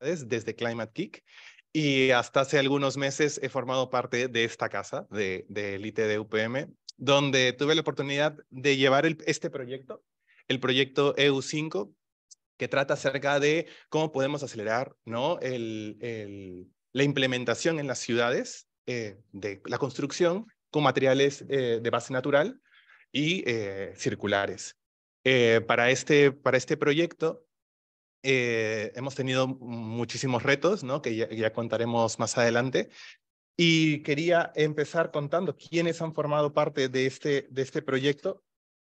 desde Climate Kick y hasta hace algunos meses he formado parte de esta casa, de, de Elite de UPM, donde tuve la oportunidad de llevar este proyecto, el proyecto EU5, que trata acerca de cómo podemos acelerar ¿no? el, la implementación en las ciudades eh, de la construcción con materiales eh, de base natural y eh, circulares. para, este, para este proyecto eh, hemos tenido muchísimos retos, ¿no? que ya, contaremos más adelante. Y quería empezar contando quiénes han formado parte de este, de este proyecto.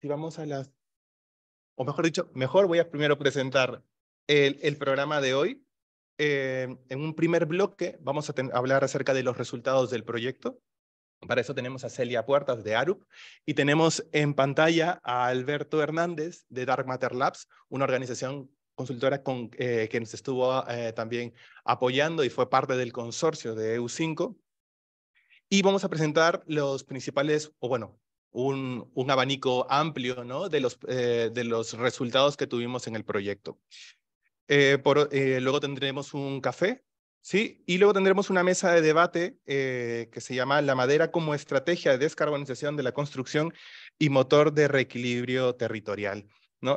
Si vamos a las... O mejor dicho, mejor voy a primero presentar el, el programa de hoy. Eh, en un primer bloque vamos a hablar acerca de los resultados del proyecto. Para eso tenemos a Celia Puertas de ARUP y tenemos en pantalla a Alberto Hernández de Dark Matter Labs, una organización consultora con, eh, que nos estuvo eh, también apoyando y fue parte del consorcio de EU5. Y vamos a presentar los principales, o bueno, un, un abanico amplio ¿no? de, los, eh, de los resultados que tuvimos en el proyecto. por, luego tendremos un café, ¿sí? Y luego tendremos una mesa de debate que se llama La madera como estrategia de descarbonización de la construcción y motor de reequilibrio territorial.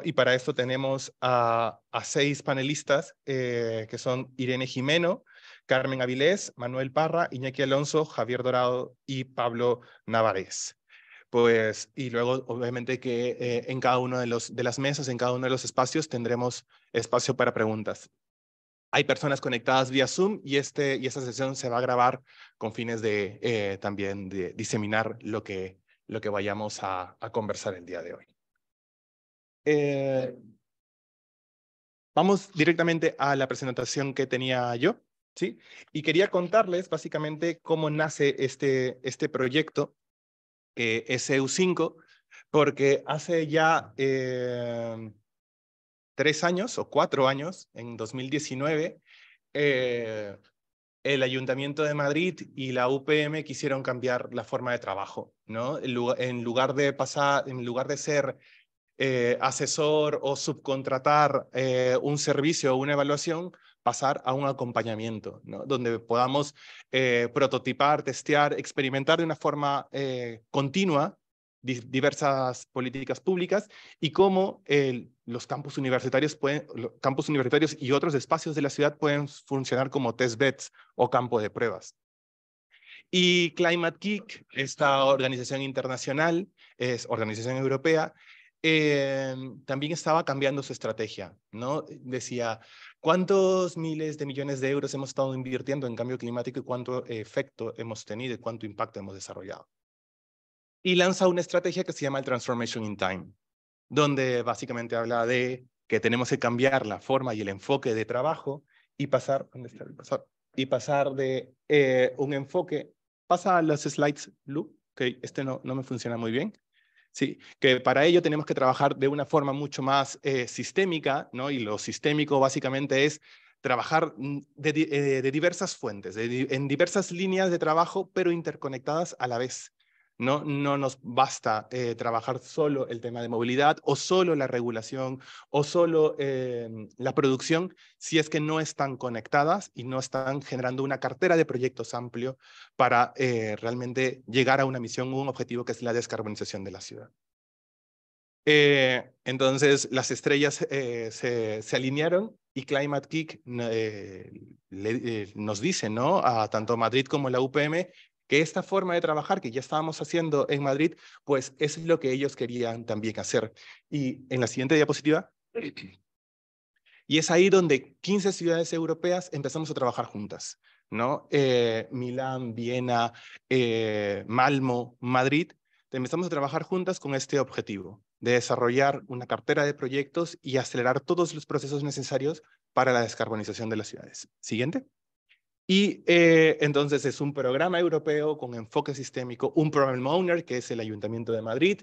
Y para esto tenemos a, seis panelistas eh, que son Irene Jimeno, Carmen Avilés, Manuel Parra, Iñaki Alonso, Javier Dorado y Pablo Navarés. Pues, y luego, obviamente, que eh, en cada uno de, de las mesas, en cada uno de los espacios, tendremos espacio para preguntas. Hay personas conectadas vía Zoom y, este, y esta sesión se va a grabar con fines de eh, también de diseminar lo que, lo que vayamos a conversar el día de hoy. Eh, vamos directamente a la presentación que tenía yo, ¿sí? Y quería contarles básicamente cómo nace este, este proyecto, eh, SEU5, porque hace ya eh, tres años o cuatro años, en 2019, eh, el Ayuntamiento de Madrid y la UPM quisieron cambiar la forma de trabajo, ¿no? En lugar de pasar, en lugar de ser eh, asesor o subcontratar eh, un servicio o una evaluación, pasar a un acompañamiento, donde podamos eh, prototipar, testear, experimentar de una forma continua diversas políticas públicas y cómo los campus universitarios, pueden, campus universitarios y otros espacios de la ciudad pueden funcionar como test beds o campo de pruebas. Y Climate Geek, esta organización internacional, es organización europea, Em, también estaba cambiando su estrategia, ¿no? Decía, ¿cuántos miles de millones de euros hemos estado invirtiendo en cambio climático y cuánto efecto hemos tenido y cuánto impacto hemos desarrollado? Y lanza una estrategia que se llama el Transformation in Time, donde básicamente habla de que tenemos que cambiar la forma y el enfoque de trabajo y pasar, ¿dónde está el pasar? Y pasar de eh, un enfoque, pasa a los slides, Lu, que este no, no me funciona muy bien, Sí, que para ello tenemos que trabajar de una forma mucho más eh, sistémica, ¿no? Y lo sistémico básicamente es trabajar mm, eh, de, diversas fuentes, en diversas líneas de trabajo, pero interconectadas a la vez. No, no nos basta eh, trabajar solo el tema de movilidad o solo la regulación o solo em, la producción si es que no están conectadas y no están generando una cartera de proyectos amplio para eh, realmente llegar a una misión un objetivo que es la descarbonización de la ciudad. Eh, entonces, las estrellas se, se, alinearon y Climate Kick nos dice ¿no? a tanto Madrid como la UPM que esta forma de trabajar que ya estábamos haciendo en Madrid, pues es lo que ellos querían también hacer. Y en la siguiente diapositiva, y es ahí donde 15 ciudades europeas empezamos a trabajar juntas, ¿no? Eh, Milán, Viena, eh, Malmo, Madrid, empezamos a trabajar juntas con este objetivo de desarrollar una cartera de proyectos y acelerar todos los procesos necesarios para la descarbonización de las ciudades. Siguiente. Y eh, entonces es un programa europeo con enfoque sistémico, un problem owner, que es el Ayuntamiento de Madrid,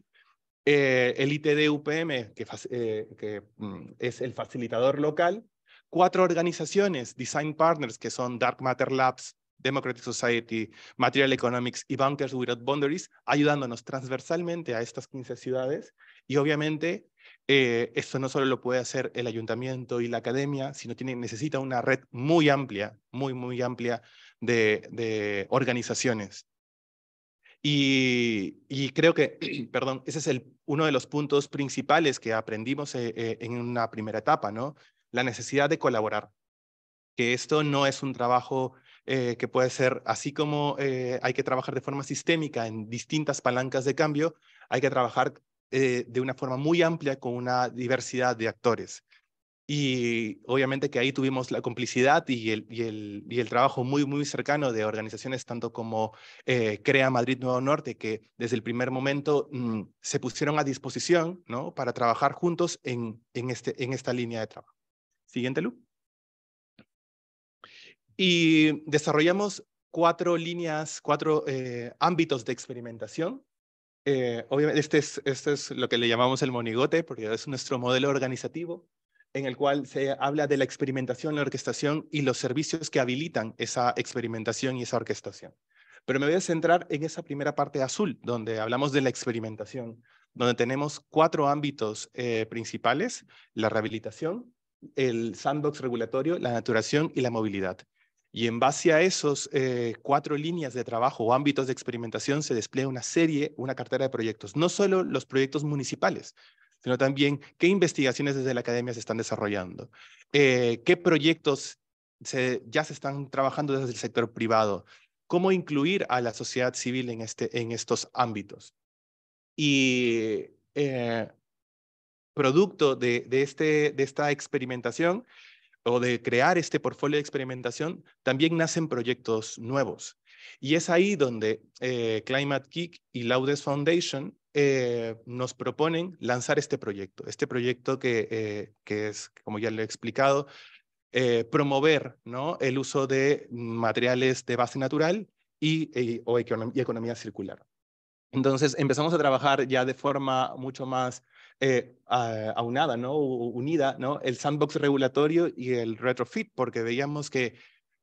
eh, el ITD-UPM, que, eh, mm, es el facilitador local, cuatro organizaciones, design partners, que son Dark Matter Labs, Democratic Society, Material Economics y Bankers Without Boundaries, ayudándonos transversalmente a estas 15 ciudades y obviamente eh, esto no solo lo puede hacer el ayuntamiento y la academia, sino tiene, necesita una red muy amplia, muy, muy amplia de, organizaciones. Y, creo que, perdón, ese es uno de los puntos principales que aprendimos eh, eh, en una primera etapa, ¿no? La necesidad de colaborar. Que esto no es un trabajo eh, que puede ser, así como hay que trabajar de forma sistémica en distintas palancas de cambio, hay que trabajar eh, de una forma muy amplia con una diversidad de actores. Y obviamente que ahí tuvimos la complicidad y el, y el, y el trabajo muy, muy cercano de organizaciones tanto como eh, CREA Madrid Nuevo Norte, que desde el primer momento mm, se pusieron a disposición ¿no? para trabajar juntos en, en, este, en esta línea de trabajo. Siguiente, Lu. Y desarrollamos cuatro líneas, cuatro eh, ámbitos de experimentación eh, obviamente, este es, este es lo que le llamamos el monigote, porque es nuestro modelo organizativo en el cual se habla de la experimentación, la orquestación y los servicios que habilitan esa experimentación y esa orquestación. Pero me voy a centrar en esa primera parte azul, donde hablamos de la experimentación, donde tenemos cuatro ámbitos eh, principales, la rehabilitación, el sandbox regulatorio, la naturación y la movilidad. Y en base a esos eh, cuatro líneas de trabajo o ámbitos de experimentación se despliega una serie, una cartera de proyectos. No solo los proyectos municipales, sino también qué investigaciones desde la academia se están desarrollando, eh, qué proyectos ya se están trabajando desde el sector privado, cómo incluir a la sociedad civil en, este, en estos ámbitos. Y eh, producto de, de, este, de esta experimentación, o de crear este portfolio de experimentación, también nacen proyectos nuevos. Y es ahí donde eh, Climate Geek y Laudes Foundation eh, nos proponen lanzar este proyecto, este proyecto que, eh, que es, como ya le he explicado, promover ¿no? el uso de materiales de base natural y, o y economía circular. Entonces empezamos a trabajar ya de forma mucho más eh, aunada, ¿no? unida, ¿no? el sandbox regulatorio y el retrofit, porque veíamos que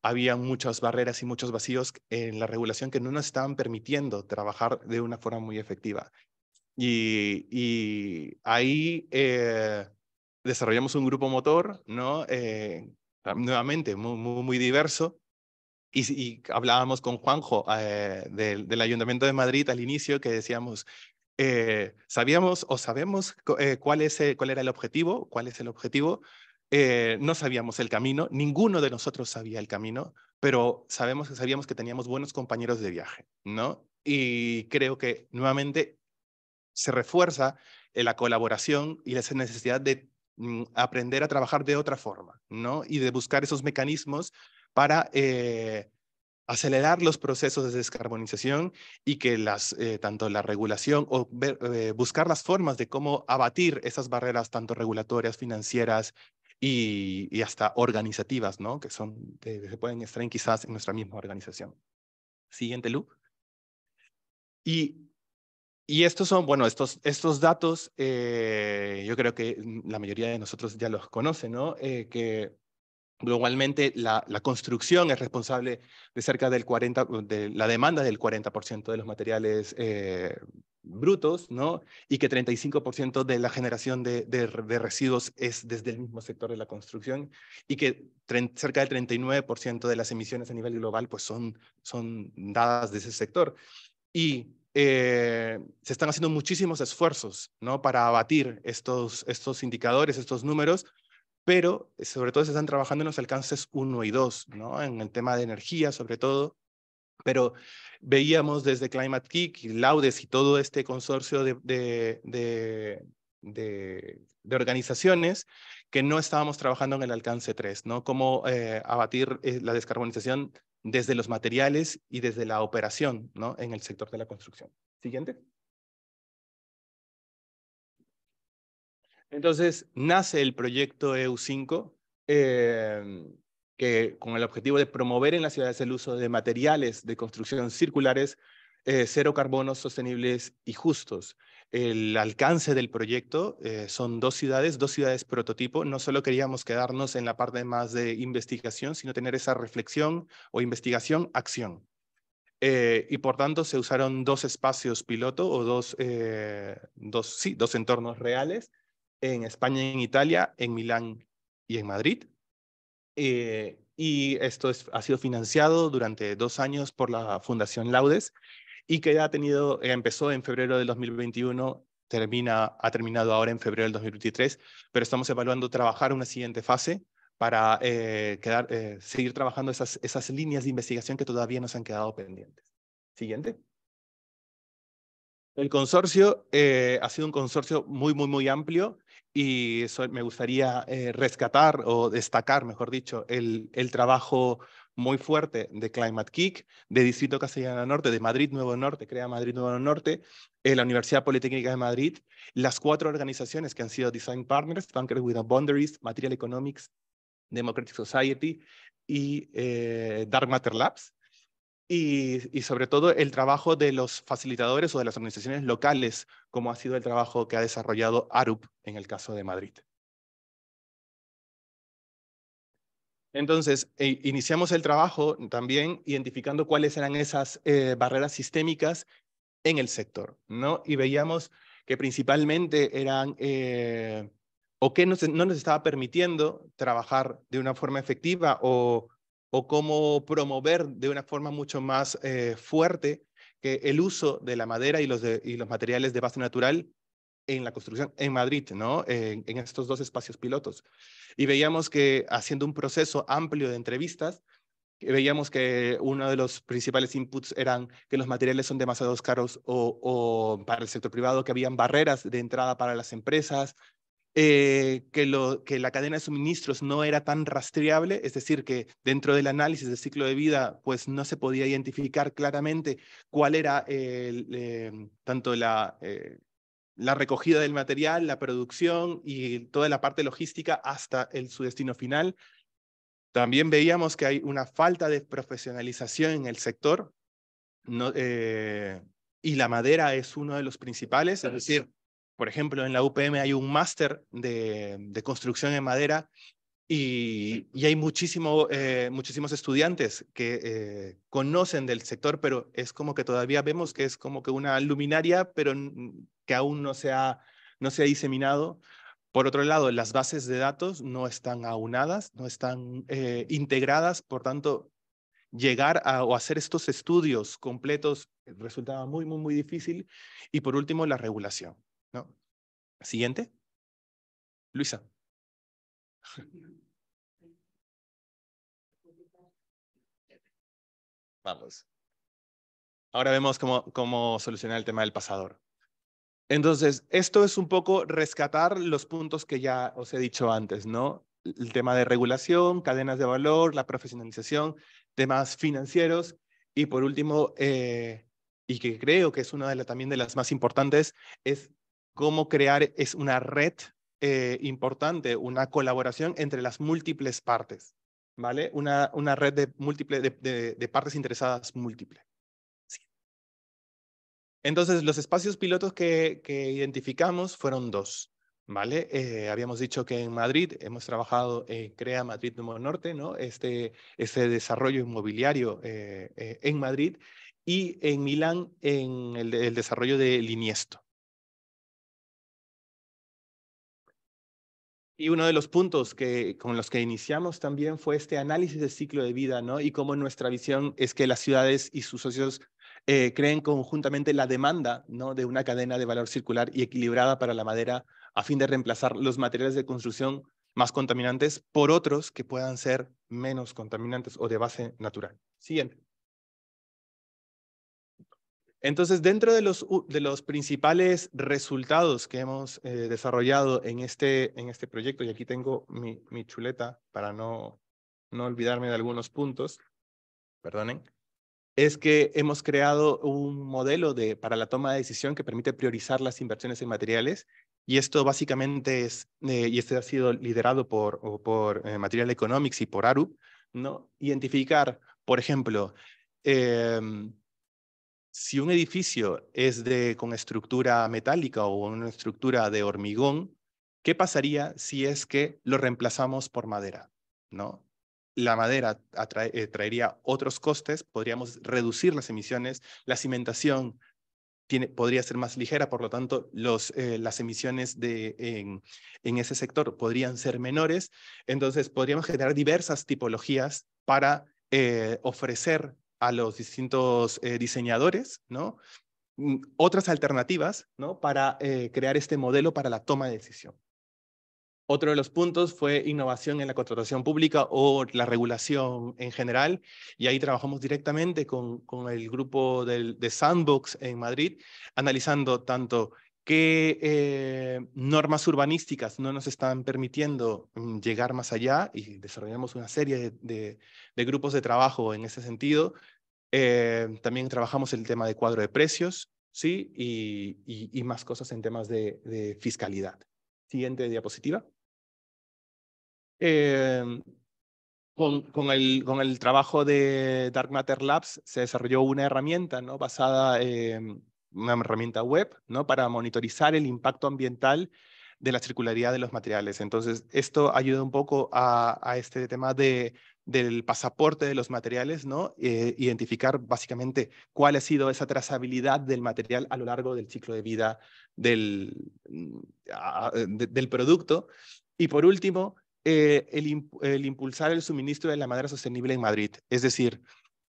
había muchas barreras y muchos vacíos en la regulación que no nos estaban permitiendo trabajar de una forma muy efectiva. Y, ahí eh, desarrollamos un grupo motor, ¿no? Eh, nuevamente muy, muy, diverso, y, hablábamos con Juanjo del, del, Ayuntamiento de Madrid al inicio que decíamos, eh, sabíamos o sabemos eh, cuál, es, cuál era el objetivo, cuál es el objetivo. Eh, no sabíamos el camino, ninguno de nosotros sabía el camino, pero sabemos, sabíamos que teníamos buenos compañeros de viaje, ¿no? Y creo que nuevamente se refuerza la colaboración y esa necesidad de mm, aprender a trabajar de otra forma, ¿no? Y de buscar esos mecanismos para acelerar los procesos de descarbonización y que las, eh, tanto la regulación o eh, buscar las formas de cómo abatir esas barreras tanto regulatorias, financieras y, hasta organizativas, ¿no? que son, se pueden estar quizás en nuestra misma organización. Siguiente, Lu. Y, y estos son, bueno, estos, estos datos, eh, yo creo que la mayoría de nosotros ya los conocen, ¿no? que Globalmente, la, construcción es responsable de cerca del 40, de la demanda del 40% de los materiales eh, brutos, ¿no? Y que 35% de la generación de, de, residuos es desde el mismo sector de la construcción y que cerca del 39% de las emisiones a nivel global pues son, son dadas de ese sector. Y eh, se están haciendo muchísimos esfuerzos, ¿no? Para abatir estos, estos indicadores, estos números, pero eh, sobre todo se están trabajando en los alcances 1 y 2, ¿no? en el tema de energía sobre todo, pero veíamos desde Climate Geek y Laudes y todo este consorcio de, de, de, organizaciones que no estábamos trabajando en el alcance 3, ¿no? Cómo eh, abatir eh, la descarbonización desde los materiales y desde la operación, ¿no? En el sector de la construcción. Siguiente. Entonces, nace el proyecto EU5, em, que con el objetivo de promover en las ciudades el uso de materiales de construcción circulares, eh, cero carbonos, sostenibles y justos. El alcance del proyecto eh, son dos ciudades, dos ciudades prototipo. No solo queríamos quedarnos en la parte más de investigación, sino tener esa reflexión o investigación-acción. Eh, y por tanto se usaron dos espacios piloto o dos, dos, sí, dos entornos reales en España en Italia, en Milán y en Madrid. Eh, y esto ha sido financiado durante dos años por la Fundación Laudes y que ya ha tenido, empezó en febrero del 2021, termina, ha terminado ahora en febrero del 2023, pero estamos evaluando trabajar una siguiente fase para eh, quedar, eh, seguir trabajando esas, esas líneas de investigación que todavía nos han quedado pendientes. Siguiente. El consorcio eh, ha sido un consorcio muy, muy, muy amplio y me gustaría eh, rescatar o destacar, mejor dicho, el, trabajo muy fuerte de Climate Kick, de Distrito Castellana Norte, de Madrid Nuevo Norte, Crea Madrid Nuevo Norte, eh, la Universidad Politécnica de Madrid, las cuatro organizaciones que han sido Design Partners, Bankers Without Boundaries, Material Economics, Democratic Society y Dark Matter Labs y, sobre todo el trabajo de los facilitadores o de las organizaciones locales, como ha sido el trabajo que ha desarrollado ARUP en el caso de Madrid. Entonces, e, iniciamos el trabajo también identificando cuáles eran esas eh, barreras sistémicas en el sector, ¿no? Y veíamos que principalmente eran eh, o que no nos estaba permitiendo trabajar de una forma efectiva o o cómo promover de una forma mucho más eh, fuerte que el uso de la madera y los, y los materiales de base natural en la construcción en Madrid, ¿no? En, estos dos espacios pilotos. Y veíamos que haciendo un proceso amplio de entrevistas, veíamos que uno de los principales inputs eran que los materiales son demasiado caros o, o, para el sector privado, que habían barreras de entrada para las empresas, eh, que, lo, que la cadena de suministros no era tan rastreable, es decir, que dentro del análisis del ciclo de vida, pues no se podía identificar claramente cuál era el, em, tanto la, eh, la recogida del material, la producción y toda la parte logística hasta el, su destino final. También veíamos que hay una falta de profesionalización en el sector no, eh, y la madera es uno de los principales, es decir, por ejemplo, en la UPM hay un máster de, construcción en madera y, hay muchísimo, eh, muchísimos estudiantes que eh, conocen del sector, pero es como que todavía vemos que es como que una luminaria, pero que aún no se ha, no se ha diseminado. Por otro lado, las bases de datos no están aunadas, no están eh, integradas, por tanto, llegar a, o hacer estos estudios completos resultaba muy, muy, muy difícil. Y por último, la regulación. ¿No? Siguiente. Luisa. Vamos. Ahora vemos cómo, cómo solucionar el tema del pasador. Entonces, esto es un poco rescatar los puntos que ya os he dicho antes, ¿no? El tema de regulación, cadenas de valor, la profesionalización, temas financieros y por último, eh, y que creo que es una de las también de las más importantes, es cómo crear es una red eh, importante, una colaboración entre las múltiples partes, ¿vale? Una, una red de, múltiple, de, partes interesadas múltiple. Entonces, los espacios pilotos que, identificamos fueron dos. ¿Vale? Eh, habíamos dicho que en Madrid hemos trabajado en Crea Madrid Nuevo Norte, ¿no? Este, este desarrollo inmobiliario eh, en Madrid y en Milán en el, el desarrollo de Liniesto, Y uno de los puntos que, con los que iniciamos también fue este análisis del ciclo de vida, ¿no? Y cómo nuestra visión es que las ciudades y sus socios eh, creen conjuntamente la demanda, ¿no? De una cadena de valor circular y equilibrada para la madera a fin de reemplazar los materiales de construcción más contaminantes por otros que puedan ser menos contaminantes o de base natural. Siguiente. Entonces, dentro de los, de los principales resultados que hemos eh, desarrollado en este, en este proyecto, y aquí tengo mi, mi chuleta para no, no olvidarme de algunos puntos, perdonen, es que hemos creado un modelo de, para la toma de decisión que permite priorizar las inversiones en materiales y esto básicamente es, eh, y este ha sido liderado por, por eh, Material Economics y por ARU, ¿no? Identificar, por ejemplo, eh, si un edificio es de, con estructura metálica o una estructura de hormigón, ¿qué pasaría si es que lo reemplazamos por madera? ¿No? La madera eh, traería otros costes, podríamos reducir las emisiones, la cimentación podría ser más ligera, por lo tanto, eh, las emisiones de, en, en, ese sector podrían ser menores. Entonces, podríamos generar diversas tipologías para eh, ofrecer a los distintos eh, diseñadores, ¿no? Mm, otras alternativas, ¿no? Para crear este modelo para la toma de decisión. Otro de los puntos fue innovación en la contratación pública o la regulación en general. Y ahí trabajamos directamente con, con el grupo del, de Sandbox en Madrid, analizando tanto qué eh, normas urbanísticas no nos están permitiendo mm, llegar más allá y desarrollamos una serie de, grupos de trabajo en ese sentido. Eh, también trabajamos el tema de cuadro de precios, ¿sí? Y, más cosas en temas de, de fiscalidad. Siguiente diapositiva. Eh, con, con, el, con, el, trabajo de Dark Matter Labs se desarrolló una herramienta ¿no? basada en una herramienta web ¿no? para monitorizar el impacto ambiental de la circularidad de los materiales. Entonces, esto ayuda un poco a, este tema de, del pasaporte de los materiales, ¿no? Eh, identificar básicamente cuál ha sido esa trazabilidad del material a lo largo del ciclo de vida del, producto. Y por último, eh, el, impulsar el suministro de la madera sostenible en Madrid. Es decir,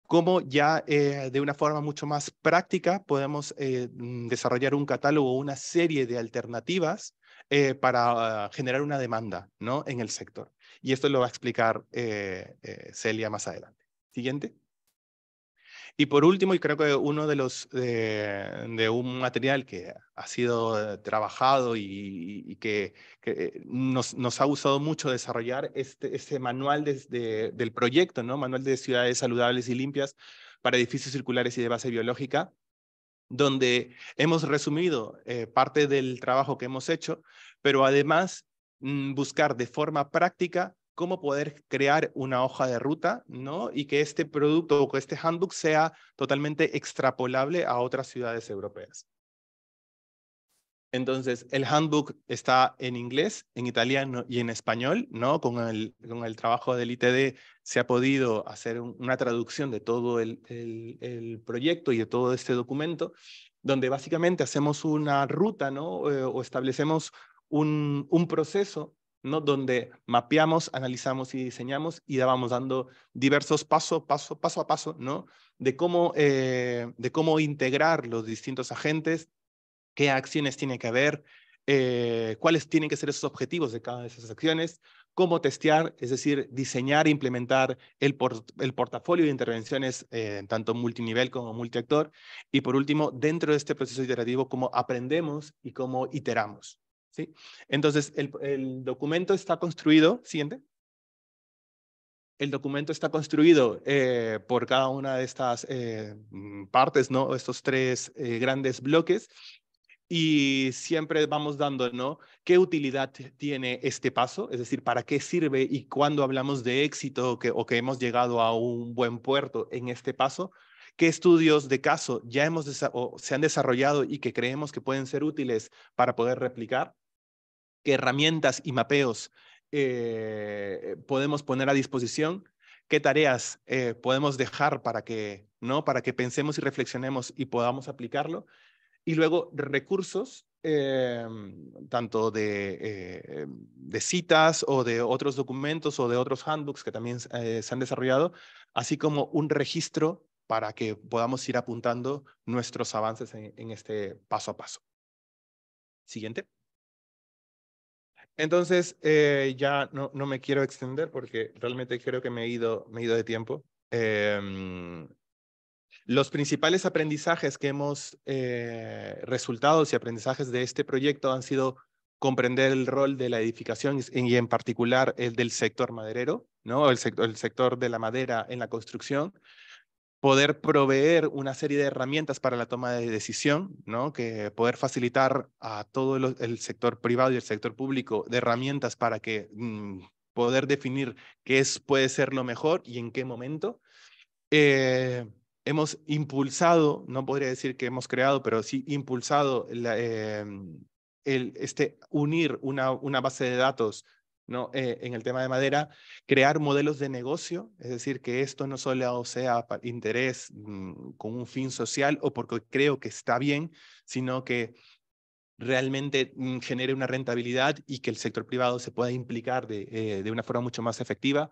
cómo ya eh, de una forma mucho más práctica podemos eh, mm, desarrollar un catálogo o una serie de alternativas para generar una demanda ¿no? en el sector. Y esto lo va a explicar Celia más adelante. Siguiente. Y por último, y creo que uno de los de, un material que ha sido eh, trabajado y, que, que nos, nos, ha gustado mucho desarrollar este, este manual de, del proyecto, ¿no? Manual de ciudades saludables y limpias para edificios circulares y de base biológica, donde hemos resumido eh, parte del trabajo que hemos hecho, pero además mm, buscar de forma práctica cómo poder crear una hoja de ruta, ¿no? Y que este producto o que este handbook sea totalmente extrapolable a otras ciudades europeas. Entonces, el handbook está en inglés, en italiano y en español, ¿no? Con el, con el trabajo del ITD se ha podido hacer una traducción de todo el, el, proyecto y de todo este documento, donde básicamente hacemos una ruta, ¿no? Eh, o establecemos un, un proceso ¿no? donde mapeamos, analizamos y diseñamos y vamos dando diversos pasos, paso, paso a paso, ¿no? de, cómo, eh, de cómo integrar los distintos agentes, qué acciones tiene que haber, eh, cuáles tienen que ser esos objetivos de cada de esas acciones, cómo testear, es decir, diseñar e implementar el, el portafolio de intervenciones, eh, tanto multinivel como multiactor, y por último, dentro de este proceso iterativo, cómo aprendemos y cómo iteramos. ¿Sí? Entonces, el, documento está construido, siguiente. El documento está construido eh, por cada una de estas eh, mm, partes, ¿no? Estos tres eh, grandes bloques. Y siempre vamos dando, ¿no? ¿Qué utilidad tiene este paso? Es decir, ¿para qué sirve? Y cuando hablamos de éxito o que, o que hemos llegado a un buen puerto en este paso, qué estudios de caso ya hemos se han desarrollado y que creemos que pueden ser útiles para poder replicar qué herramientas y mapeos eh, podemos poner a disposición, qué tareas eh, podemos dejar para que, ¿no? para que pensemos y reflexionemos y podamos aplicarlo. Y luego recursos, em, tanto de, de, citas o de otros documentos o de otros handbooks que también eh, se han desarrollado, así como un registro para que podamos ir apuntando nuestros avances en este paso a paso. Siguiente. Entonces, eh, ya no, no, me quiero extender porque realmente creo que me he ido, me he ido de tiempo. Em, los principales aprendizajes que hemos, eh, resultados y aprendizajes de este proyecto han sido comprender el rol de la edificación y en particular el del sector maderero, ¿no? el, sector, el sector de la madera en la construcción, poder proveer una serie de herramientas para la toma de decisión, ¿no? que poder facilitar a todo el sector privado y el sector público de herramientas para que mm, poder definir qué es, puede ser lo mejor y en qué momento. Eh, hemos impulsado, no podría decir que hemos creado, pero sí impulsado em, el, este, unir una, una base de datos ¿no? Eh, en el tema de madera, crear modelos de negocio, es decir, que esto no solo sea interés mm, con un fin social o porque creo que está bien, sino que realmente mm, genere una rentabilidad y que el sector privado se pueda implicar de, eh, una forma mucho más efectiva.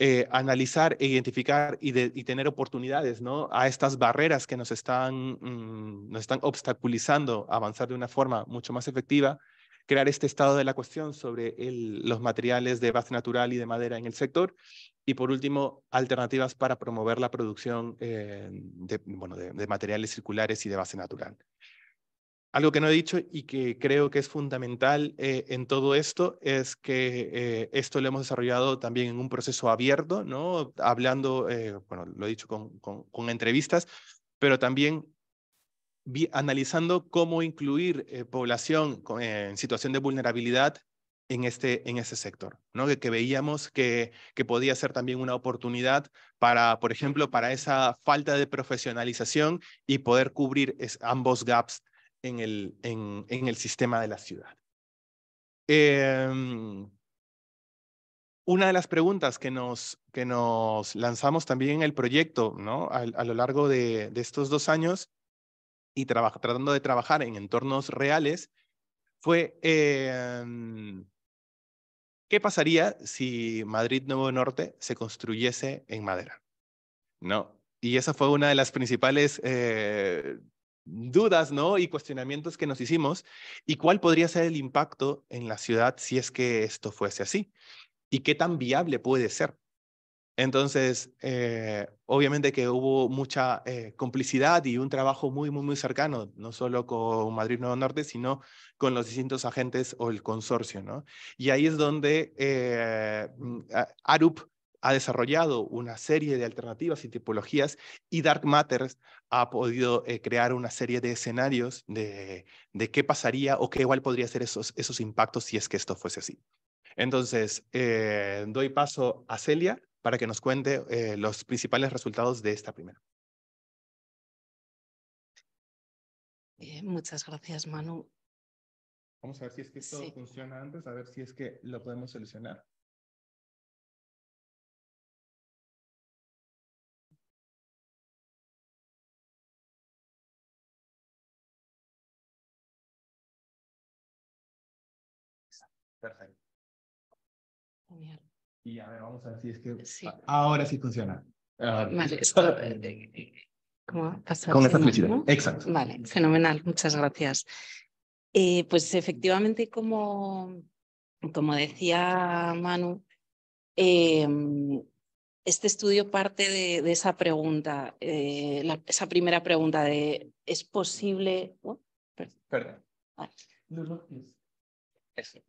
Eh, analizar e identificar y, tener oportunidades ¿no? a estas barreras que nos están, mm, nos están obstaculizando avanzar de una forma mucho más efectiva, crear este estado de la cuestión sobre el, los materiales de base natural y de madera en el sector y por último, alternativas para promover la producción eh, de, bueno, de, de materiales circulares y de base natural. Algo que no he dicho y que creo que es fundamental eh, en todo esto es que eh, esto lo hemos desarrollado también en un proceso abierto, ¿no? Hablando, eh, bueno, lo he dicho con, con, entrevistas, pero también analizando cómo incluir población en situación de vulnerabilidad en este, en ese sector, ¿no? Que, que, veíamos que, que podía ser también una oportunidad para, por ejemplo, para esa falta de profesionalización y poder cubrir ambos gaps en el, en, en el sistema de la ciudad. Em, una de las preguntas que nos, que nos lanzamos también en el proyecto ¿no? a, lo largo de, de, estos dos años y tratando de trabajar en entornos reales fue em, qué pasaría si Madrid Nuevo Norte se construyese en madera. ¿no? Y esa fue una de las principales eh, dudas ¿no? y cuestionamientos que nos hicimos y cuál podría ser el impacto en la ciudad si es que esto fuese así y qué tan viable puede ser. Entonces, eh, obviamente que hubo mucha eh, complicidad y un trabajo muy, muy, muy cercano, no solo con Madrid Nuevo Norte, sino con los distintos agentes o el consorcio. ¿no? Y ahí es donde eh, mm, ARUP ha desarrollado una serie de alternativas y tipologías y Dark Matters ha podido eh, crear una serie de escenarios de, de, qué pasaría o qué igual podría ser esos, esos impactos si es que esto fuese así. Entonces, eh, doy paso a Celia para que nos cuente eh, los principales resultados de esta primera. muchas gracias, Manu. Vamos a ver si es que esto funciona antes, a ver si es que lo podemos solucionar. Perfecto. Genial. Y a ver, vamos a ver si es que ahora sí funciona. vale, ¿cómo Con esta felicidad, exacto. Vale, fenomenal, muchas gracias. Eh, pues efectivamente, como, como decía Manu, em, este estudio parte de, esa pregunta, eh, esa primera pregunta de ¿es posible? perdón.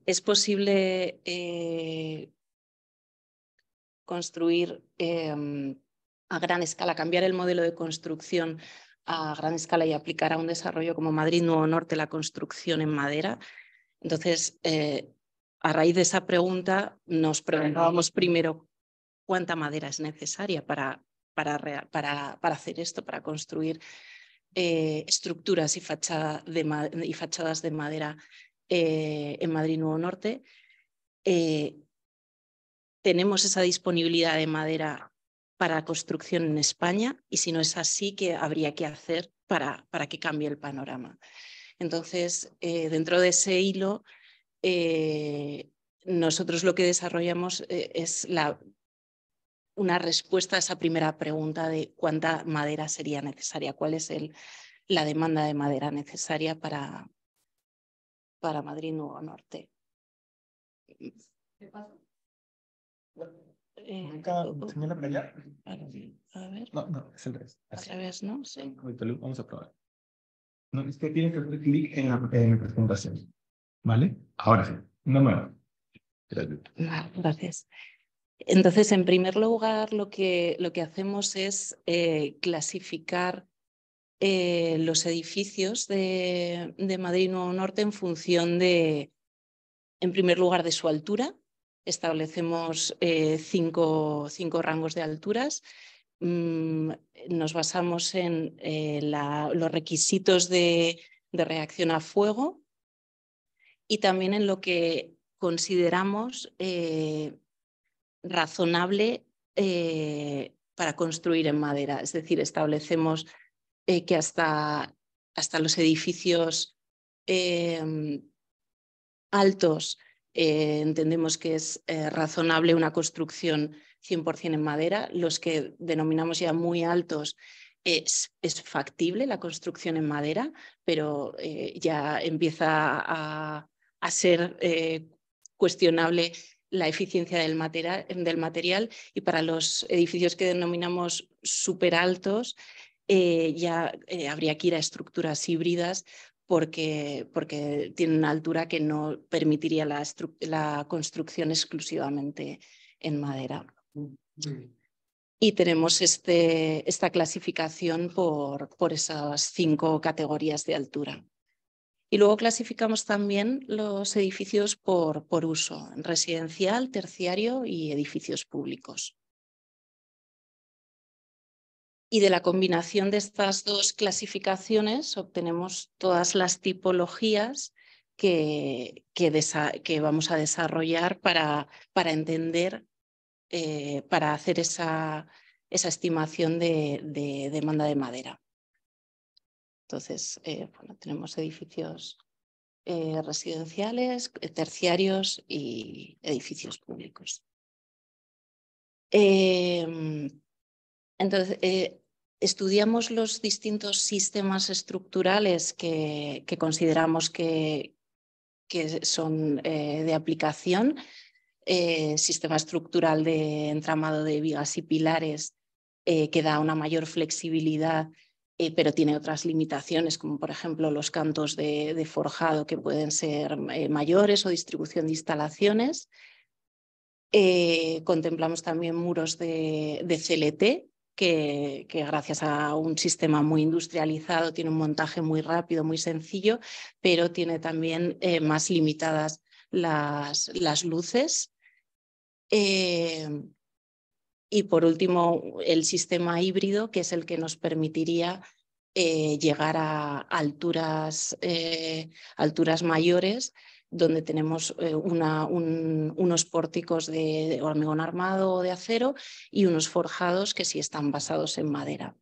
Es posible eh, construir em, a gran escala, cambiar el modelo de construcción a gran escala y aplicar a un desarrollo como Madrid Nuevo Norte la construcción en madera. Entonces, eh, a raíz de esa pregunta, nos preguntábamos primero cuánta madera es necesaria para, para, para, para hacer esto, para construir eh, estructuras y, de, y fachadas de madera eh, en Madrid Nuevo Norte. Eh, tenemos esa disponibilidad de madera para construcción en España y si no es así, ¿qué habría que hacer para, para que cambie el panorama? Entonces, eh, dentro de ese hilo, nosotros lo que desarrollamos es la, una respuesta a esa primera pregunta de cuánta madera sería necesaria, cuál es la demanda de madera necesaria para, para Madrid Nuevo Norte. ¿Qué pasa? Eh, ¿Nunca señala para allá? A ver. No, no, es el revés. Al revés, ¿no? Sí. Vamos a probar. No, es que tiene que hacer clic en la, en presentación. ¿Vale? Ahora sí. No me Gracias. Entonces, en primer lugar, lo que, lo que hacemos es eh, clasificar eh, los edificios de, Madrid Nuevo Norte en función de, en primer lugar, de su altura. Establecemos eh, cinco, cinco, rangos de alturas. Mm, nos basamos en eh, los requisitos de, reacción a fuego y también en lo que consideramos razonable para construir en madera. Es decir, establecemos que hasta, hasta los edificios em, altos entendemos que es razonable una construcción 100% en madera. Los que denominamos ya muy altos es, factible la construcción en madera, pero eh, ya empieza a, ser eh, cuestionable la eficiencia del material, del material, y para los edificios que denominamos súper altos eh, ya habría que ir a estructuras híbridas porque, porque tienen una altura que no permitiría la, la construcción exclusivamente en madera. Y tenemos este, esta clasificación por, por esas cinco categorías de altura. Y luego clasificamos también los edificios por, por uso, residencial, terciario y edificios públicos. Y de la combinación de estas dos clasificaciones obtenemos todas las tipologías que, que, vamos a desarrollar para, para entender eh, para hacer esa, esa estimación de, demanda de madera. Entonces, eh, bueno, tenemos edificios eh, residenciales, terciarios y edificios públicos. Em, entonces, estudiamos los distintos sistemas estructurales que, consideramos que, son de aplicación eh, sistema estructural de entramado de vigas y pilares eh, que da una mayor flexibilidad, eh, pero tiene otras limitaciones, como por ejemplo los cantos de, forjado que pueden ser mayores o distribución de instalaciones. contemplamos también muros de, CLT, que, gracias a un sistema muy industrializado tiene un montaje muy rápido, muy sencillo, pero tiene también más limitadas las, las luces. Eh, y por último, el sistema híbrido, que es el que nos permitiría eh, llegar a alturas, eh, alturas mayores, donde tenemos una, unos pórticos de, hormigón armado o de acero y unos forjados que sí están basados en madera.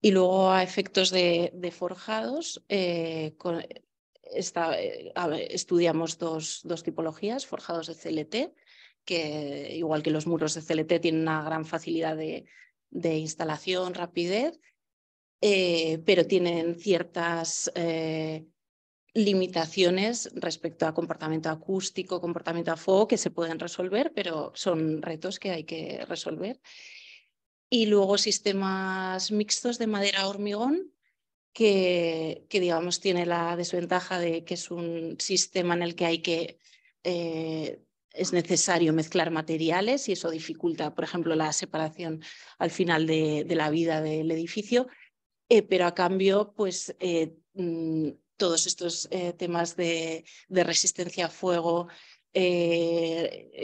Y luego a efectos de, forjados, estudiamos dos, dos tipologías, forjados de CLT, que igual que los muros de CLT tienen una gran facilidad de, instalación, rapidez, eh, pero tienen ciertas eh, limitaciones respecto a comportamiento acústico, comportamiento a fuego que se pueden resolver, pero son retos que hay que resolver. Y luego sistemas mixtos de madera-hormigón, que, que, digamos tiene la desventaja de que es un sistema en el que hay que eh, es necesario mezclar materiales y eso dificulta, por ejemplo, la separación al final de, la vida del edificio, eh, pero a cambio, pues eh, mm, todos estos eh, temas de, resistencia a fuego,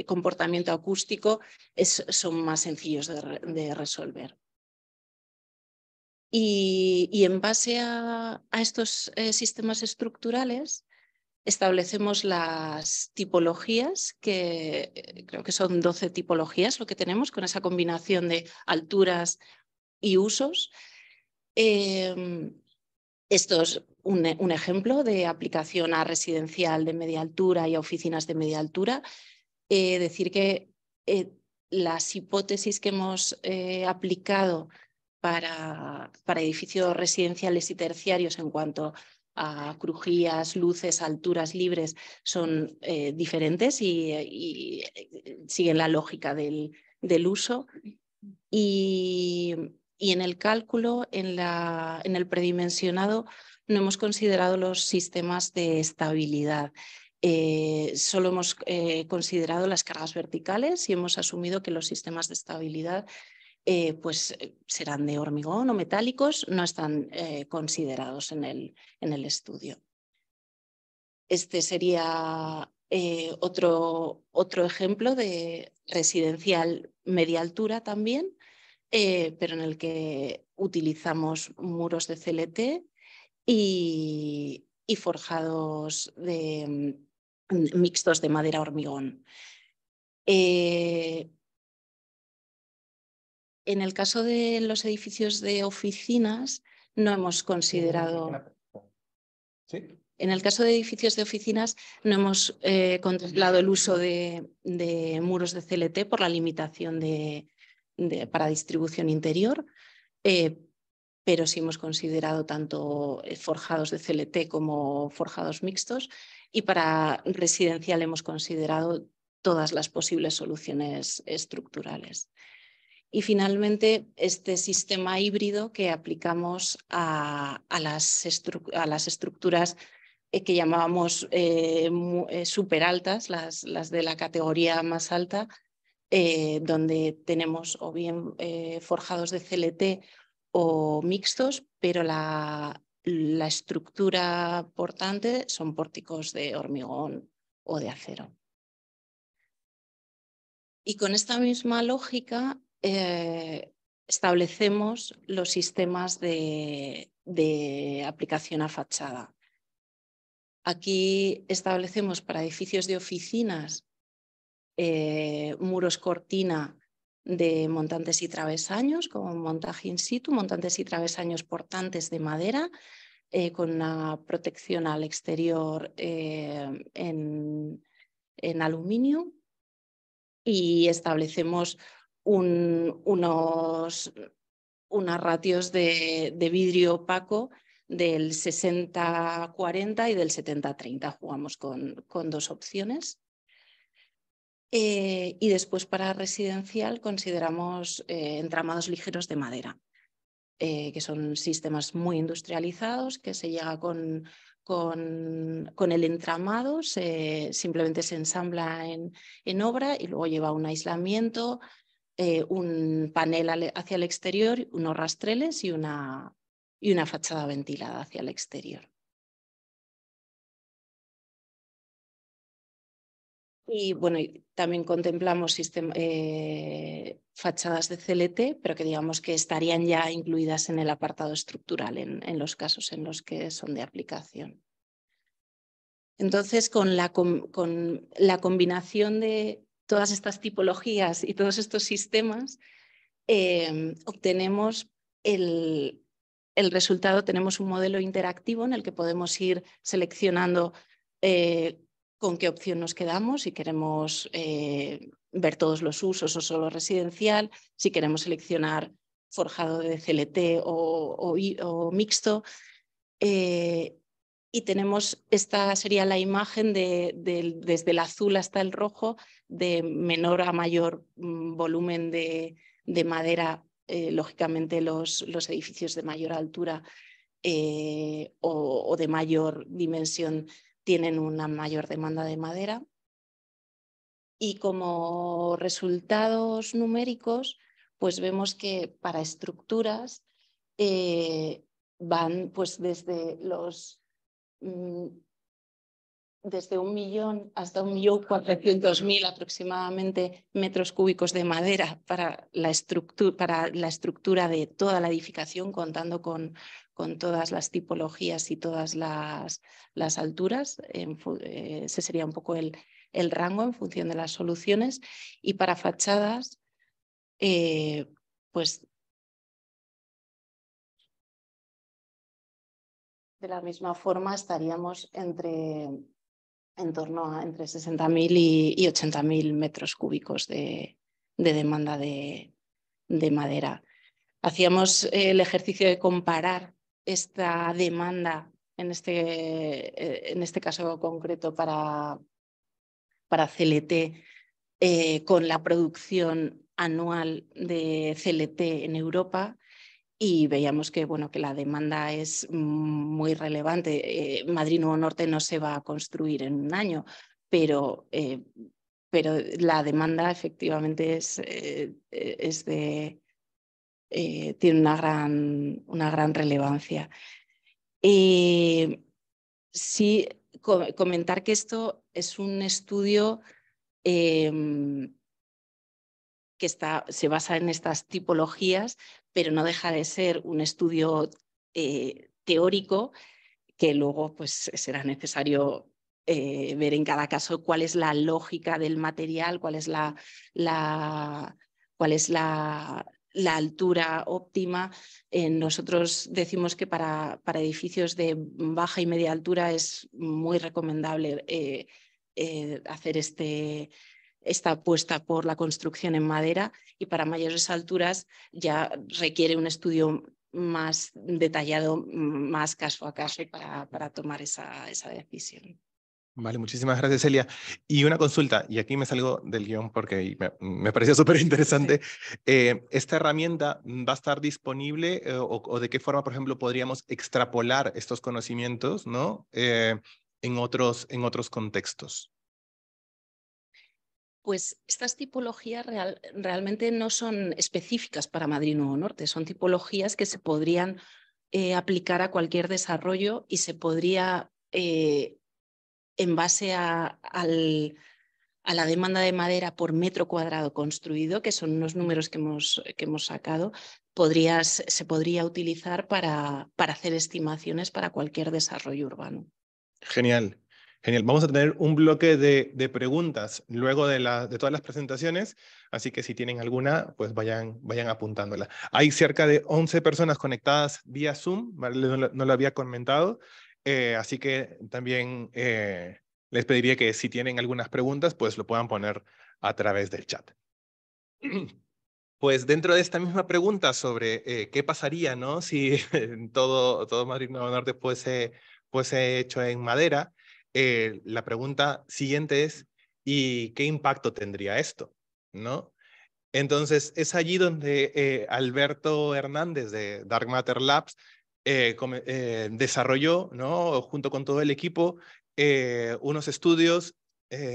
comportamiento acústico, son más sencillos de, resolver. Y, en base a estos sistemas estructurales, establecemos las tipologías, que eh, creo que son 12 tipologías lo que tenemos con esa combinación de alturas y usos. Em, esto es un, ejemplo de aplicación a residencial de media altura y a oficinas de media altura. Eh, decir que eh, las hipótesis que hemos aplicado para, para edificios residenciales y terciarios en cuanto a crujías, luces, alturas libres son eh, diferentes y, eh, siguen la lógica del, del uso. Y, y, en el cálculo, en, la, en el predimensionado, no hemos considerado los sistemas de estabilidad. Eh, solo hemos considerado las cargas verticales y hemos asumido que los sistemas de estabilidad eh, pues eh, serán de hormigón o metálicos, no están eh, considerados en el, en el, estudio. Este sería otro, otro, ejemplo de residencial media altura también, pero en el que utilizamos muros de CLT y, y forjados de, mixtos de madera hormigón. Eh, en el caso de los edificios de oficinas, no hemos considerado. En el caso de edificios de oficinas, no hemos eh, contemplado el uso de, muros de CLT por la limitación de, para distribución interior, eh, pero sí hemos considerado tanto eh, forjados de CLT como forjados mixtos y para residencial hemos considerado todas las posibles soluciones estructurales. Y finalmente, este sistema híbrido que aplicamos a, las, estructuras eh, que llamábamos eh, eh, super altas, las, de la categoría más alta, donde tenemos o bien forjados de CLT o mixtos, pero la, la estructura portante son pórticos de hormigón o de acero. Y con esta misma lógica eh, establecemos los sistemas de, aplicación a fachada. Aquí establecemos para edificios de oficinas eh, muros cortina de montantes y travesaños, como montaje in situ, montantes y travesaños portantes de madera, eh, con una protección al exterior en, en aluminio. Y establecemos unos, unas ratios de, vidrio opaco del 60-40 y del 70-30. Jugamos con, con, dos opciones. Eh, y después para residencial consideramos eh, entramados ligeros de madera, eh, que son sistemas muy industrializados, que se llega con, con, el entramado, simplemente se ensambla en, en obra y luego lleva un aislamiento, un panel hacia el exterior, unos rastreles y una, y una fachada ventilada hacia el exterior. Y bueno, también contemplamos eh, fachadas de CLT, pero que digamos que estarían ya incluidas en el apartado estructural en, los casos en los que son de aplicación. Entonces, con la, con la combinación de, todas estas tipologías y todos estos sistemas, em, obtenemos el, resultado, tenemos un modelo interactivo en el que podemos ir seleccionando eh, con qué opción nos quedamos, si queremos eh, ver todos los usos o solo residencial, si queremos seleccionar forjado de CLT o, mixto. Eh, y tenemos, esta sería la imagen de, desde el azul hasta el rojo, de menor a mayor mm, volumen de, madera, eh, lógicamente los, edificios de mayor altura o, de mayor dimensión tienen una mayor demanda de madera. Y como resultados numéricos, pues vemos que para estructuras eh, van pues desde los Mm, desde un millón hasta un millón cuatrocientos mil aproximadamente metros cúbicos de madera para la, estructura, para la estructura de toda la edificación, contando con, con todas las tipologías y todas las, las alturas. Eh, ese sería un poco el, el, rango en función de las soluciones. Y para fachadas, eh, pues De la misma forma estaríamos entre, en torno a entre 60.000 y, y 80.000 metros cúbicos de, demanda de, madera. Hacíamos el ejercicio de comparar esta demanda, en este, eh, en este caso concreto para, para CLT, eh, con la producción anual de CLT en Europa y veíamos que, bueno, que la demanda es muy relevante. Eh, Madrid Nuevo Norte no se va a construir en un año, pero, eh, pero la demanda efectivamente es, eh, es de, tiene una gran, una gran relevancia. sí, comentar que esto es un estudio em, que está, se basa en estas tipologías, pero no deja de ser un estudio eh, teórico que luego pues, será necesario eh, ver en cada caso cuál es la lógica del material, cuál es la, cuál es la, altura óptima. nosotros decimos que para, para, edificios de baja y media altura es muy recomendable eh, eh, hacer este, esta apuesta por la construcción en madera y para mayores alturas ya requiere un estudio más detallado, más caso a caso para, para tomar esa, esa decisión. Vale, muchísimas gracias, Celia. Y una consulta, y aquí me salgo del guion porque me, me parecía súper interesante. Eh, ¿Esta herramienta va a estar disponible eh, o, de qué forma, por ejemplo, podríamos extrapolar estos conocimientos ¿no? Eh, en, otros, en otros contextos? Pues estas tipologías real, realmente no son específicas para Madrid Nuevo Norte, son tipologías que se podrían aplicar a cualquier desarrollo y se podría en base a, la demanda de madera por metro cuadrado construido, que son unos números que hemos, que hemos sacado, se podría utilizar para hacer estimaciones para cualquier desarrollo urbano. Genial. Genial. Vamos a tener un bloque de, preguntas luego de, de, todas las presentaciones, así que si tienen alguna, pues vayan, vayan apuntándola. Hay cerca de 11 personas conectadas vía Zoom, no lo había comentado, eh, así que también eh, les pediría que si tienen algunas preguntas, pues lo puedan poner a través del chat. Pues dentro de esta misma pregunta sobre eh, qué pasaría ¿no? si todo, todo Madrid Nuevo Norte fuese, fuese hecho en madera, la pregunta siguiente es, ¿y qué impacto tendría esto? ¿No? Entonces, es allí donde Alberto Hernández de Dark Matter Labs eh, eh, desarrolló, ¿no? junto con todo el equipo, eh, unos estudios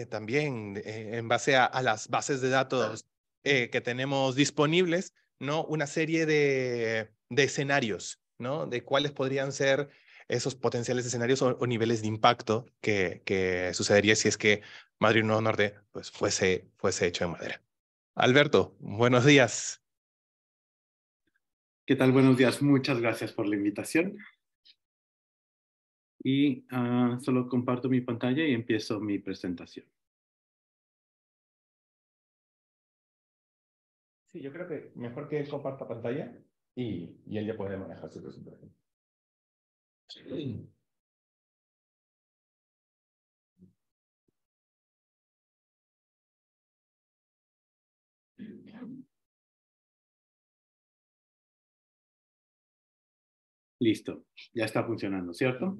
también en base a, las bases de datos que tenemos disponibles, ¿no? una serie de, escenarios, ¿no? de cuáles podrían ser esos potenciales escenarios o, niveles de impacto que, que, sucedería si es que Madrid Nuevo Norte pues, fuese, fuese hecho de madera. Alberto, buenos días. ¿Qué tal? Buenos días. Muchas gracias por la invitación. Y ah, solo comparto mi pantalla y empiezo mi presentación. Sí, yo creo que mejor que comparta pantalla y, y él ya puede manejar su presentación. Listo, ya está funcionando, ¿cierto?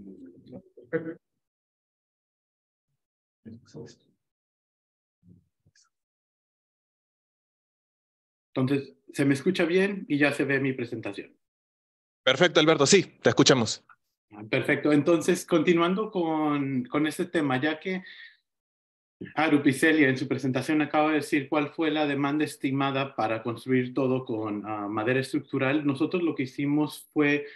Entonces, ¿se me escucha bien y ya se ve mi presentación? Perfecto, Alberto, sí, te escuchamos. Perfecto, entonces, continuando con, con este tema, ya que Arupicelia en su presentación acaba de decir cuál fue la demanda estimada para construir todo con ah, madera estructural, nosotros lo que hicimos fue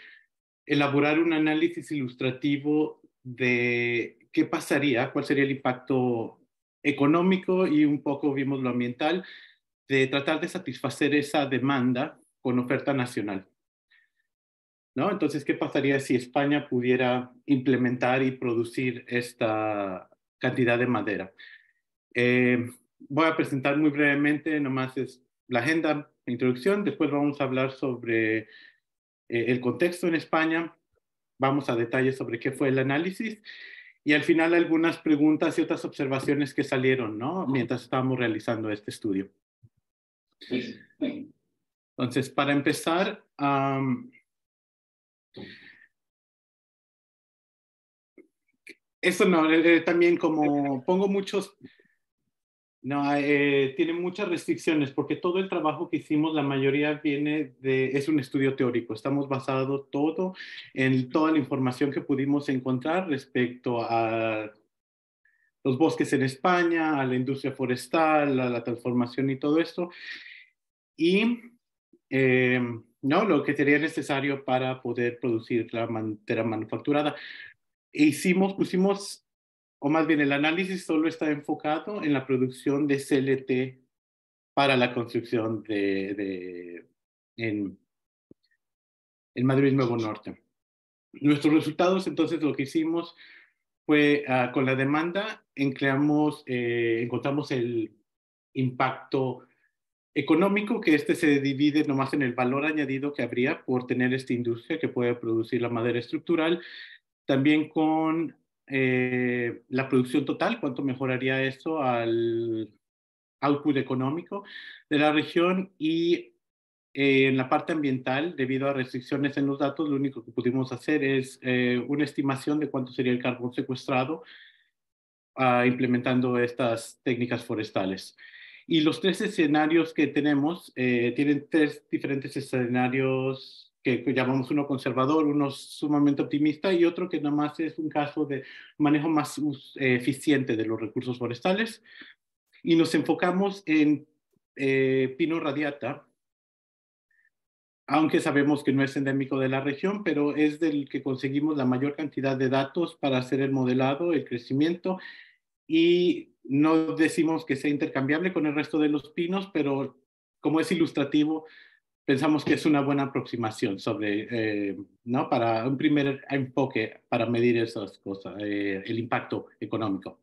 elaborar un análisis ilustrativo de qué pasaría, cuál sería el impacto económico y un poco vimos lo ambiental, de tratar de satisfacer esa demanda con oferta nacional. ¿No? Entonces, ¿qué pasaría si España pudiera implementar y producir esta cantidad de madera? Eh, voy a presentar muy brevemente, nomás es la agenda, la introducción, después vamos a hablar sobre eh, el contexto en España, vamos a detalles sobre qué fue el análisis y al final algunas preguntas y otras observaciones que salieron, ¿no? Mientras estábamos realizando este estudio. Entonces, para empezar, eso no, eh, eh, también como pongo muchos no, eh, tiene muchas restricciones porque todo el trabajo que hicimos, la mayoría viene de, es un estudio teórico. Estamos basados todo en toda la información que pudimos encontrar respecto a los bosques en España, a la industria forestal, a la transformación y todo esto. Y eh, no, lo que sería necesario para poder producir la madera manufacturada. Hicimos, pusimos o más bien el análisis solo está enfocado en la producción de CLT para la construcción de, en, en Madrid Nuevo Norte. Nuestros resultados, entonces, lo que hicimos fue ah, con la demanda eh, encontramos el impacto económico, que este se divide nomás en el valor añadido que habría por tener esta industria que puede producir la madera estructural, también con eh, la producción total, cuánto mejoraría eso al output económico de la región y eh, en la parte ambiental, debido a restricciones en los datos, lo único que pudimos hacer es eh, una estimación de cuánto sería el carbón secuestrado uh, implementando estas técnicas forestales. Y los tres escenarios que tenemos eh, tienen tres diferentes escenarios que llamamos uno conservador, uno sumamente optimista y otro que nada más es un caso de manejo más eh, eficiente de los recursos forestales. Y nos enfocamos en eh, pino radiata, aunque sabemos que no es endémico de la región, pero es del que conseguimos la mayor cantidad de datos para hacer el modelado, el crecimiento y no decimos que sea intercambiable con el resto de los pinos, pero como es ilustrativo, pensamos que es una buena aproximación sobre, eh, ¿no? Para un primer enfoque para medir esas cosas, eh, el impacto económico.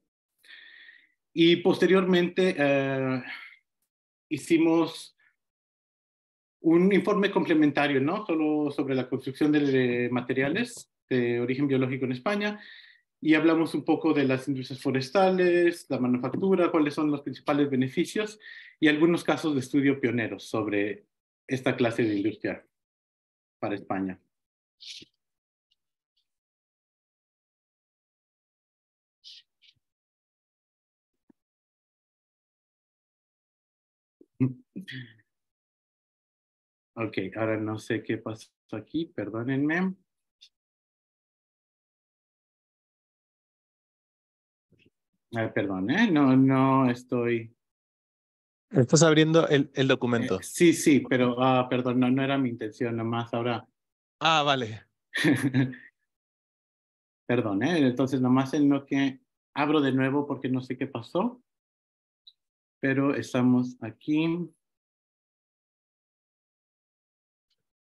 Y posteriormente eh, hicimos un informe complementario, ¿no? Solo sobre la construcción de materiales de origen biológico en España y hablamos un poco de las industrias forestales, la manufactura, cuáles son los principales beneficios y algunos casos de estudio pioneros sobre esta clase de industria para España. Ok, ahora no sé qué pasó aquí, perdónenme. Perdón, ¿eh? No, no estoy. Estás abriendo el, el documento. Eh, sí, sí, pero, ah, perdón, no, no era mi intención, nomás ahora. Ah, vale. perdón, ¿eh? Entonces, nomás en lo que abro de nuevo porque no sé qué pasó. Pero estamos aquí.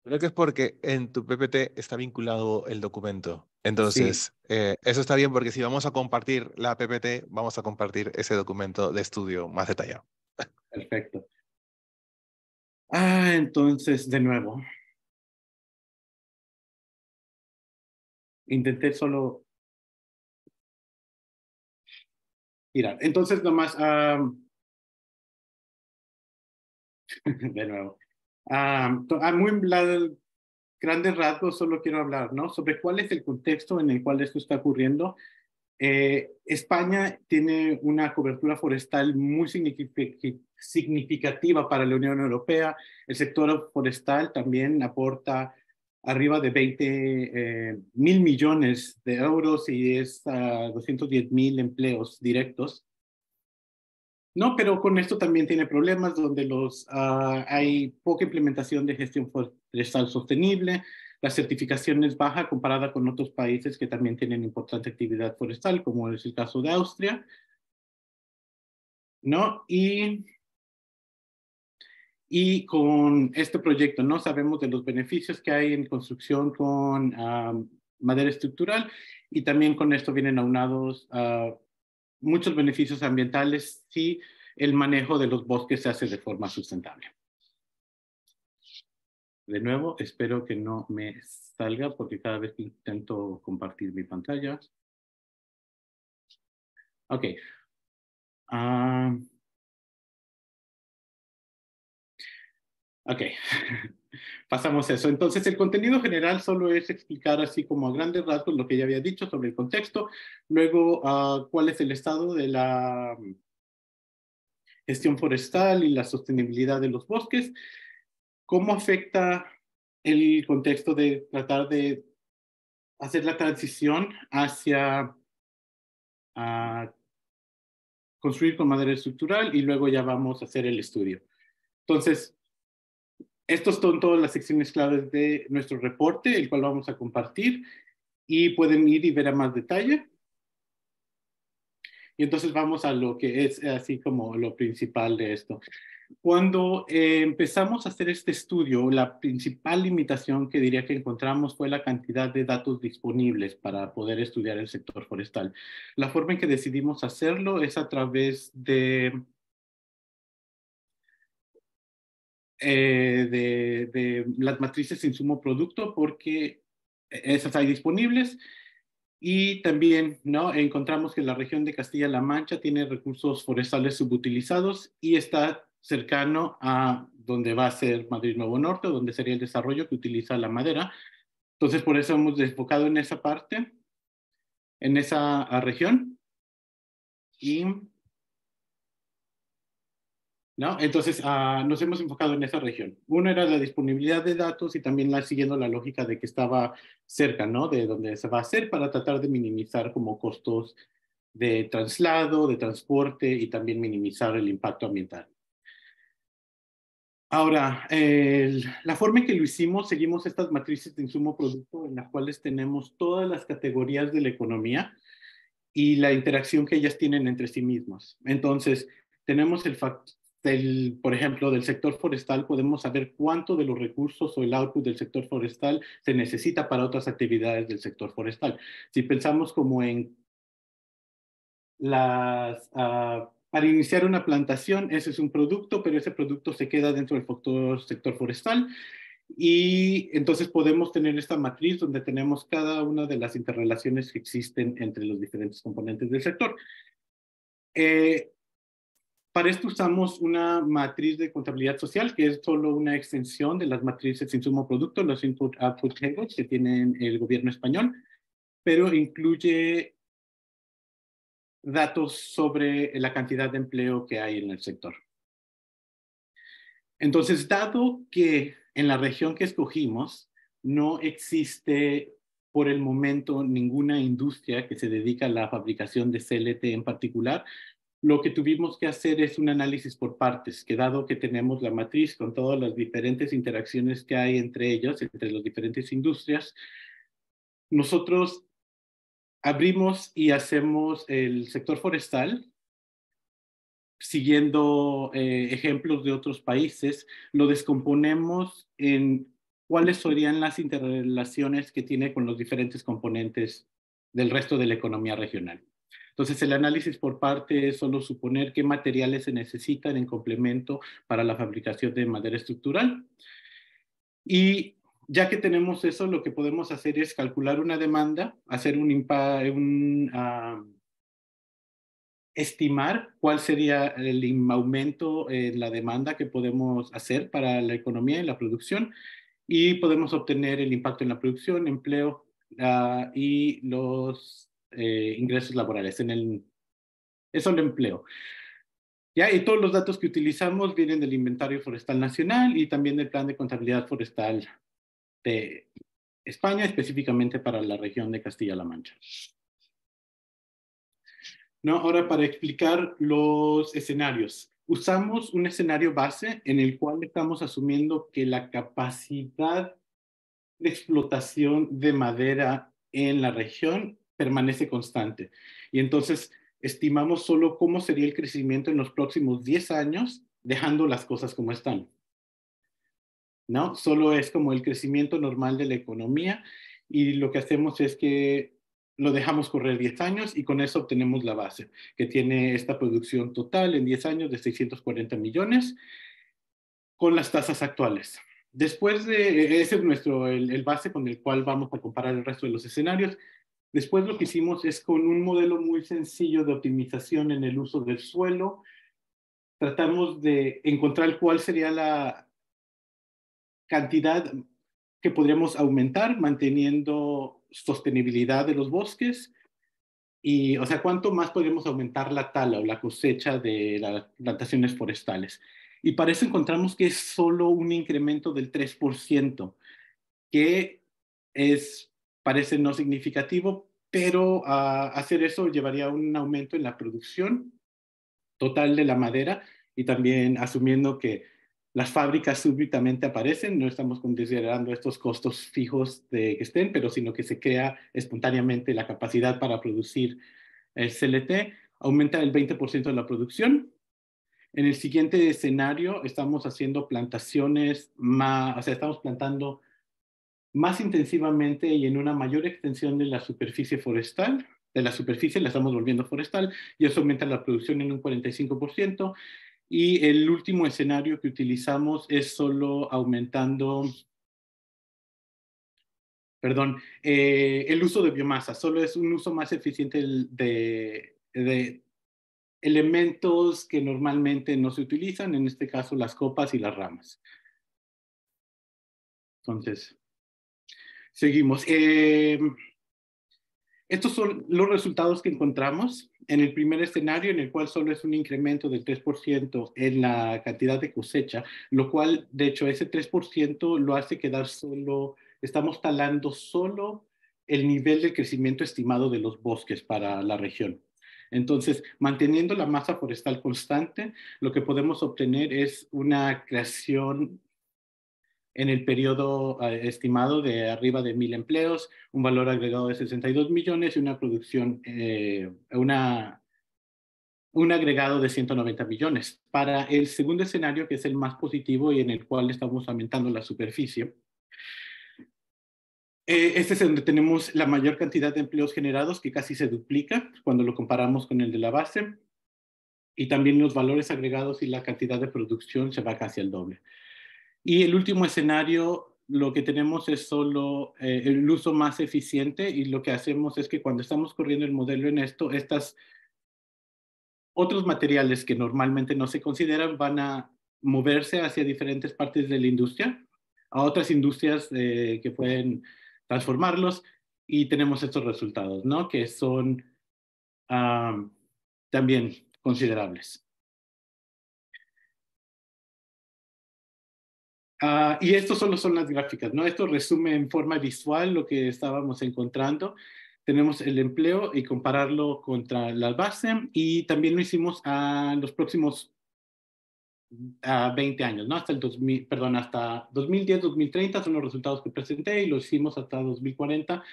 Creo que es porque en tu PPT está vinculado el documento. Entonces, eh, eso está bien porque si vamos a compartir la PPT, vamos a compartir ese documento de estudio más detallado. Perfecto. Ah, entonces, de nuevo. Intenté solo... Mira, entonces nomás... de nuevo. Ah, a muy grandes rasgos solo quiero hablar, ¿no? Sobre cuál es el contexto en el cual esto está ocurriendo. Eh, España tiene una cobertura forestal muy significativa para la Unión Europea. El sector forestal también aporta arriba de 20 eh, mil millones de euros y es 210 mil empleos directos. No, pero con esto también tiene problemas donde los, ah, hay poca implementación de gestión forestal sostenible, la certificación es baja comparada con otros países que también tienen importante actividad forestal, como es el caso de Austria. ¿No? Y, y con este proyecto, ¿no? Sabemos de los beneficios que hay en construcción con ah, madera estructural y también con esto vienen aunados uh, muchos beneficios ambientales si el manejo de los bosques se hace de forma sustentable. De nuevo, espero que no me salga porque cada vez que intento compartir mi pantalla. Ok. Ah. ok. Pasamos eso. Entonces, el contenido general solo es explicar así como a grandes rasgos lo que ya había dicho sobre el contexto, luego uh, cuál es el estado de la gestión forestal y la sostenibilidad de los bosques, cómo afecta el contexto de tratar de hacer la transición hacia uh, construir con madera estructural y luego ya vamos a hacer el estudio. Entonces, estos son todas las secciones claves de nuestro reporte, el cual vamos a compartir y pueden ir y ver a más detalle. Y entonces vamos a lo que es así como lo principal de esto. Cuando eh, empezamos a hacer este estudio, la principal limitación que diría que encontramos fue la cantidad de datos disponibles para poder estudiar el sector forestal. La forma en que decidimos hacerlo es a través de, eh, de, de las matrices insumo-producto, porque esas hay disponibles. Y también ¿no? encontramos que la región de Castilla-La Mancha tiene recursos forestales subutilizados y está cercano a donde va a ser Madrid Nuevo Norte, donde sería el desarrollo que utiliza la madera. Entonces, por eso hemos enfocado en esa parte, en esa región. Y, ¿no? Entonces, ah, nos hemos enfocado en esa región. Uno era la disponibilidad de datos y también la, siguiendo la lógica de que estaba cerca, ¿no? De donde se va a hacer para tratar de minimizar como costos de traslado, de transporte y también minimizar el impacto ambiental. Ahora, la forma en que lo hicimos, seguimos estas matrices de insumo-producto en las cuales tenemos todas las categorías de la economía y la interacción que ellas tienen entre sí mismas. Entonces, tenemos el, del, por ejemplo, del sector forestal, podemos saber cuánto de los recursos o el output del sector forestal se necesita para otras actividades del sector forestal. Si pensamos como en las... Uh, para iniciar una plantación, ese es un producto, pero ese producto se queda dentro del sector forestal. Y entonces podemos tener esta matriz donde tenemos cada una de las interrelaciones que existen entre los diferentes componentes del sector. Eh, para esto usamos una matriz de contabilidad social, que es solo una extensión de las matrices insumo-producto, los input-output tables que tiene el gobierno español, pero incluye datos sobre la cantidad de empleo que hay en el sector. Entonces, dado que en la región que escogimos no existe por el momento ninguna industria que se dedica a la fabricación de CLT en particular, lo que tuvimos que hacer es un análisis por partes, que dado que tenemos la matriz con todas las diferentes interacciones que hay entre ellos, entre las diferentes industrias, nosotros abrimos y hacemos el sector forestal, siguiendo eh, ejemplos de otros países, lo descomponemos en cuáles serían las interrelaciones que tiene con los diferentes componentes del resto de la economía regional. Entonces, el análisis por parte es solo suponer qué materiales se necesitan en complemento para la fabricación de madera estructural. Y ya que tenemos eso, lo que podemos hacer es calcular una demanda, hacer un, un uh, estimar cuál sería el aumento en la demanda que podemos hacer para la economía y la producción y podemos obtener el impacto en la producción, empleo uh, y los eh, ingresos laborales. En el, eso el empleo. ¿Ya? Y todos los datos que utilizamos vienen del Inventario Forestal Nacional y también del Plan de Contabilidad Forestal de España, específicamente para la región de Castilla-La Mancha. ¿No? Ahora, para explicar los escenarios. Usamos un escenario base en el cual estamos asumiendo que la capacidad de explotación de madera en la región permanece constante. Y entonces estimamos solo cómo sería el crecimiento en los próximos 10 años, dejando las cosas como están. ¿no? Solo es como el crecimiento normal de la economía y lo que hacemos es que lo dejamos correr 10 años y con eso obtenemos la base, que tiene esta producción total en 10 años de 640 millones con las tasas actuales. Después de, ese es nuestro, el, el base con el cual vamos a comparar el resto de los escenarios. Después lo que hicimos es con un modelo muy sencillo de optimización en el uso del suelo, tratamos de encontrar cuál sería la, cantidad que podríamos aumentar manteniendo sostenibilidad de los bosques y, o sea, cuánto más podríamos aumentar la tala o la cosecha de las plantaciones forestales. Y para eso encontramos que es solo un incremento del 3%, que es, parece no significativo, pero a hacer eso llevaría a un aumento en la producción total de la madera y también asumiendo que las fábricas súbitamente aparecen, no estamos considerando estos costos fijos de que estén, pero sino que se crea espontáneamente la capacidad para producir el CLT, aumenta el 20% de la producción. En el siguiente escenario estamos haciendo plantaciones más, o sea, estamos plantando más intensivamente y en una mayor extensión de la superficie forestal, de la superficie la estamos volviendo forestal y eso aumenta la producción en un 45%. Y el último escenario que utilizamos es solo aumentando, perdón, eh, el uso de biomasa, solo es un uso más eficiente de, de elementos que normalmente no se utilizan, en este caso las copas y las ramas. Entonces, seguimos. Eh, estos son los resultados que encontramos en el primer escenario, en el cual solo es un incremento del 3% en la cantidad de cosecha, lo cual, de hecho, ese 3% lo hace quedar solo, estamos talando solo el nivel de crecimiento estimado de los bosques para la región. Entonces, manteniendo la masa forestal constante, lo que podemos obtener es una creación en el periodo eh, estimado de arriba de mil empleos, un valor agregado de 62 millones y una producción, eh, una, un agregado de 190 millones. Para el segundo escenario, que es el más positivo y en el cual estamos aumentando la superficie, eh, este es donde tenemos la mayor cantidad de empleos generados, que casi se duplica cuando lo comparamos con el de la base. Y también los valores agregados y la cantidad de producción se va casi al doble. Y el último escenario, lo que tenemos es solo eh, el uso más eficiente y lo que hacemos es que cuando estamos corriendo el modelo en esto, estas otros materiales que normalmente no se consideran van a moverse hacia diferentes partes de la industria, a otras industrias eh, que pueden transformarlos y tenemos estos resultados, ¿no? Que son también considerables. Ah, y estos solo son las gráficas, ¿no? Esto resume en forma visual lo que estábamos encontrando. Tenemos el empleo y compararlo contra la base y también lo hicimos a los próximos a 20 años, ¿no? Hasta el 2000, perdón, hasta 2010, 2030 son los resultados que presenté y lo hicimos hasta 2040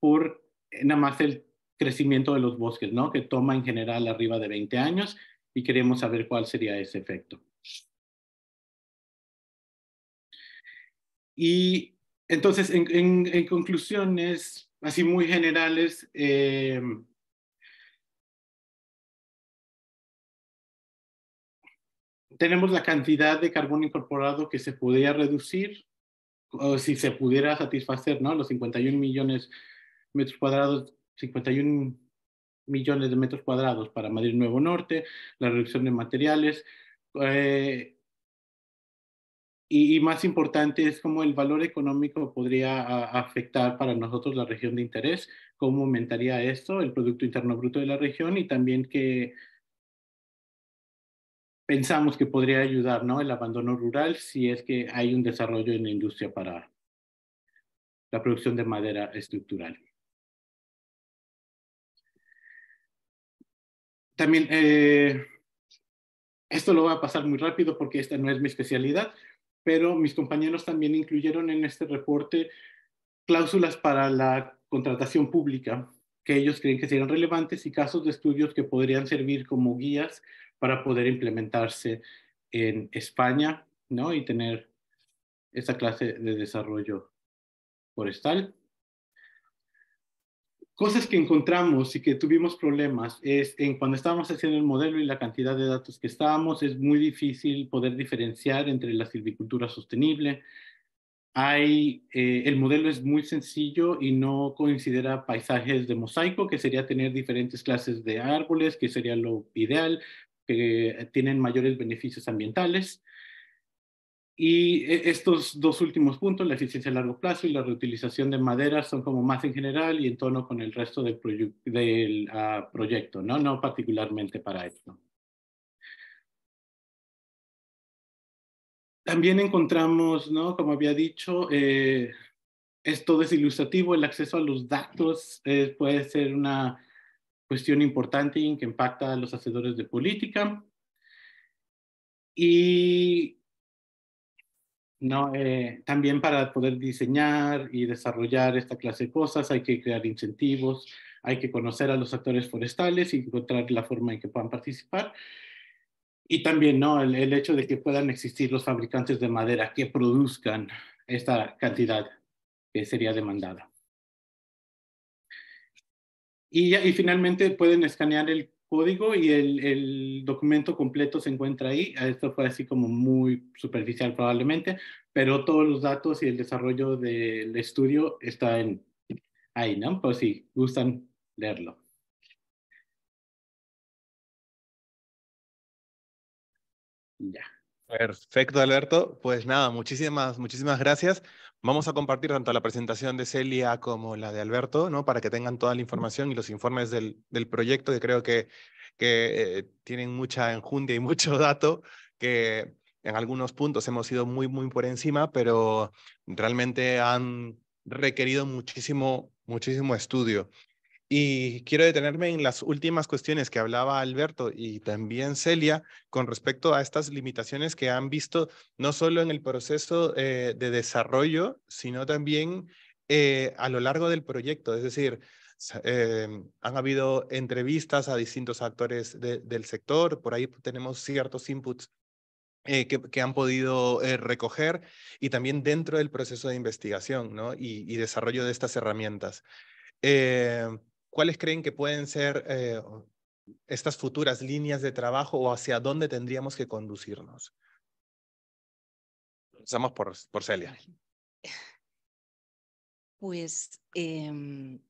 por eh, nada más el crecimiento de los bosques, ¿no? Que toma en general arriba de 20 años y queremos saber cuál sería ese efecto. Y entonces, en, en, conclusiones así muy generales, eh, tenemos la cantidad de carbono incorporado que se podría reducir, o si se pudiera satisfacer, ¿no? Los 51 millones de metros cuadrados, 51 millones de metros cuadrados para Madrid Nuevo Norte, la reducción de materiales. Eh, y, más importante es cómo el valor económico podría afectar para nosotros la región de interés, cómo aumentaría esto, el Producto Interno Bruto de la región y también que pensamos que podría ayudar ¿no? el abandono rural si es que hay un desarrollo en la industria para la producción de madera estructural. También, eh, esto lo voy a pasar muy rápido porque esta no es mi especialidad, pero mis compañeros también incluyeron en este reporte cláusulas para la contratación pública que ellos creen que serían relevantes y casos de estudios que podrían servir como guías para poder implementarse en España, ¿no? Y tener esa clase de desarrollo forestal. Cosas que encontramos y que tuvimos problemas es en cuando estábamos haciendo el modelo y la cantidad de datos que estábamos, es muy difícil poder diferenciar entre la silvicultura sostenible. Hay, eh, el modelo es muy sencillo y no considera paisajes de mosaico, que sería tener diferentes clases de árboles, que sería lo ideal, que tienen mayores beneficios ambientales. Y e, estos dos últimos puntos, la eficiencia a largo plazo y la reutilización de madera, son como más en general y en tono con el resto del, del ah, proyecto, ¿no? no particularmente para esto. También encontramos, ¿no? como había dicho, eh, esto es ilustrativo, el acceso a los datos eh, puede ser una cuestión importante que impacta a los hacedores de política. Y no, eh, también para poder diseñar y desarrollar esta clase de cosas hay que crear incentivos, hay que conocer a los actores forestales y encontrar la forma en que puedan participar. Y también ¿no? el, hecho de que puedan existir los fabricantes de madera que produzcan esta cantidad que sería demandada. Y, y finalmente pueden escanear el código y el, el, documento completo se encuentra ahí. Esto fue así como muy superficial probablemente, pero todos los datos y el desarrollo del estudio está en, ahí, ¿no? Pues si gustan leerlo. Ya. Perfecto, Alberto. Pues nada, muchísimas, muchísimas gracias. Vamos a compartir tanto la presentación de Celia como la de Alberto, ¿no? Para que tengan toda la información y los informes del, del proyecto, que creo que, que eh, tienen mucha enjundia y mucho dato, que en algunos puntos hemos ido muy, muy por encima, pero realmente han requerido muchísimo, muchísimo estudio. Y quiero detenerme en las últimas cuestiones que hablaba Alberto y también Celia con respecto a estas limitaciones que han visto no solo en el proceso eh, de desarrollo, sino también eh, a lo largo del proyecto. Es decir, eh, han habido entrevistas a distintos actores del sector, por ahí tenemos ciertos inputs que, que, han podido recoger y también dentro del proceso de investigación ¿no? y, y desarrollo de estas herramientas. ¿Cuáles creen que pueden ser eh, estas futuras líneas de trabajo o hacia dónde tendríamos que conducirnos? Empezamos por, por Celia. Pues em,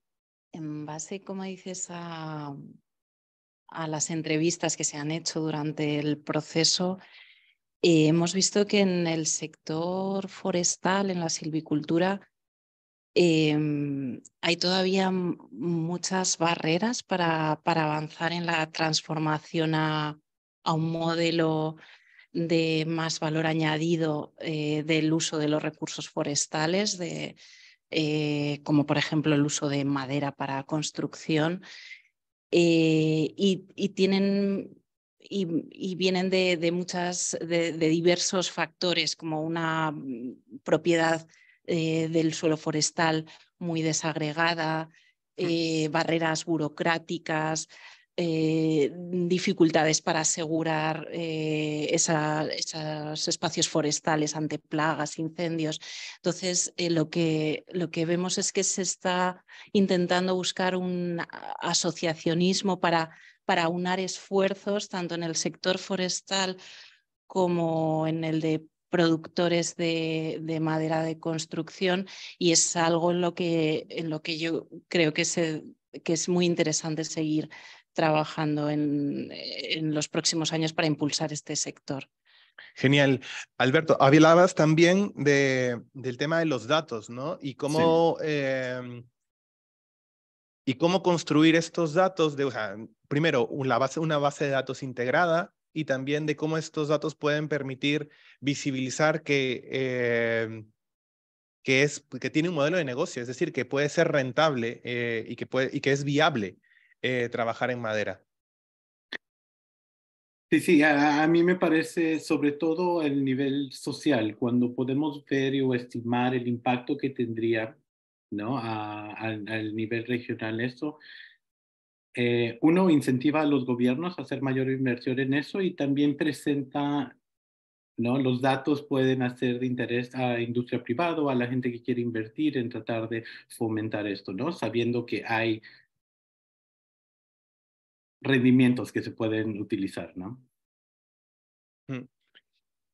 en base, como dices, a, a, las entrevistas que se han hecho durante el proceso, eh, hemos visto que en el sector forestal, en la silvicultura, Em, hay todavía muchas barreras para, para, avanzar en la transformación a, a, un modelo de más valor añadido eh, del uso de los recursos forestales, de, eh, como por ejemplo el uso de madera para construcción, eh, y, tienen y, vienen de, muchas, de, de, diversos factores, como una mm, propiedad eh, del suelo forestal muy desagregada, eh, barreras burocráticas, eh, dificultades para asegurar esos espacios forestales ante plagas, incendios. Entonces, lo, que, lo que vemos es que se está intentando buscar un asociacionismo para, para unar esfuerzos tanto en el sector forestal como en el de productores de, de, madera de construcción y es algo en lo que, en lo que yo creo que, se, que es muy interesante seguir trabajando en, en, los próximos años para impulsar este sector. Genial. Alberto, hablabas también de, del tema de los datos, ¿no? Y cómo, sí. eh, y cómo construir estos datos, de, o sea, primero, una base, una base de datos integrada, y también de cómo estos datos pueden permitir visibilizar que, eh, que, es, que tiene un modelo de negocio, es decir, que puede ser rentable eh, y, que puede, y que es viable eh, trabajar en madera. Sí, sí, a, mí me parece sobre todo el nivel social, cuando podemos ver o estimar el impacto que tendría ¿no? A, al nivel regional esto, eh, uno incentiva a los gobiernos a hacer mayor inversión en eso y también presenta, ¿no? Los datos pueden hacer de interés a industria privada o a la gente que quiere invertir en tratar de fomentar esto, ¿no? Sabiendo que hay rendimientos que se pueden utilizar, ¿no? Mm.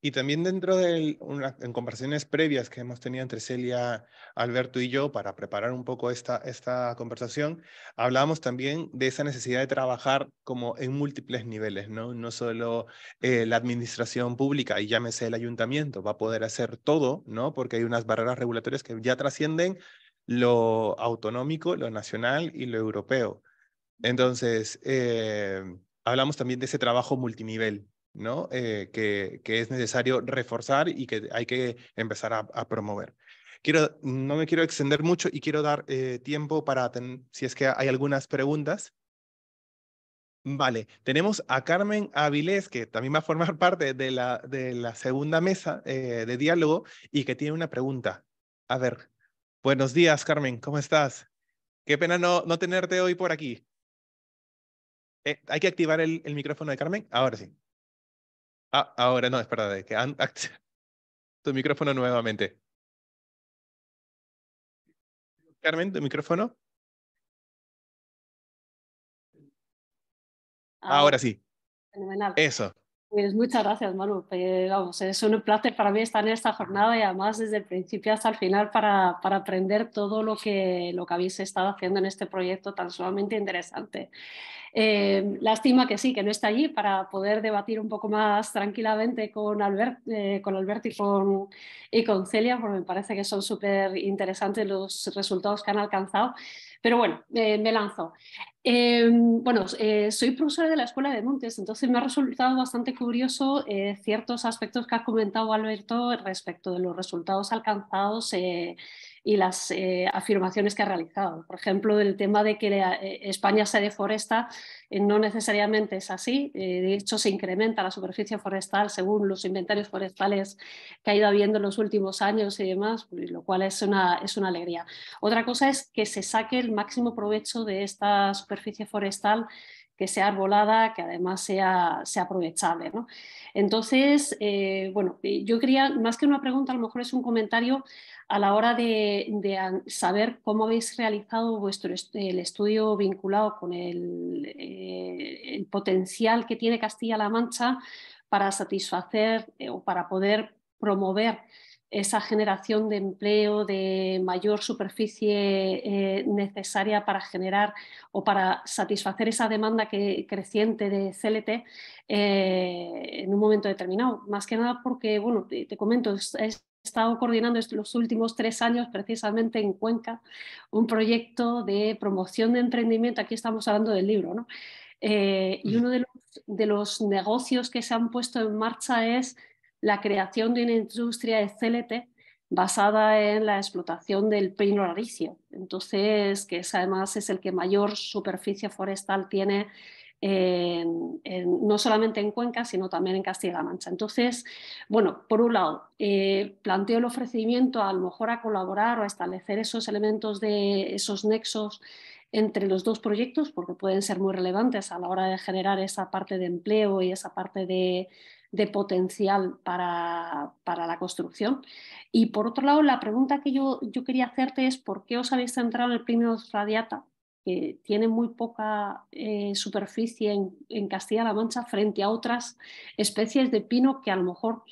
Y también dentro de en conversaciones previas que hemos tenido entre Celia, Alberto y yo para preparar un poco esta, esta conversación, hablábamos también de esa necesidad de trabajar como en múltiples niveles, ¿no? No solo eh, la administración pública, y llámese el ayuntamiento, va a poder hacer todo, ¿no? Porque hay unas barreras regulatorias que ya trascienden lo autonómico, lo nacional y lo europeo. Entonces, eh, hablamos también de ese trabajo multinivel, ¿no? Eh, que, que, es necesario reforzar y que hay que empezar a, promover. Quiero, no me quiero extender mucho y quiero dar eh, tiempo para, si es que hay algunas preguntas. Vale, tenemos a Carmen Avilés, que también va a formar parte de la, de la segunda mesa eh, de diálogo y que tiene una pregunta. A ver, buenos días, Carmen, ¿cómo estás? Qué pena no, no tenerte hoy por aquí. Hay que activar el, micrófono de Carmen. Ahora sí. Ah, ahora no, espera, que tu micrófono nuevamente. Carmen, tu micrófono. Ahora, sí. Fenomenal. Eso. Pues muchas gracias, Manu. Pues, vamos, es un placer para mí estar en esta jornada y además desde el principio hasta el final para, para aprender todo lo que, lo que habéis estado haciendo en este proyecto tan sumamente interesante. Eh, lástima que sí, que no está allí para poder debatir un poco más tranquilamente con Albert, eh, con Albert y, con, y con Celia, porque me parece que son súper interesantes los resultados que han alcanzado. Pero bueno, eh, me lanzo. Eh, bueno, eh, soy profesora de la Escuela de Montes, entonces me ha resultado bastante curioso ciertos aspectos que ha comentado Alberto respecto de los resultados alcanzados y las eh, afirmaciones que ha realizado. Por ejemplo, el tema de que eh, España se deforesta eh, no necesariamente es así. de hecho, se incrementa la superficie forestal según los inventarios forestales que ha ido habiendo en los últimos años y demás, lo cual es una, es una alegría. Otra cosa es que se saque el máximo provecho de esta superficie forestal que sea arbolada, que además sea, sea aprovechable. ¿no? Entonces, bueno, yo quería, más que una pregunta, a lo mejor es un comentario a la hora de, saber cómo habéis realizado vuestro el estudio vinculado con el, eh, el potencial que tiene Castilla-La Mancha para satisfacer eh, o para poder promover esa generación de empleo, de mayor superficie eh, necesaria para generar o para satisfacer esa demanda que, creciente de CLT en un momento determinado. Más que nada porque, bueno, te, te comento, He estado coordinando los últimos tres años precisamente en Cuenca un proyecto de promoción de emprendimiento. Aquí estamos hablando del libro, ¿no? Eh, y uno de los, de los, negocios que se han puesto en marcha es la creación de una industria CLT basada en la explotación del pino raricio. Entonces, que es, además es el que mayor superficie forestal tiene no solamente en Cuenca, sino también en Castilla-La Mancha. Entonces, bueno, por un lado, eh, planteo el ofrecimiento a lo mejor a colaborar o a establecer esos elementos de esos nexos entre los dos proyectos, porque pueden ser muy relevantes a la hora de generar esa parte de empleo y esa parte de, potencial para, para, la construcción. Y por otro lado, la pregunta que yo, yo quería hacerte es por qué os habéis centrado en el Primos radiata que tiene muy poca eh, superficie en, Castilla-La Mancha frente a otras especies de pino que a lo mejor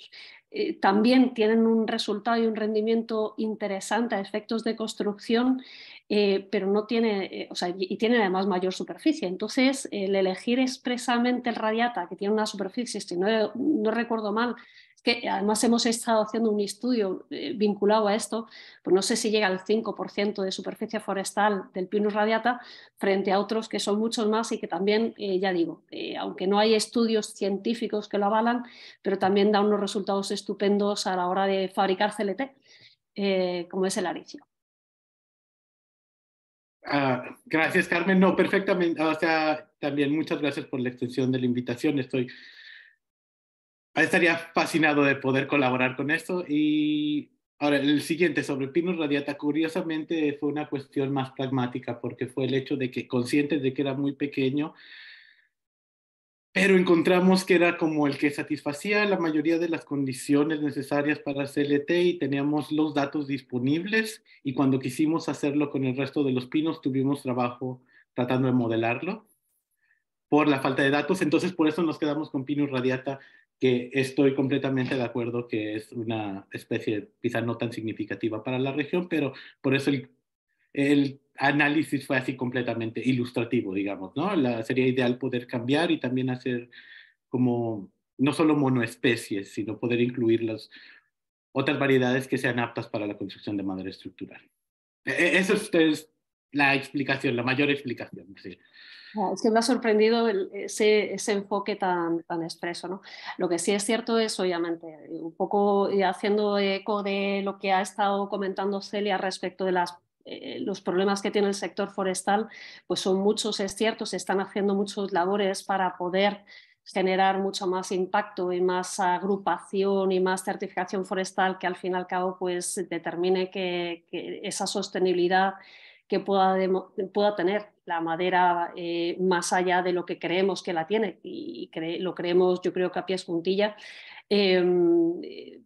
eh, también tienen un resultado y un rendimiento interesante a efectos de construcción, eh, pero no tiene, o sea, y tiene además mayor superficie. Entonces, el elegir expresamente el radiata, que tiene una superficie, si no, recuerdo mal, que además hemos estado haciendo un estudio eh, vinculado a esto, pues no sé si llega al 5% de superficie forestal del Pinus radiata frente a otros que son muchos más y que también, eh, ya digo, eh, aunque no hay estudios científicos que lo avalan, pero también da unos resultados estupendos a la hora de fabricar CLT, como es el aricio. Ah, gracias, Carmen. No, perfectamente. O sea, también muchas gracias por la extensión de la invitación. Estoy estaría fascinado de poder colaborar con esto. Y ahora, el siguiente, sobre Pinus radiata, curiosamente fue una cuestión más pragmática porque fue el hecho de que conscientes de que era muy pequeño, pero encontramos que era como el que satisfacía la mayoría de las condiciones necesarias para CLT y teníamos los datos disponibles y cuando quisimos hacerlo con el resto de los pinos tuvimos trabajo tratando de modelarlo por la falta de datos, entonces por eso nos quedamos con Pinus radiata que estoy completamente de acuerdo que es una especie quizá no tan significativa para la región, pero por eso el, el análisis fue así completamente ilustrativo, digamos, ¿no? La, sería ideal poder cambiar y también hacer como no solo monoespecies, sino poder incluir las otras variedades que sean aptas para la construcción de madera estructural. E, e, eso es, la explicación, la mayor explicación. ¿sí? Es que me ha sorprendido ese, ese, enfoque tan, tan expreso. ¿no? Lo que sí es cierto es, obviamente, un poco haciendo eco de lo que ha estado comentando Celia respecto de las, eh, los problemas que tiene el sector forestal, pues son muchos, es cierto, se están haciendo muchas labores para poder generar mucho más impacto y más agrupación y más certificación forestal que al fin y al cabo pues determine que, esa sostenibilidad que pueda, pueda tener la madera eh, más allá de lo que creemos que la tiene y lo creemos yo creo que a pies juntilla. Em,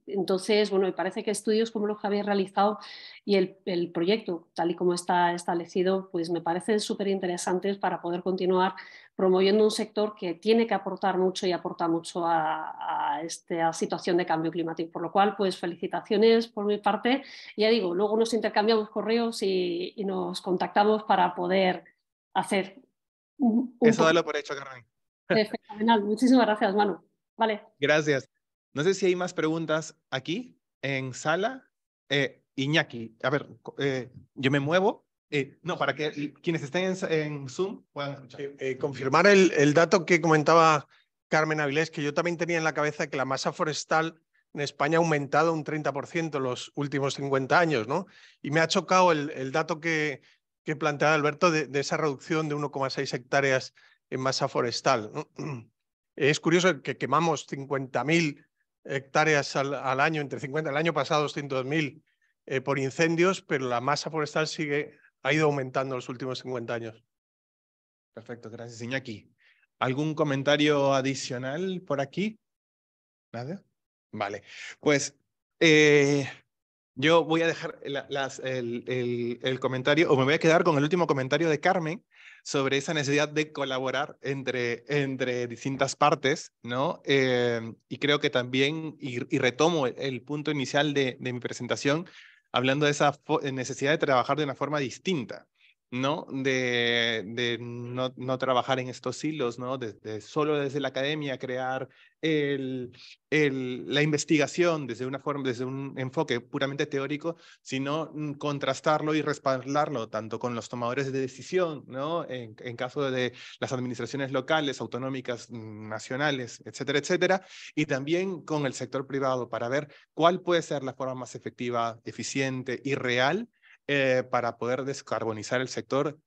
entonces, bueno, me parece que estudios como los que habéis realizado y el, el proyecto, tal y como está establecido, pues me parecen súper interesantes para poder continuar promoviendo un sector que tiene que aportar mucho y aporta mucho a, esta situación de cambio climático. Por lo cual, pues felicitaciones por mi parte. Ya digo, luego nos intercambiamos correos y, nos contactamos para poder hacer un, Eso dalo por hecho, Carmen. Fenomenal. Muchísimas gracias, Manu. Vale. Gracias. No sé si hay más preguntas aquí en sala. Eh, Iñaki, a ver, eh, yo me muevo eh, no, para que quienes estén en, Zoom puedan escuchar. Confirmar el, dato que comentaba Carmen Avilés, que yo también tenía en la cabeza que la masa forestal en España ha aumentado un 30% en los últimos 50 años, ¿no? Y me ha chocado el, el dato que, que planteaba Alberto de, de esa reducción de 1,6 hectáreas en masa forestal. Es curioso que quemamos 50.000 hectáreas al, año, entre 50, el año pasado 200.000 eh, por incendios, pero la masa forestal sigue ha ido aumentando en los últimos 50 años. Perfecto, gracias Iñaki. ¿Algún comentario adicional por aquí? ¿Nada? Vale, pues eh, yo voy a dejar el, el, comentario, o me voy a quedar con el último comentario de Carmen sobre esa necesidad de colaborar entre, entre distintas partes, ¿no? Eh, y creo que también, y, retomo el, punto inicial de, de mi presentación, hablando de esa necesidad de trabajar de una forma distinta, ¿no? De, de no, no, trabajar en estos hilos, ¿no? De, solo desde la academia crear el, el, la investigación desde una forma, desde un enfoque puramente teórico, sino mm, contrastarlo y respaldarlo tanto con los tomadores de decisión, ¿no? En, en caso de las administraciones locales, autonómicas, mm, nacionales, etcétera, etcétera, y también con el sector privado para ver cuál puede ser la forma más efectiva, eficiente y real eh, para poder descarbonizar el sector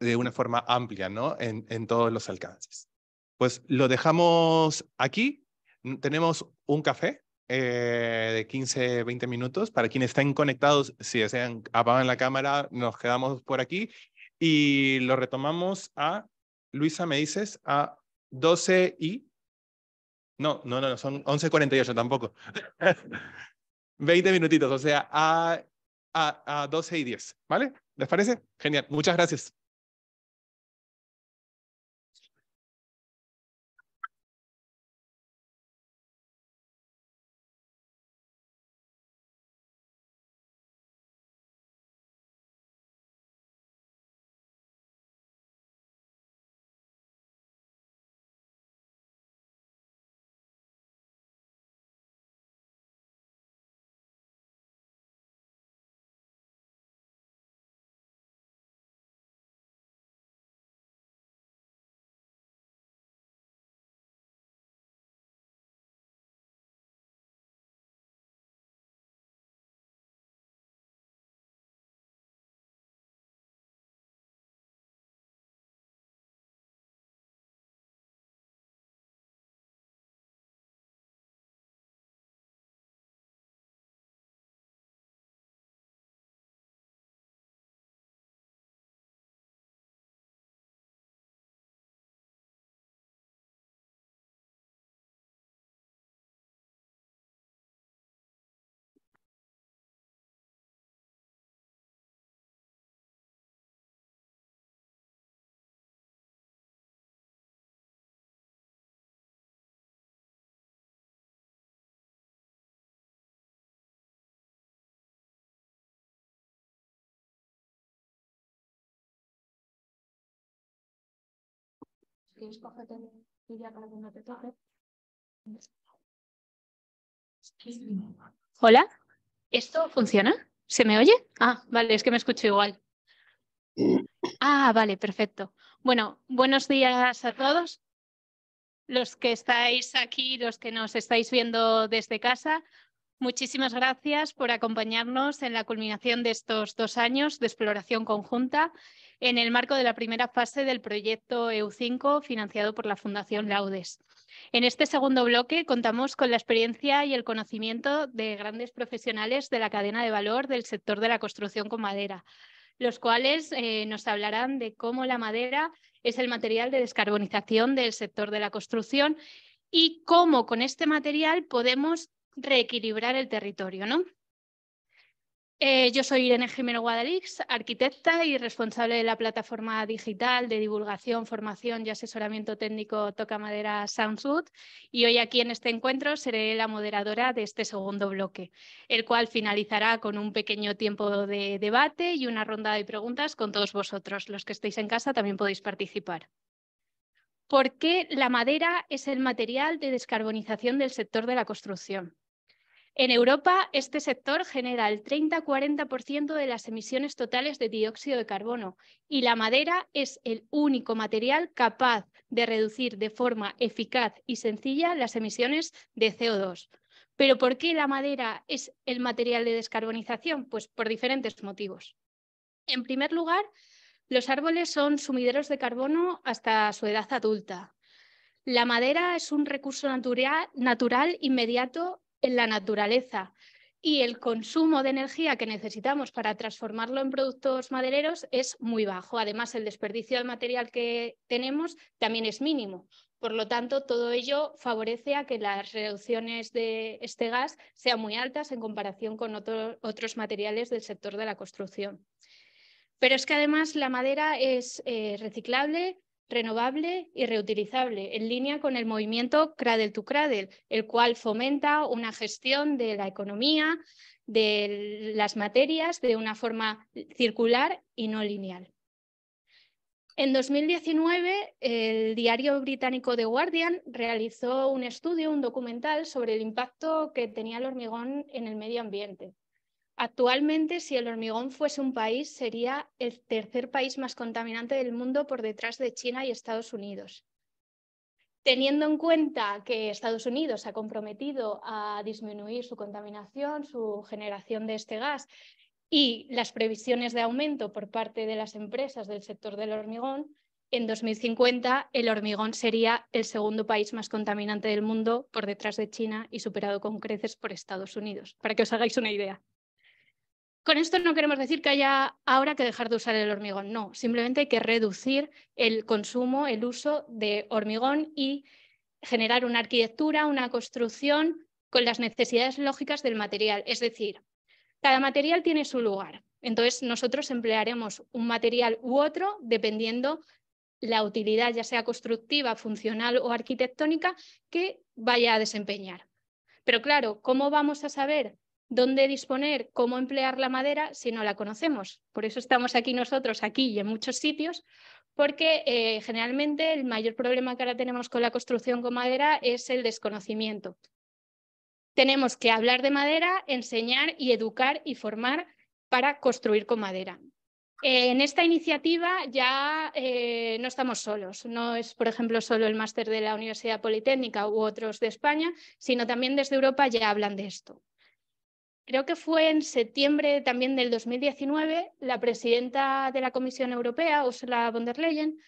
de una forma amplia, ¿no? En, en todos los alcances. Pues lo dejamos aquí. Tenemos un café eh, de 15, 20 minutos. Para quienes estén conectados, si desean, apagan la cámara, nos quedamos por aquí y lo retomamos a, Luisa, me dices, a 12 y... No, no, no, son 11.48 tampoco. 20 minutitos, o sea, a a, a 12 y 10, ¿vale? ¿Les parece? Genial, muchas gracias. Hola, ¿esto funciona? ¿Se me oye? Ah, vale, es que me escucho igual. Ah, vale, perfecto. Bueno, buenos días a todos. Los que estáis aquí, los que nos estáis viendo desde casa, muchísimas gracias por acompañarnos en la culminación de estos dos años de exploración conjunta en el marco de la primera fase del proyecto EU5 financiado por la Fundación Laudes. En este segundo bloque contamos con la experiencia y el conocimiento de grandes profesionales de la cadena de valor del sector de la construcción con madera, los cuales eh, nos hablarán de cómo la madera es el material de descarbonización del sector de la construcción y cómo con este material podemos reequilibrar el territorio. ¿no? Eh, yo soy Irene Jimeno Guadalix, arquitecta y responsable de la plataforma digital de divulgación, formación y asesoramiento técnico Toca Madera Soundswood y hoy aquí en este encuentro seré la moderadora de este segundo bloque, el cual finalizará con un pequeño tiempo de debate y una ronda de preguntas con todos vosotros. Los que estéis en casa también podéis participar. ¿Por qué la madera es el material de descarbonización del sector de la construcción? En Europa, este sector genera el 30-40% de las emisiones totales de dióxido de carbono y la madera es el único material capaz de reducir de forma eficaz y sencilla las emisiones de CO2. ¿Pero por qué la madera es el material de descarbonización? Pues por diferentes motivos. En primer lugar, los árboles son sumideros de carbono hasta su edad adulta. La madera es un recurso natural, natural inmediato en la naturaleza y el consumo de energía que necesitamos para transformarlo en productos madereros es muy bajo. Además, el desperdicio de material que tenemos también es mínimo. Por lo tanto, todo ello favorece a que las reducciones de este gas sean muy altas en comparación con otros materiales del sector de la construcción. Pero es que además la madera es eh, reciclable, renovable y reutilizable, en línea con el movimiento Cradle to Cradle, el cual fomenta una gestión de la economía, de las materias, de una forma circular y no lineal. En 2019, el diario británico The Guardian realizó un estudio, un documental sobre el impacto que tenía el hormigón en el medio ambiente. Actualmente, si el hormigón fuese un país, sería el tercer país más contaminante del mundo por detrás de China y Estados Unidos. Teniendo en cuenta que Estados Unidos ha comprometido a disminuir su contaminación, su generación de este gas y las previsiones de aumento por parte de las empresas del sector del hormigón, en 2050 el hormigón sería el segundo país más contaminante del mundo por detrás de China y superado con creces por Estados Unidos, para que os hagáis una idea. Con esto no queremos decir que haya ahora que dejar de usar el hormigón, no, simplemente hay que reducir el consumo, el uso de hormigón y generar una arquitectura, una construcción con las necesidades lógicas del material. Es decir, cada material tiene su lugar. Entonces, nosotros emplearemos un material u otro dependiendo la utilidad, ya sea constructiva, funcional o arquitectónica, que vaya a desempeñar. Pero claro, ¿cómo vamos a saber dónde disponer, cómo emplear la madera si no la conocemos. Por eso estamos aquí nosotros, aquí y en muchos sitios, porque eh, generalmente el mayor problema que ahora tenemos con la construcción con madera es el desconocimiento. Tenemos que hablar de madera, enseñar y educar y formar para construir con madera. En esta iniciativa ya eh, no estamos solos. No es, por ejemplo, solo el máster de la Universidad Politécnica u otros de España, sino también desde Europa ya hablan de esto creo que fue en septiembre también del 2019, la presidenta de la Comisión Europea, Ursula von der Leyen,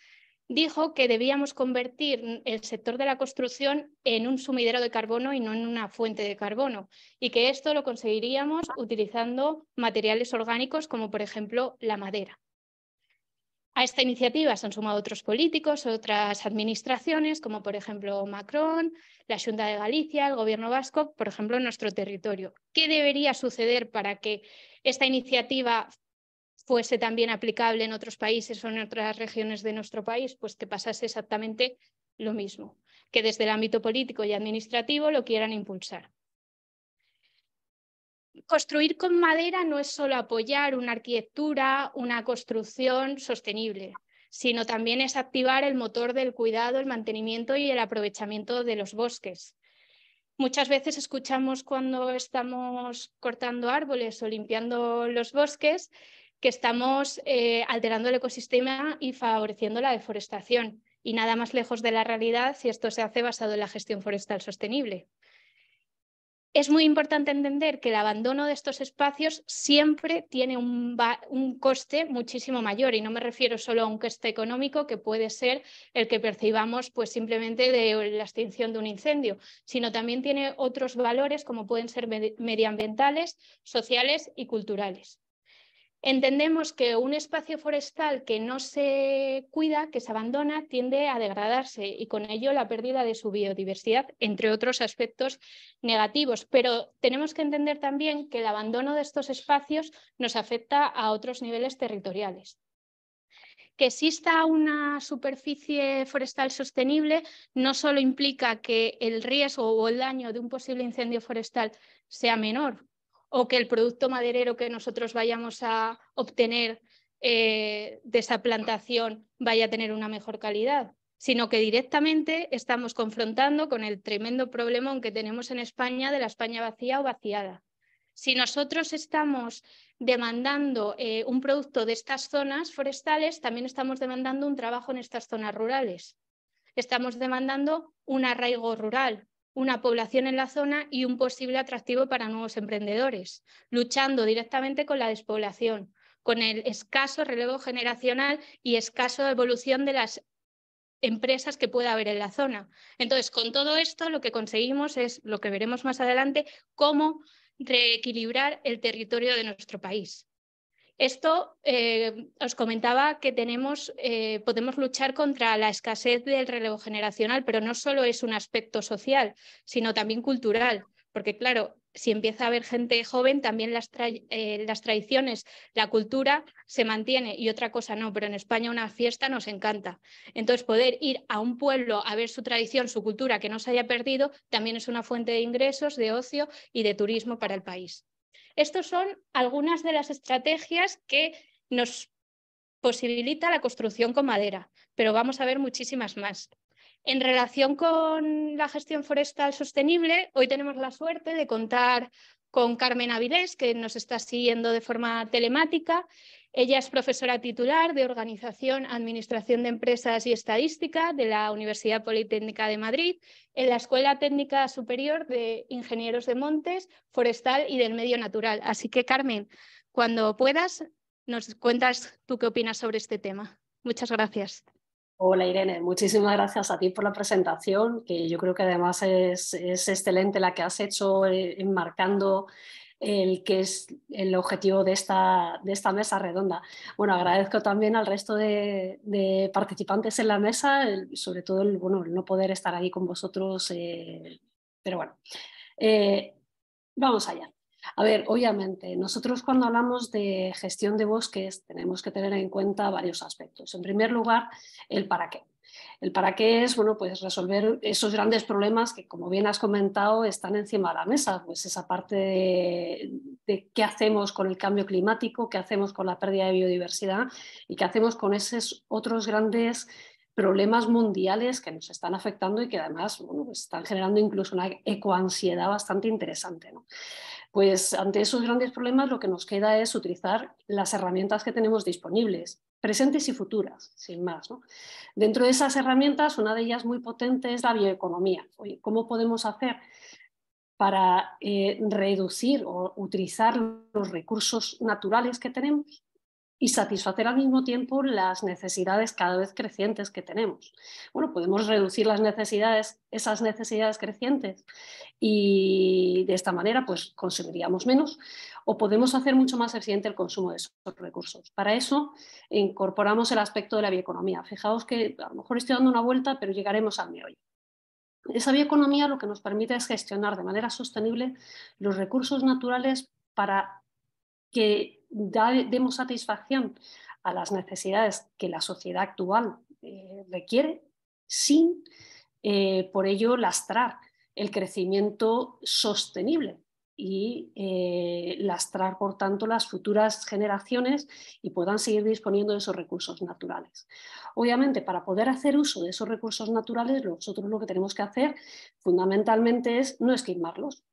dijo que debíamos convertir el sector de la construcción en un sumidero de carbono y no en una fuente de carbono, y que esto lo conseguiríamos utilizando materiales orgánicos como por ejemplo la madera. A esta iniciativa se han sumado otros políticos, otras administraciones, como por ejemplo Macron, la Junta de Galicia, el Gobierno vasco, por ejemplo, nuestro territorio. ¿Qué debería suceder para que esta iniciativa fuese también aplicable en otros países o en otras regiones de nuestro país? Pues que pasase exactamente lo mismo, que desde el ámbito político y administrativo lo quieran impulsar construir con madera no es solo apoyar una arquitectura, una construcción sostenible, sino también es activar el motor del cuidado, el mantenimiento y el aprovechamiento de los bosques. Muchas veces escuchamos cuando estamos cortando árboles o limpiando los bosques que estamos eh, alterando el ecosistema y favoreciendo la deforestación. Y nada más lejos de la realidad si esto se hace basado en la gestión forestal sostenible es muy importante entender que el abandono de estos espacios siempre tiene un, coste muchísimo mayor y no me refiero solo a un coste económico que puede ser el que percibamos pues simplemente de la extinción de un incendio, sino también tiene otros valores como pueden ser medioambientales, sociales y culturales. Entendemos que un espacio forestal que no se cuida, que se abandona, tiende a degradarse y con ello la pérdida de su biodiversidad, entre otros aspectos negativos. Pero tenemos que entender también que el abandono de estos espacios nos afecta a otros niveles territoriales. Que exista una superficie forestal sostenible no solo implica que el riesgo o el daño de un posible incendio forestal sea menor, o que el producto maderero que nosotros vayamos a obtener eh, de esa plantación vaya a tener una mejor calidad, sino que directamente estamos confrontando con el tremendo problema que tenemos en España de la España vacía o vaciada. Si nosotros estamos demandando eh, un producto de estas zonas forestales, también estamos demandando un trabajo en estas zonas rurales. Estamos demandando un arraigo rural, una población en la zona y un posible atractivo para nuevos emprendedores, luchando directamente con la despoblación, con el escaso relevo generacional y escaso evolución de las empresas que pueda haber en la zona. Entonces, con todo esto, lo que conseguimos es, lo que veremos más adelante, cómo reequilibrar el territorio de nuestro país. Esto eh, os comentaba que tenemos, eh, podemos luchar contra la escasez del relevo generacional, pero no solo es un aspecto social, sino también cultural, porque claro, si empieza a haber gente joven, también las, eh, las, tradiciones, la cultura se mantiene y otra cosa no, pero en España una fiesta nos encanta. Entonces, poder ir a un pueblo a ver su tradición, su cultura que no se haya perdido, también es una fuente de ingresos, de ocio y de turismo para el país. Estas son algunas de las estrategias que nos posibilita la construcción con madera, pero vamos a ver muchísimas más. En relación con la gestión forestal sostenible, hoy tenemos la suerte de contar con Carmen Avilés, que nos está siguiendo de forma telemática ella es profesora titular de Organización, Administración de Empresas y Estadística de la Universidad Politécnica de Madrid, en la Escuela Técnica Superior de Ingenieros de Montes, Forestal y del Medio Natural. Así que, Carmen, cuando puedas, nos cuentas tú qué opinas sobre este tema. Muchas gracias. Hola Irene, muchísimas gracias a ti por la presentación, que yo creo que además es, es excelente la que has hecho eh, enmarcando el que es el objetivo de esta, de esta mesa redonda. Bueno, agradezco también al resto de, participantes en la mesa, sobre todo el, bueno, el no poder estar ahí con vosotros, eh, pero bueno, eh, vamos allá. A ver, obviamente, nosotros cuando hablamos de gestión de bosques tenemos que tener en cuenta varios aspectos. En primer lugar, el para qué. El para qué es, bueno, pues resolver esos grandes problemas que, como bien has comentado, están encima de la mesa, pues esa parte de, qué hacemos con el cambio climático, qué hacemos con la pérdida de biodiversidad y qué hacemos con esos otros grandes problemas mundiales que nos están afectando y que además pues están generando incluso una ecoansiedad bastante interesante. ¿no? Pues ante esos grandes problemas lo que nos queda es utilizar las herramientas que tenemos disponibles presentes y futuras, sin más. Dentro de esas herramientas, una de ellas muy potente es la bioeconomía. ¿Cómo podemos hacer para eh, reducir o utilizar los recursos naturales que tenemos y satisfacer al mismo tiempo las necesidades cada vez crecientes que tenemos. Bueno, podemos reducir las necesidades, esas necesidades crecientes y de esta manera pues consumiríamos menos o podemos hacer mucho más eficiente el consumo de esos recursos. Para eso incorporamos el aspecto de la bioeconomía. Fijaos que a lo mejor estoy dando una vuelta, pero llegaremos al meollo. Esa bioeconomía lo que nos permite es gestionar de manera sostenible los recursos naturales para que demos satisfacción a las necesidades que la sociedad actual eh, requiere sin eh, por ello lastrar el crecimiento sostenible y eh, lastrar, por tanto, las futuras generaciones y puedan seguir disponiendo de esos recursos naturales. Obviamente, para poder hacer uso de esos recursos naturales, nosotros lo que tenemos que hacer fundamentalmente es no esquimarlos,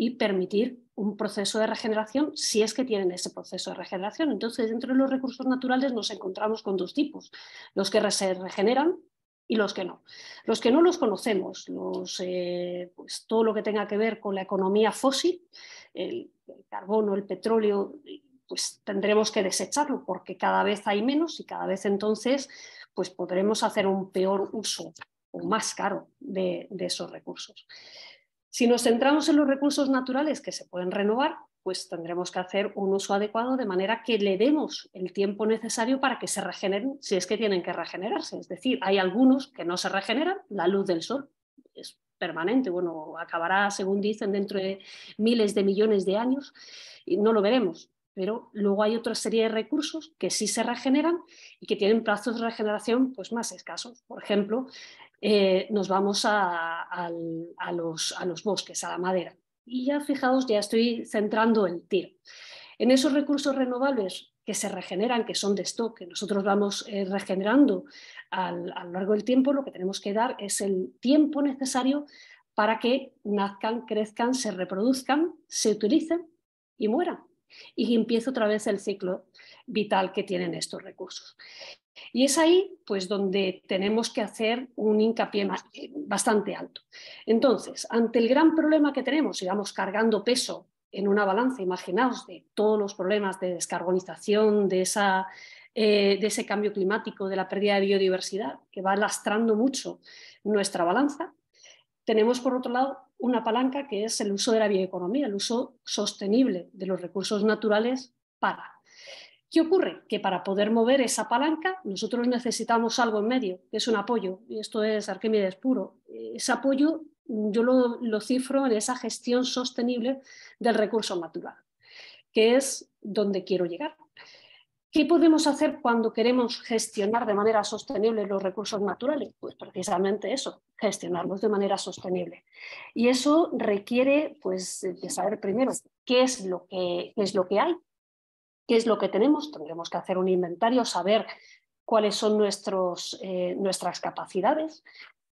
y permitir un proceso de regeneración si es que tienen ese proceso de regeneración. Entonces, dentro de los recursos naturales nos encontramos con dos tipos, los que se regeneran y los que no. Los que no los conocemos, los, eh, pues, todo lo que tenga que ver con la economía fósil, el, carbono, el petróleo, pues tendremos que desecharlo porque cada vez hay menos y cada vez entonces pues podremos hacer un peor uso o más caro de esos recursos. Si nos centramos en los recursos naturales que se pueden renovar, pues tendremos que hacer un uso adecuado de manera que le demos el tiempo necesario para que se regeneren si es que tienen que regenerarse. Es decir, hay algunos que no se regeneran, la luz del sol es permanente, bueno, acabará, según dicen, dentro de miles de millones de años y no lo veremos. Pero luego hay otra serie de recursos que sí se regeneran y que tienen plazos de regeneración pues, más escasos. Por ejemplo, eh, nos vamos a, los, bosques, a la madera. Y ya fijaos, ya estoy centrando el tiro. En esos recursos renovables que se regeneran, que son de stock, que nosotros vamos eh, regenerando a lo largo del tiempo, lo que tenemos que dar es el tiempo necesario para que nazcan, crezcan, se reproduzcan, se utilicen y mueran. Y empiece otra vez el ciclo vital que tienen estos recursos. Y es ahí pues, donde tenemos que hacer un hincapié bastante alto. Entonces, ante el gran problema que tenemos, vamos cargando peso en una balanza, imaginaos, de todos los problemas de descarbonización, de, esa, eh, de ese cambio climático, de la pérdida de biodiversidad, que va lastrando mucho nuestra balanza, tenemos por otro lado una palanca que es el uso de la bioeconomía, el uso sostenible de los recursos naturales para ¿Qué ocurre? Que para poder mover esa palanca nosotros necesitamos algo en medio, que es un apoyo, y esto es Arquímedes puro. Ese apoyo yo lo, cifro en esa gestión sostenible del recurso natural, que es donde quiero llegar. ¿Qué podemos hacer cuando queremos gestionar de manera sostenible los recursos naturales? Pues precisamente eso, gestionarlos de manera sostenible. Y eso requiere pues, de saber primero qué es lo que, qué es lo que hay, qué es lo que tenemos, tendremos que hacer un inventario, saber cuáles son nuestros, eh, nuestras capacidades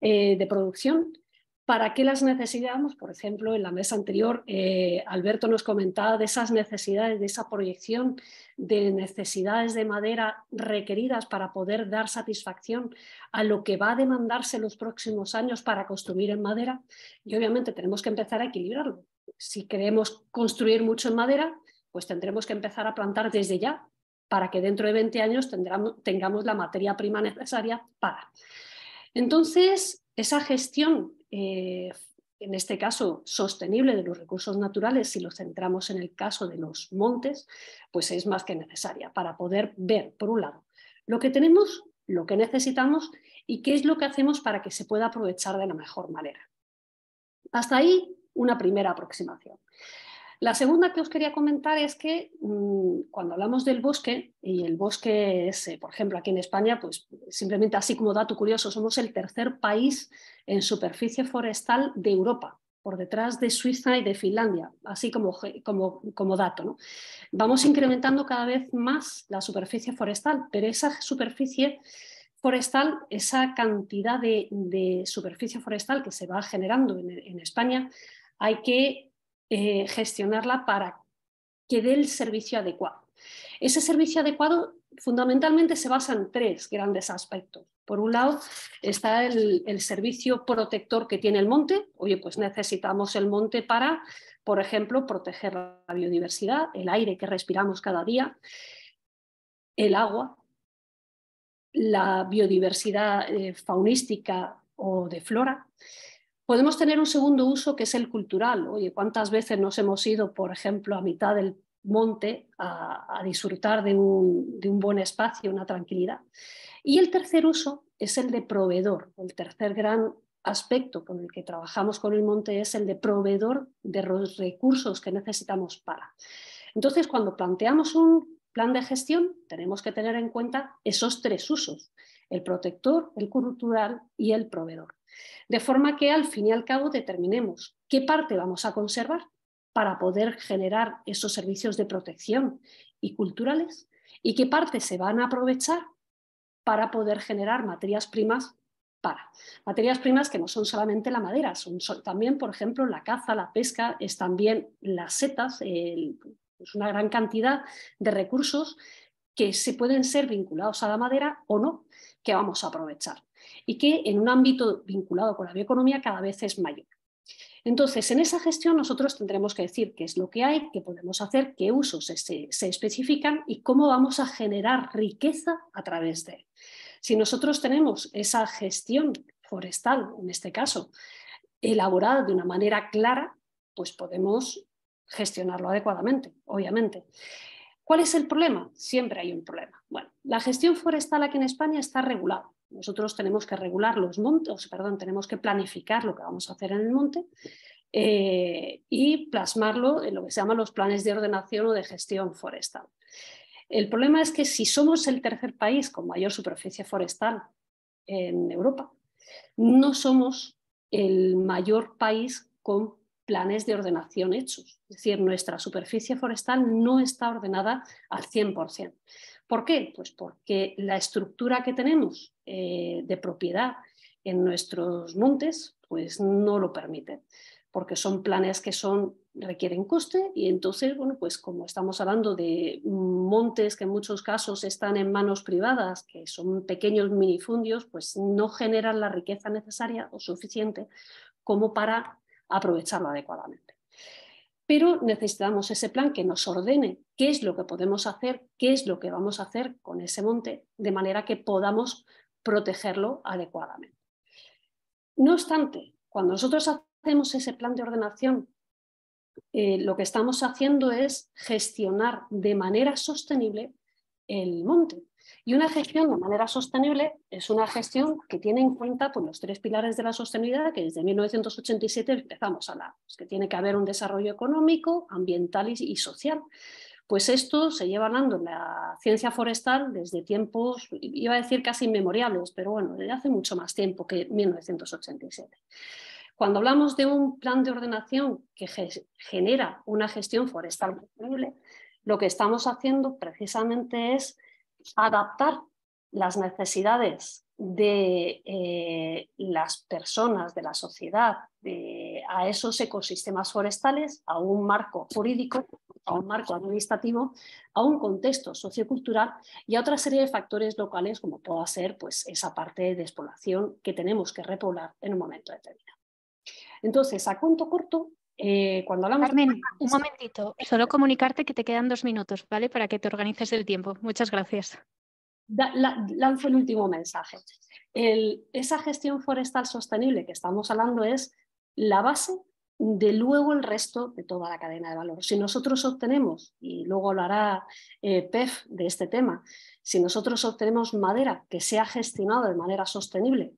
eh, de producción, para qué las necesitamos. Por ejemplo, en la mesa anterior, eh, Alberto nos comentaba de esas necesidades, de esa proyección de necesidades de madera requeridas para poder dar satisfacción a lo que va a demandarse los próximos años para construir en madera. Y obviamente tenemos que empezar a equilibrarlo. Si queremos construir mucho en madera, pues tendremos que empezar a plantar desde ya para que dentro de 20 años tengamos la materia prima necesaria para. Entonces, esa gestión, eh, en este caso sostenible de los recursos naturales, si lo centramos en el caso de los montes, pues es más que necesaria para poder ver, por un lado, lo que tenemos, lo que necesitamos y qué es lo que hacemos para que se pueda aprovechar de la mejor manera. Hasta ahí, una primera aproximación. La segunda que os quería comentar es que mm, cuando hablamos del bosque, y el bosque es, eh, por ejemplo, aquí en España, pues simplemente así como dato curioso, somos el tercer país en superficie forestal de Europa, por detrás de Suiza y de Finlandia, así como, como, como dato. ¿no? Vamos incrementando cada vez más la superficie forestal, pero esa superficie forestal, esa cantidad de, superficie forestal que se va generando en España, hay que eh, gestionarla para que dé el servicio adecuado. Ese servicio adecuado fundamentalmente se basa en tres grandes aspectos. Por un lado está el, servicio protector que tiene el monte. Oye, pues necesitamos el monte para, por ejemplo, proteger la biodiversidad, el aire que respiramos cada día, el agua, la biodiversidad eh, faunística o de flora Podemos tener un segundo uso que es el cultural. Oye, ¿cuántas veces nos hemos ido, por ejemplo, a mitad del monte a, disfrutar de un, buen espacio, una tranquilidad? Y el tercer uso es el de proveedor. El tercer gran aspecto con el que trabajamos con el monte es el de proveedor de los recursos que necesitamos para. Entonces, cuando planteamos un plan de gestión, tenemos que tener en cuenta esos tres usos, el protector, el cultural y el proveedor. De forma que al fin y al cabo determinemos qué parte vamos a conservar para poder generar esos servicios de protección y culturales y qué parte se van a aprovechar para poder generar materias primas para. Materias primas que no son solamente la madera, son, también, por ejemplo, la caza, la pesca, es también las setas, es una gran cantidad de recursos que se pueden ser vinculados a la madera o no, que vamos a aprovechar y que en un ámbito vinculado con la bioeconomía cada vez es mayor. Entonces, en esa gestión nosotros tendremos que decir qué es lo que hay, qué podemos hacer, qué usos se, especifican y cómo vamos a generar riqueza a través de él. Si nosotros tenemos esa gestión forestal, en este caso, elaborada de una manera clara, pues podemos gestionarlo adecuadamente, obviamente. ¿Cuál es el problema? Siempre hay un problema. Bueno, la gestión forestal aquí en España está regulada. Nosotros tenemos que regular los montes, perdón, tenemos que planificar lo que vamos a hacer en el monte eh, y plasmarlo en lo que se llaman los planes de ordenación o de gestión forestal. El problema es que si somos el tercer país con mayor superficie forestal en Europa, no somos el mayor país con planes de ordenación hechos. Es decir, nuestra superficie forestal no está ordenada al 100%. ¿Por qué? Pues porque la estructura que tenemos eh, de propiedad en nuestros montes pues no lo permite, porque son planes que son, requieren coste y entonces, bueno, pues como estamos hablando de montes que en muchos casos están en manos privadas, que son pequeños minifundios, pues no generan la riqueza necesaria o suficiente como para aprovecharlo adecuadamente. Pero necesitamos ese plan que nos ordene qué es lo que podemos hacer, qué es lo que vamos a hacer con ese monte, de manera que podamos protegerlo adecuadamente. No obstante, cuando nosotros hacemos ese plan de ordenación, eh, lo que estamos haciendo es gestionar de manera sostenible el monte. Y una gestión de manera sostenible es una gestión que tiene en cuenta pues, los tres pilares de la sostenibilidad que desde 1987 empezamos a hablar, pues, que tiene que haber un desarrollo económico, ambiental y, social. Pues esto se lleva hablando en la ciencia forestal desde tiempos, iba a decir casi inmemoriales, pero bueno, desde hace mucho más tiempo que 1987. Cuando hablamos de un plan de ordenación que genera una gestión forestal sostenible, lo que estamos haciendo precisamente es adaptar las necesidades de eh, las personas, de la sociedad, a esos ecosistemas forestales, a un marco jurídico, a un marco administrativo, a un contexto sociocultural y a otra serie de factores locales como pueda ser pues, esa parte de despoblación que tenemos que repoblar en un momento determinado. Entonces, a cuento corto, eh, cuando hablamos... Carmen, un momentito, solo comunicarte que te quedan dos minutos, ¿vale? Para que te organices el tiempo. Muchas gracias. lanzo el último mensaje. esa gestión forestal sostenible que estamos hablando es la base de luego el resto de toda la cadena de valor. Si nosotros obtenemos, y luego hablará eh, PEF de este tema, si nosotros obtenemos madera que sea gestionada de manera sostenible,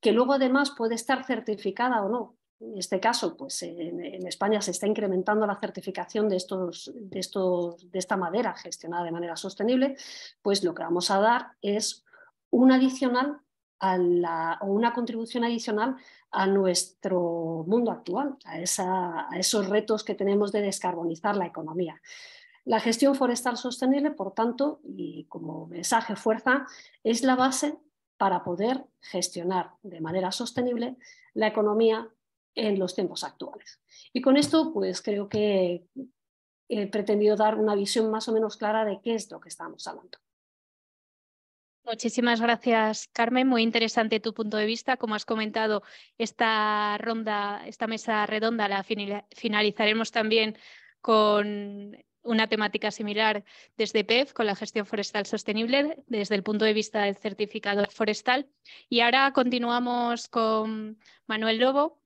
que luego además puede estar certificada o no en este caso, pues en, España se está incrementando la certificación de, estos, de, estos, de esta madera gestionada de manera sostenible, pues lo que vamos a dar es un adicional a la, o una contribución adicional a nuestro mundo actual, a, a esos retos que tenemos de descarbonizar la economía. La gestión forestal sostenible, por tanto, y como mensaje fuerza, es la base para poder gestionar de manera sostenible la economía en los tiempos actuales. Y con esto, pues creo que he pretendido dar una visión más o menos clara de qué es lo que estamos hablando. Muchísimas gracias, Carmen. Muy interesante tu punto de vista. Como has comentado, esta ronda, esta mesa redonda la finalizaremos también con una temática similar desde PEF, con la gestión forestal sostenible, desde el punto de vista del certificado forestal. Y ahora continuamos con Manuel Lobo,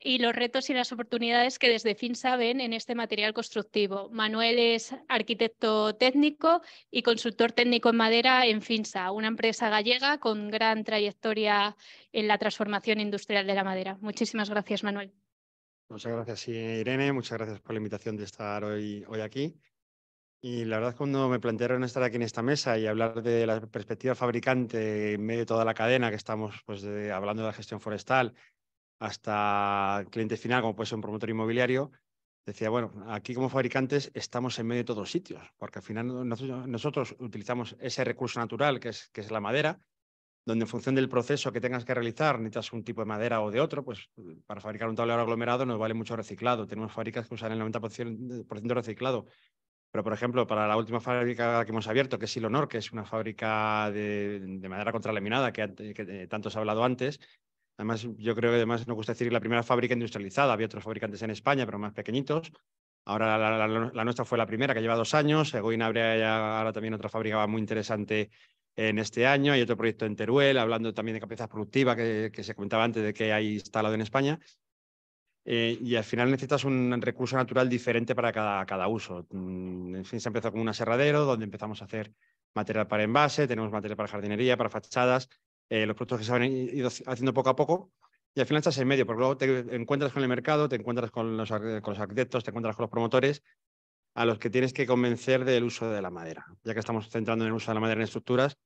y los retos y las oportunidades que desde FINSA ven en este material constructivo. Manuel es arquitecto técnico y consultor técnico en madera en FINSA, una empresa gallega con gran trayectoria en la transformación industrial de la madera. Muchísimas gracias, Manuel. Muchas gracias, Irene. Muchas gracias por la invitación de estar hoy, hoy aquí. Y la verdad, cuando me plantearon estar aquí en esta mesa y hablar de la perspectiva fabricante en medio de toda la cadena que estamos pues, hablando de la gestión forestal hasta cliente final, como puede ser un promotor inmobiliario, decía, bueno, aquí como fabricantes estamos en medio de todos sitios, porque al final nosotros, utilizamos ese recurso natural que es, que es la madera, donde en función del proceso que tengas que realizar, necesitas un tipo de madera o de otro, pues para fabricar un tablero aglomerado nos vale mucho reciclado. Tenemos fábricas que usan el 90% reciclado. Pero, por ejemplo, para la última fábrica que hemos abierto, que es Silonor, que es una fábrica de, de madera contralaminada que, que tanto se ha hablado antes, Además, yo creo que además nos gusta decir la primera fábrica industrializada. Había otros fabricantes en España, pero más pequeñitos. Ahora la, nuestra fue la primera, que lleva dos años. Egoin abre ahora también otra fábrica muy interesante en este año. Hay otro proyecto en Teruel, hablando también de capacidad productiva que, se comentaba antes de que hay instalado en España. eh, y al final necesitas un recurso natural diferente para cada, cada uso. Mm, en fin, se empezó con un aserradero, donde empezamos a hacer material para envase, tenemos material para jardinería, para fachadas, eh, los productos que se han ido haciendo poco a poco, y al final estás en medio, porque luego te encuentras con el mercado, te encuentras con los, arquitectos, te encuentras con los promotores, a los que tienes que convencer del uso de la madera. Ya que estamos centrando en el uso de la madera en estructuras,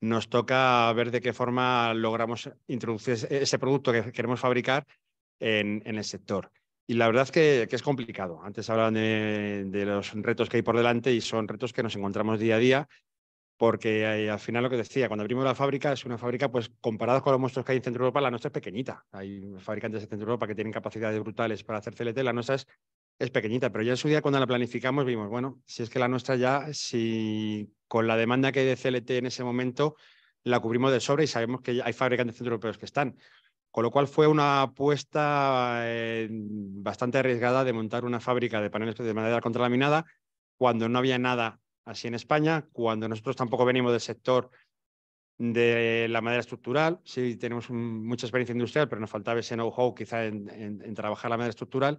nos toca ver de qué forma logramos introducir ese producto que queremos fabricar en, el sector. Y la verdad es que, es complicado. Antes hablaban de, los retos que hay por delante y son retos que nos encontramos día a día porque eh, al final lo que decía, cuando abrimos la fábrica, es una fábrica, pues comparados con los monstruos que hay en Centro Europa, la nuestra es pequeñita. Hay fabricantes de Centro Europa que tienen capacidades brutales para hacer CLT, la nuestra es, es pequeñita, pero ya en su día cuando la planificamos vimos, bueno, si es que la nuestra ya, si con la demanda que hay de CLT en ese momento, la cubrimos de sobra y sabemos que hay fabricantes centroeuropeos que están. Con lo cual fue una apuesta eh, bastante arriesgada de montar una fábrica de paneles de madera contralaminada cuando no había nada así en España, cuando nosotros tampoco venimos del sector de la madera estructural. Sí, tenemos mucha experiencia industrial, pero nos faltaba ese know-how quizá en, trabajar la madera estructural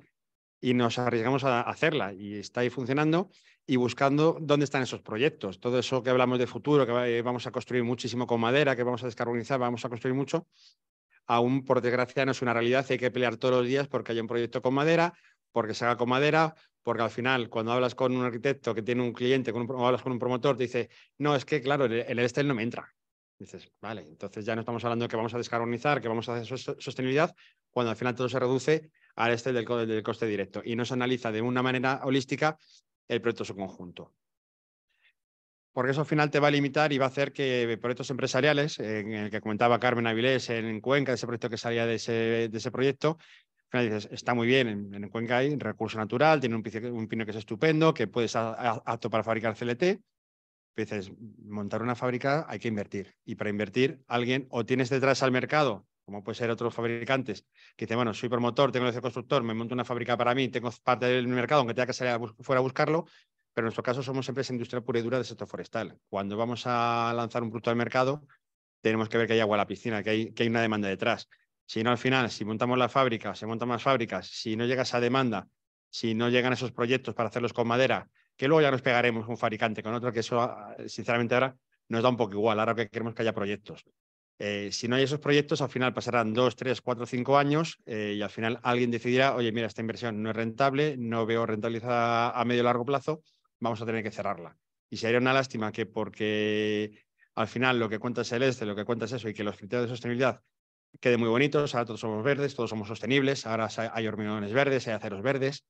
y nos arriesgamos a hacerla y está ahí funcionando y buscando dónde están esos proyectos. Todo eso que hablamos de futuro, que vamos a construir muchísimo con madera, que vamos a descarbonizar, vamos a construir mucho, aún por desgracia no es una realidad hay que pelear todos los días porque hay un proyecto con madera, porque se haga con madera, porque al final cuando hablas con un arquitecto que tiene un cliente con o hablas con un promotor, te dice, no, es que claro, el Excel no me entra. Dices, vale, entonces ya no estamos hablando de que vamos a descarbonizar, que vamos a hacer sostenibilidad, cuando al final todo se reduce al Excel del, del coste directo y no se analiza de una manera holística el proyecto en su conjunto porque eso al final te va a limitar y va a hacer que proyectos empresariales, en el que comentaba Carmen Avilés en Cuenca, ese proyecto que salía de ese, proyecto, está muy bien, en, Cuenca hay recurso natural, tiene un, pino que es estupendo, que puedes apto para fabricar CLT, dices, montar una fábrica hay que invertir. Y para invertir, alguien o tienes detrás al mercado, como puede ser otros fabricantes, que dicen, bueno, soy promotor, tengo el constructor, me monto una fábrica para mí, tengo parte del mercado, aunque tenga que salir fuera a buscarlo, pero en nuestro caso somos empresa industrial pura y dura del sector forestal. Cuando vamos a lanzar un producto al mercado, tenemos que ver que hay agua a la piscina, que hay una demanda detrás. Si no, al final, si montamos la fábrica, se montan más fábricas, si no llega esa demanda, si no llegan esos proyectos para hacerlos con madera, que luego ya nos pegaremos un fabricante con otro, que eso, sinceramente, ahora nos da un poco igual, ahora que queremos que haya proyectos. Eh, si no hay esos proyectos, al final pasarán dos, tres, cuatro, cinco años eh, y al final alguien decidirá, oye, mira, esta inversión no es rentable, no veo rentabilizada a medio o largo plazo, vamos a tener que cerrarla. Y sería una lástima que porque al final lo que cuenta es el este, lo que cuenta es eso y que los criterios de sostenibilidad queden muy bonitos, ahora todos somos verdes, todos somos sostenibles, ahora hay hormigones verdes, hay aceros verdes,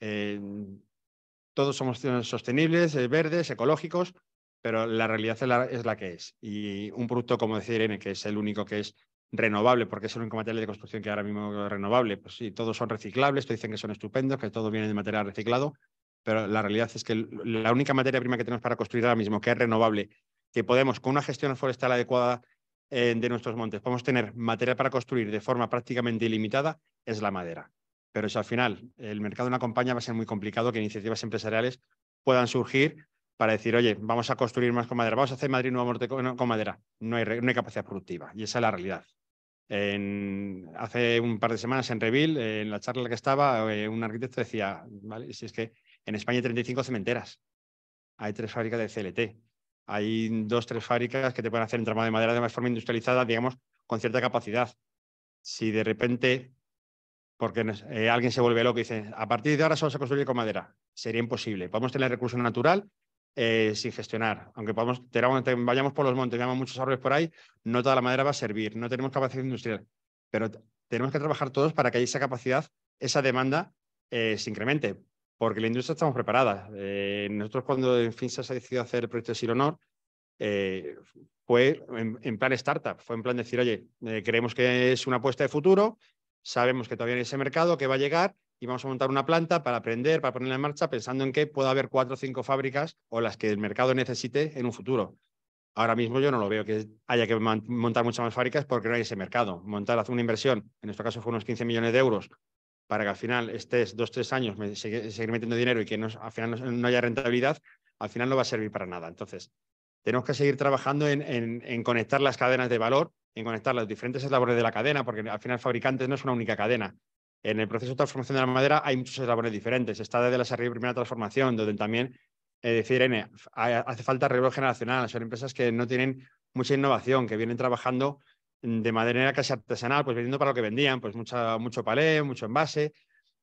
eh, todos somos sostenibles, eh, verdes, ecológicos, pero la realidad es la, que es. Y un producto, como decía Irene, que es el único que es renovable, porque es el único material de construcción que ahora mismo es renovable, pues sí, todos son reciclables, te dicen que son estupendos, que todo viene de material reciclado, pero la realidad es que la única materia prima que tenemos para construir ahora mismo, que es renovable, que podemos, con una gestión forestal adecuada eh, de nuestros montes, podemos tener material para construir de forma prácticamente ilimitada, es la madera. Pero si al final el mercado no acompaña, va a ser muy complicado que iniciativas empresariales puedan surgir para decir, oye, vamos a construir más con madera, vamos a hacer Madrid Nuevo con, madera. No hay, no hay, capacidad productiva y esa es la realidad. hace un par de semanas en Reville, en la charla en la que estaba, eh, un arquitecto decía, ¿vale? si es que en España hay 35 cementeras. Hay tres fábricas de CLT. Hay dos, tres fábricas que te pueden hacer entramado de madera de más forma industrializada, digamos, con cierta capacidad. Si de repente, porque eh, alguien se vuelve loco y dice, a partir de ahora solo se construye con madera, sería imposible. Podemos tener recurso natural eh, sin gestionar. Aunque podamos, vayamos por los montes, veamos muchos árboles por ahí, no toda la madera va a servir, no tenemos capacidad industrial. Pero tenemos que trabajar todos para que esa capacidad, esa demanda eh, se incremente porque la industria estamos preparada. Eh, nosotros cuando en FINSA se decidido hacer el proyecto de Silonor, eh, fue en, plan startup, fue en plan decir, oye, eh, creemos que es una apuesta de futuro, sabemos que todavía hay ese mercado, que va a llegar y vamos a montar una planta para aprender, para ponerla en marcha, pensando en que pueda haber cuatro o cinco fábricas o las que el mercado necesite en un futuro. Ahora mismo yo no lo veo que haya que montar muchas más fábricas porque no hay ese mercado. Montar, hacer una inversión, en nuestro caso fue unos 15 millones de euros, para que al final estés dos, tres años, me, seguir, metiendo dinero y que no, al final no, haya rentabilidad, al final no va a servir para nada. Entonces, tenemos que seguir trabajando en, conectar las cadenas de valor, en conectar los diferentes eslabones de la cadena, porque al final fabricantes no es una única cadena. En el proceso de transformación de la madera hay muchos eslabones diferentes. Está desde la primera transformación, donde también eh, decir, hace falta relevo generacional. Son empresas que no tienen mucha innovación, que vienen trabajando de manera casi artesanal, pues vendiendo para lo que vendían, pues mucha, mucho palé, mucho envase,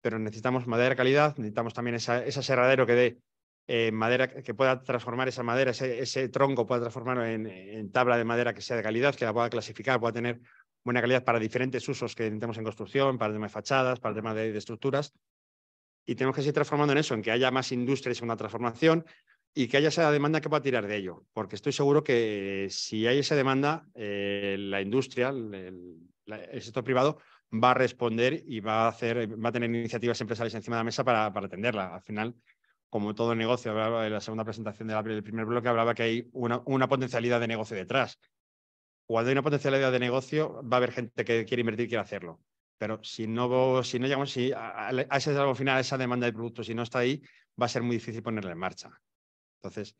pero necesitamos madera de calidad, necesitamos también esa, ese aserradero que dé eh, madera, que pueda transformar esa madera, ese, tronco pueda transformarlo en, tabla de madera que sea de calidad, que la pueda clasificar, pueda tener buena calidad para diferentes usos que necesitamos en construcción, para el tema de fachadas, para el tema de, de estructuras. Y tenemos que seguir transformando en eso, en que haya más industria y segunda transformación, y que haya esa demanda que pueda tirar de ello, porque estoy seguro que si hay esa demanda, eh, la industria, el, sector privado va a responder y va a, hacer, va a tener iniciativas empresariales encima de la mesa para, para atenderla. Al final, como todo negocio, hablaba en la segunda presentación del primer bloque, hablaba que hay una, una potencialidad de negocio detrás. Cuando hay una potencialidad de negocio, va a haber gente que quiere invertir quiere hacerlo. Pero si no, si no llegamos si a, a ese final, esa demanda de productos, si no está ahí, va a ser muy difícil ponerla en marcha. Entonces,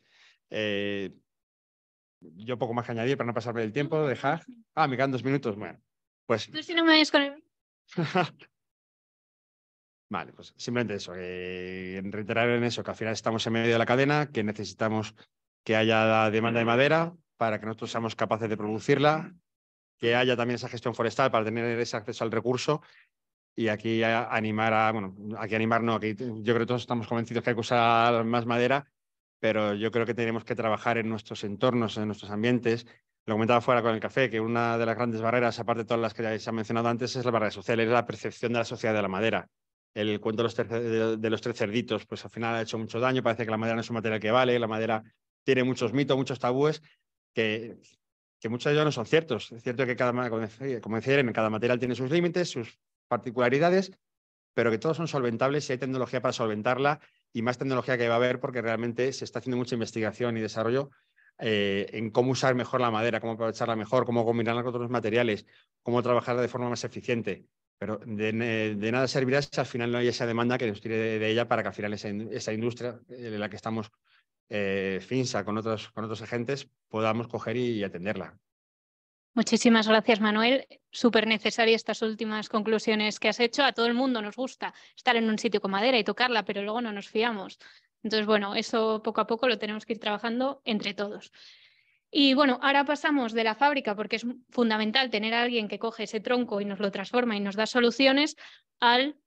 eh, yo poco más que añadir para no pasarme el tiempo, dejar. Ah, me quedan dos minutos. Bueno, pues. ¿Tú si no me con el... Vale, pues simplemente eso, eh, reiterar en eso, que al final estamos en medio de la cadena, que necesitamos que haya demanda de madera para que nosotros seamos capaces de producirla, que haya también esa gestión forestal para tener ese acceso al recurso y aquí animar a, bueno, aquí animar no, aquí yo creo que todos estamos convencidos que hay que usar más madera pero yo creo que tenemos que trabajar en nuestros entornos, en nuestros ambientes. Lo comentaba fuera con el café, que una de las grandes barreras, aparte de todas las que ya se han mencionado antes, es la barrera social, es la percepción de la sociedad de la madera. El cuento de los, tres cerditos, pues al final ha hecho mucho daño, parece que la madera no es un material que vale, la madera tiene muchos mitos, muchos tabúes, que, muchos de ellos no son ciertos. Es cierto que cada, como decía cada material tiene sus límites, sus particularidades, pero que todos son solventables y hay tecnología para solventarla y más tecnología que va a haber porque realmente se está haciendo mucha investigación y desarrollo eh, en cómo usar mejor la madera, cómo aprovecharla mejor, cómo combinarla con otros materiales, cómo trabajarla de forma más eficiente. Pero de, nada servirá si al final no hay esa demanda que nos tire de, ella para que al final esa, industria en la que estamos eh, finsa con otros, con otros agentes podamos coger y atenderla. Muchísimas gracias, Manuel. Súper necesaria estas últimas conclusiones que has hecho. A todo el mundo nos gusta estar en un sitio con madera y tocarla, pero luego no nos fiamos. Entonces, bueno, eso poco a poco lo tenemos que ir trabajando entre todos. Y bueno, ahora pasamos de la fábrica, porque es fundamental tener a alguien que coge ese tronco y nos lo transforma y nos da soluciones, al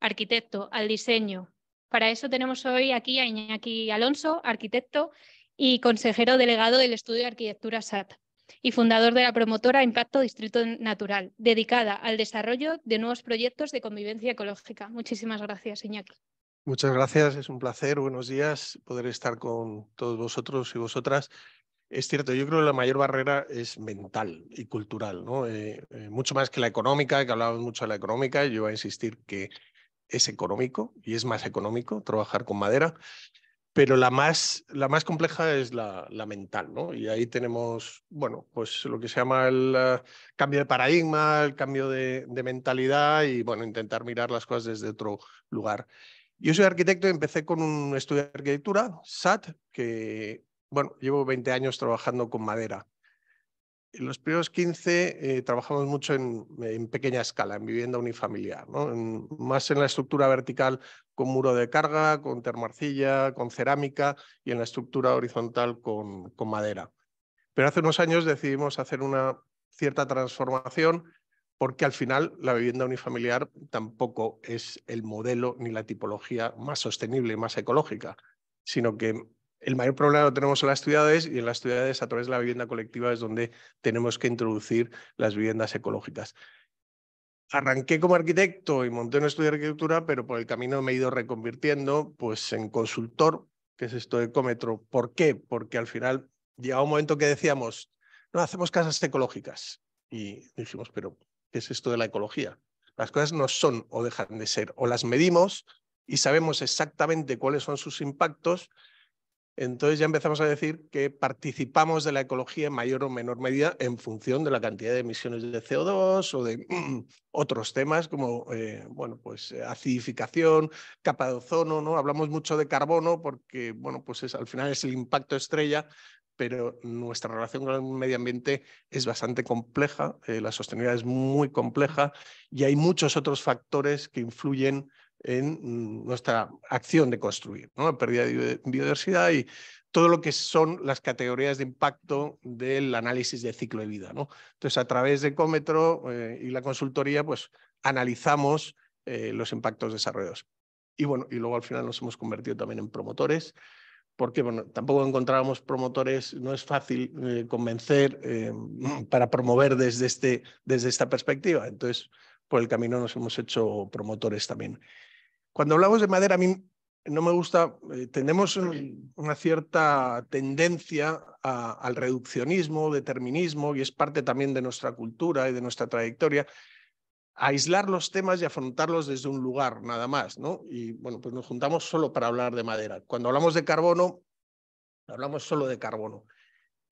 arquitecto, al diseño. Para eso tenemos hoy aquí a Iñaki Alonso, arquitecto y consejero delegado del estudio de arquitectura SAT y fundador de la promotora Impacto Distrito Natural, dedicada al desarrollo de nuevos proyectos de convivencia ecológica. Muchísimas gracias, Iñaki. Muchas gracias, es un placer, buenos días, poder estar con todos vosotros y vosotras. Es cierto, yo creo que la mayor barrera es mental y cultural, ¿no? Eh, eh, mucho más que la económica, que hablábamos mucho de la económica, yo voy a insistir que es económico y es más económico trabajar con madera, pero la más, la más compleja es la, la, mental, ¿no? Y ahí tenemos, bueno, pues lo que se llama el uh, cambio de paradigma, el cambio de, de, mentalidad y, bueno, intentar mirar las cosas desde otro lugar. Yo soy arquitecto y empecé con un estudio de arquitectura, SAT, que, bueno, llevo 20 años trabajando con madera. En los primeros 15 eh, trabajamos mucho en, en, pequeña escala, en vivienda unifamiliar, ¿no? más en la estructura vertical con muro de carga, con termarcilla, con cerámica y en la estructura horizontal con, con madera. Pero hace unos años decidimos hacer una cierta transformación porque al final la vivienda unifamiliar tampoco es el modelo ni la tipología más sostenible y más ecológica, sino que el mayor problema lo tenemos en las ciudades y en las ciudades a través de la vivienda colectiva es donde tenemos que introducir las viviendas ecológicas. Arranqué como arquitecto y monté un estudio de arquitectura, pero por el camino me he ido reconvirtiendo pues, en consultor, que es esto de ecómetro. ¿Por qué? Porque al final llegaba un momento que decíamos, no, hacemos casas ecológicas. Y dijimos, pero ¿qué es esto de la ecología? Las cosas no son o dejan de ser, o las medimos y sabemos exactamente cuáles son sus impactos entonces ya empezamos a decir que participamos de la ecología en mayor o menor medida en función de la cantidad de emisiones de CO2 o de otros temas como eh, bueno, pues, eh, acidificación, capa de ozono, ¿no? Hablamos mucho de carbono porque bueno, pues es, al final es el impacto estrella, pero nuestra relación con el medio ambiente es bastante compleja, eh, la sostenibilidad es muy compleja y hay muchos otros factores que influyen en mm, nuestra acción de construir, ¿no? la pérdida de biodiversidad y todo lo que son las categorías de impacto del análisis de ciclo de vida. ¿no? Entonces, a través de Ecómetro eh, y la consultoría, pues analizamos eh, los impactos desarrollados. Y bueno, y luego al final nos hemos convertido también en promotores, porque bueno, tampoco encontrábamos promotores, no es fácil eh, convencer para promover desde, este, desde esta perspectiva. Entonces, por el camino nos hemos hecho promotores también. Cuando hablamos de madera, a mí no me gusta, eh, tenemos una cierta tendencia al reduccionismo, determinismo, y es parte también de nuestra cultura y de nuestra trayectoria, a aislar los temas y afrontarlos desde un lugar, nada más, ¿no? Y bueno, pues nos juntamos solo para hablar de madera. Cuando hablamos de carbono, hablamos solo de carbono.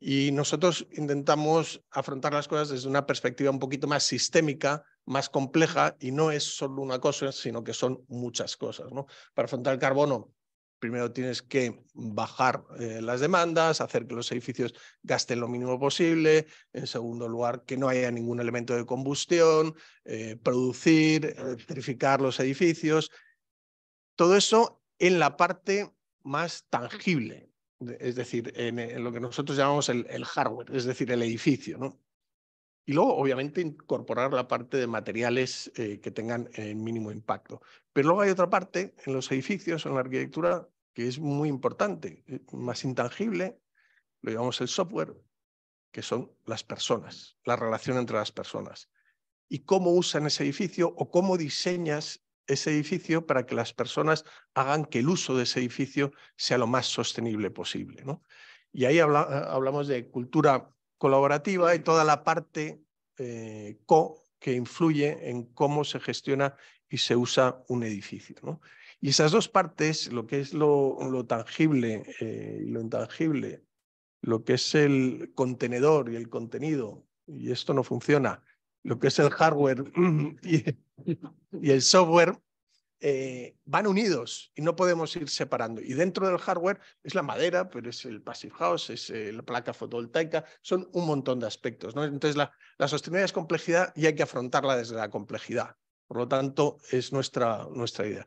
Y nosotros intentamos afrontar las cosas desde una perspectiva un poquito más sistémica, más compleja, y no es solo una cosa, sino que son muchas cosas. ¿no? Para afrontar el carbono, primero tienes que bajar eh, las demandas, hacer que los edificios gasten lo mínimo posible. En segundo lugar, que no haya ningún elemento de combustión, eh, producir, electrificar los edificios. Todo eso en la parte más tangible, es decir, en, lo que nosotros llamamos el, hardware, es decir, el edificio. ¿no? Y luego, obviamente, incorporar la parte de materiales eh, que tengan el mínimo impacto. Pero luego hay otra parte en los edificios, en la arquitectura, que es muy importante, eh, más intangible, lo llamamos el software, que son las personas, la relación entre las personas. Y cómo usan ese edificio o cómo diseñas ese edificio para que las personas hagan que el uso de ese edificio sea lo más sostenible posible. ¿no? Y ahí hablamos de cultura colaborativa y toda la parte eh, co que influye en cómo se gestiona y se usa un edificio. ¿no? Y esas dos partes, lo que es lo, tangible eh, y lo intangible, lo que es el contenedor y el contenido, y esto no funciona, lo que es el hardware y, y el software, eh, van unidos y no podemos ir separando. Y dentro del hardware es la madera, pero es el passive house, es eh, la placa fotovoltaica, son un montón de aspectos. ¿no? Entonces la, la sostenibilidad es complejidad y hay que afrontarla desde la complejidad. Por lo tanto, es nuestra, nuestra idea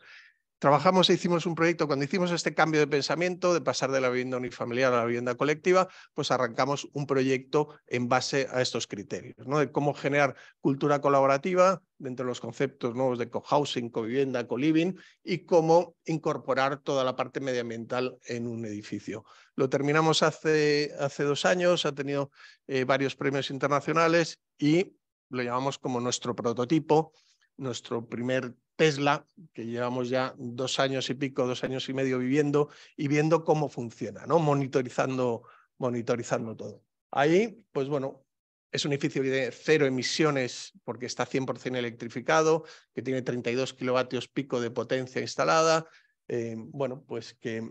trabajamos e hicimos un proyecto, cuando hicimos este cambio de pensamiento, de pasar de la vivienda unifamiliar a la vivienda colectiva, pues arrancamos un proyecto en base a estos criterios, ¿no? de cómo generar cultura colaborativa dentro de los conceptos nuevos de cohousing, covivienda, co-living y cómo incorporar toda la parte medioambiental en un edificio. Lo terminamos hace, hace dos años, ha tenido eh, varios premios internacionales y lo llamamos como nuestro prototipo, nuestro primer Tesla, que llevamos ya dos años y pico, dos años y medio viviendo y viendo cómo funciona, ¿no? monitorizando, monitorizando todo. Ahí, pues bueno, es un edificio de cero emisiones porque está 100% electrificado, que tiene 32 kilovatios pico de potencia instalada. Eh, bueno, pues que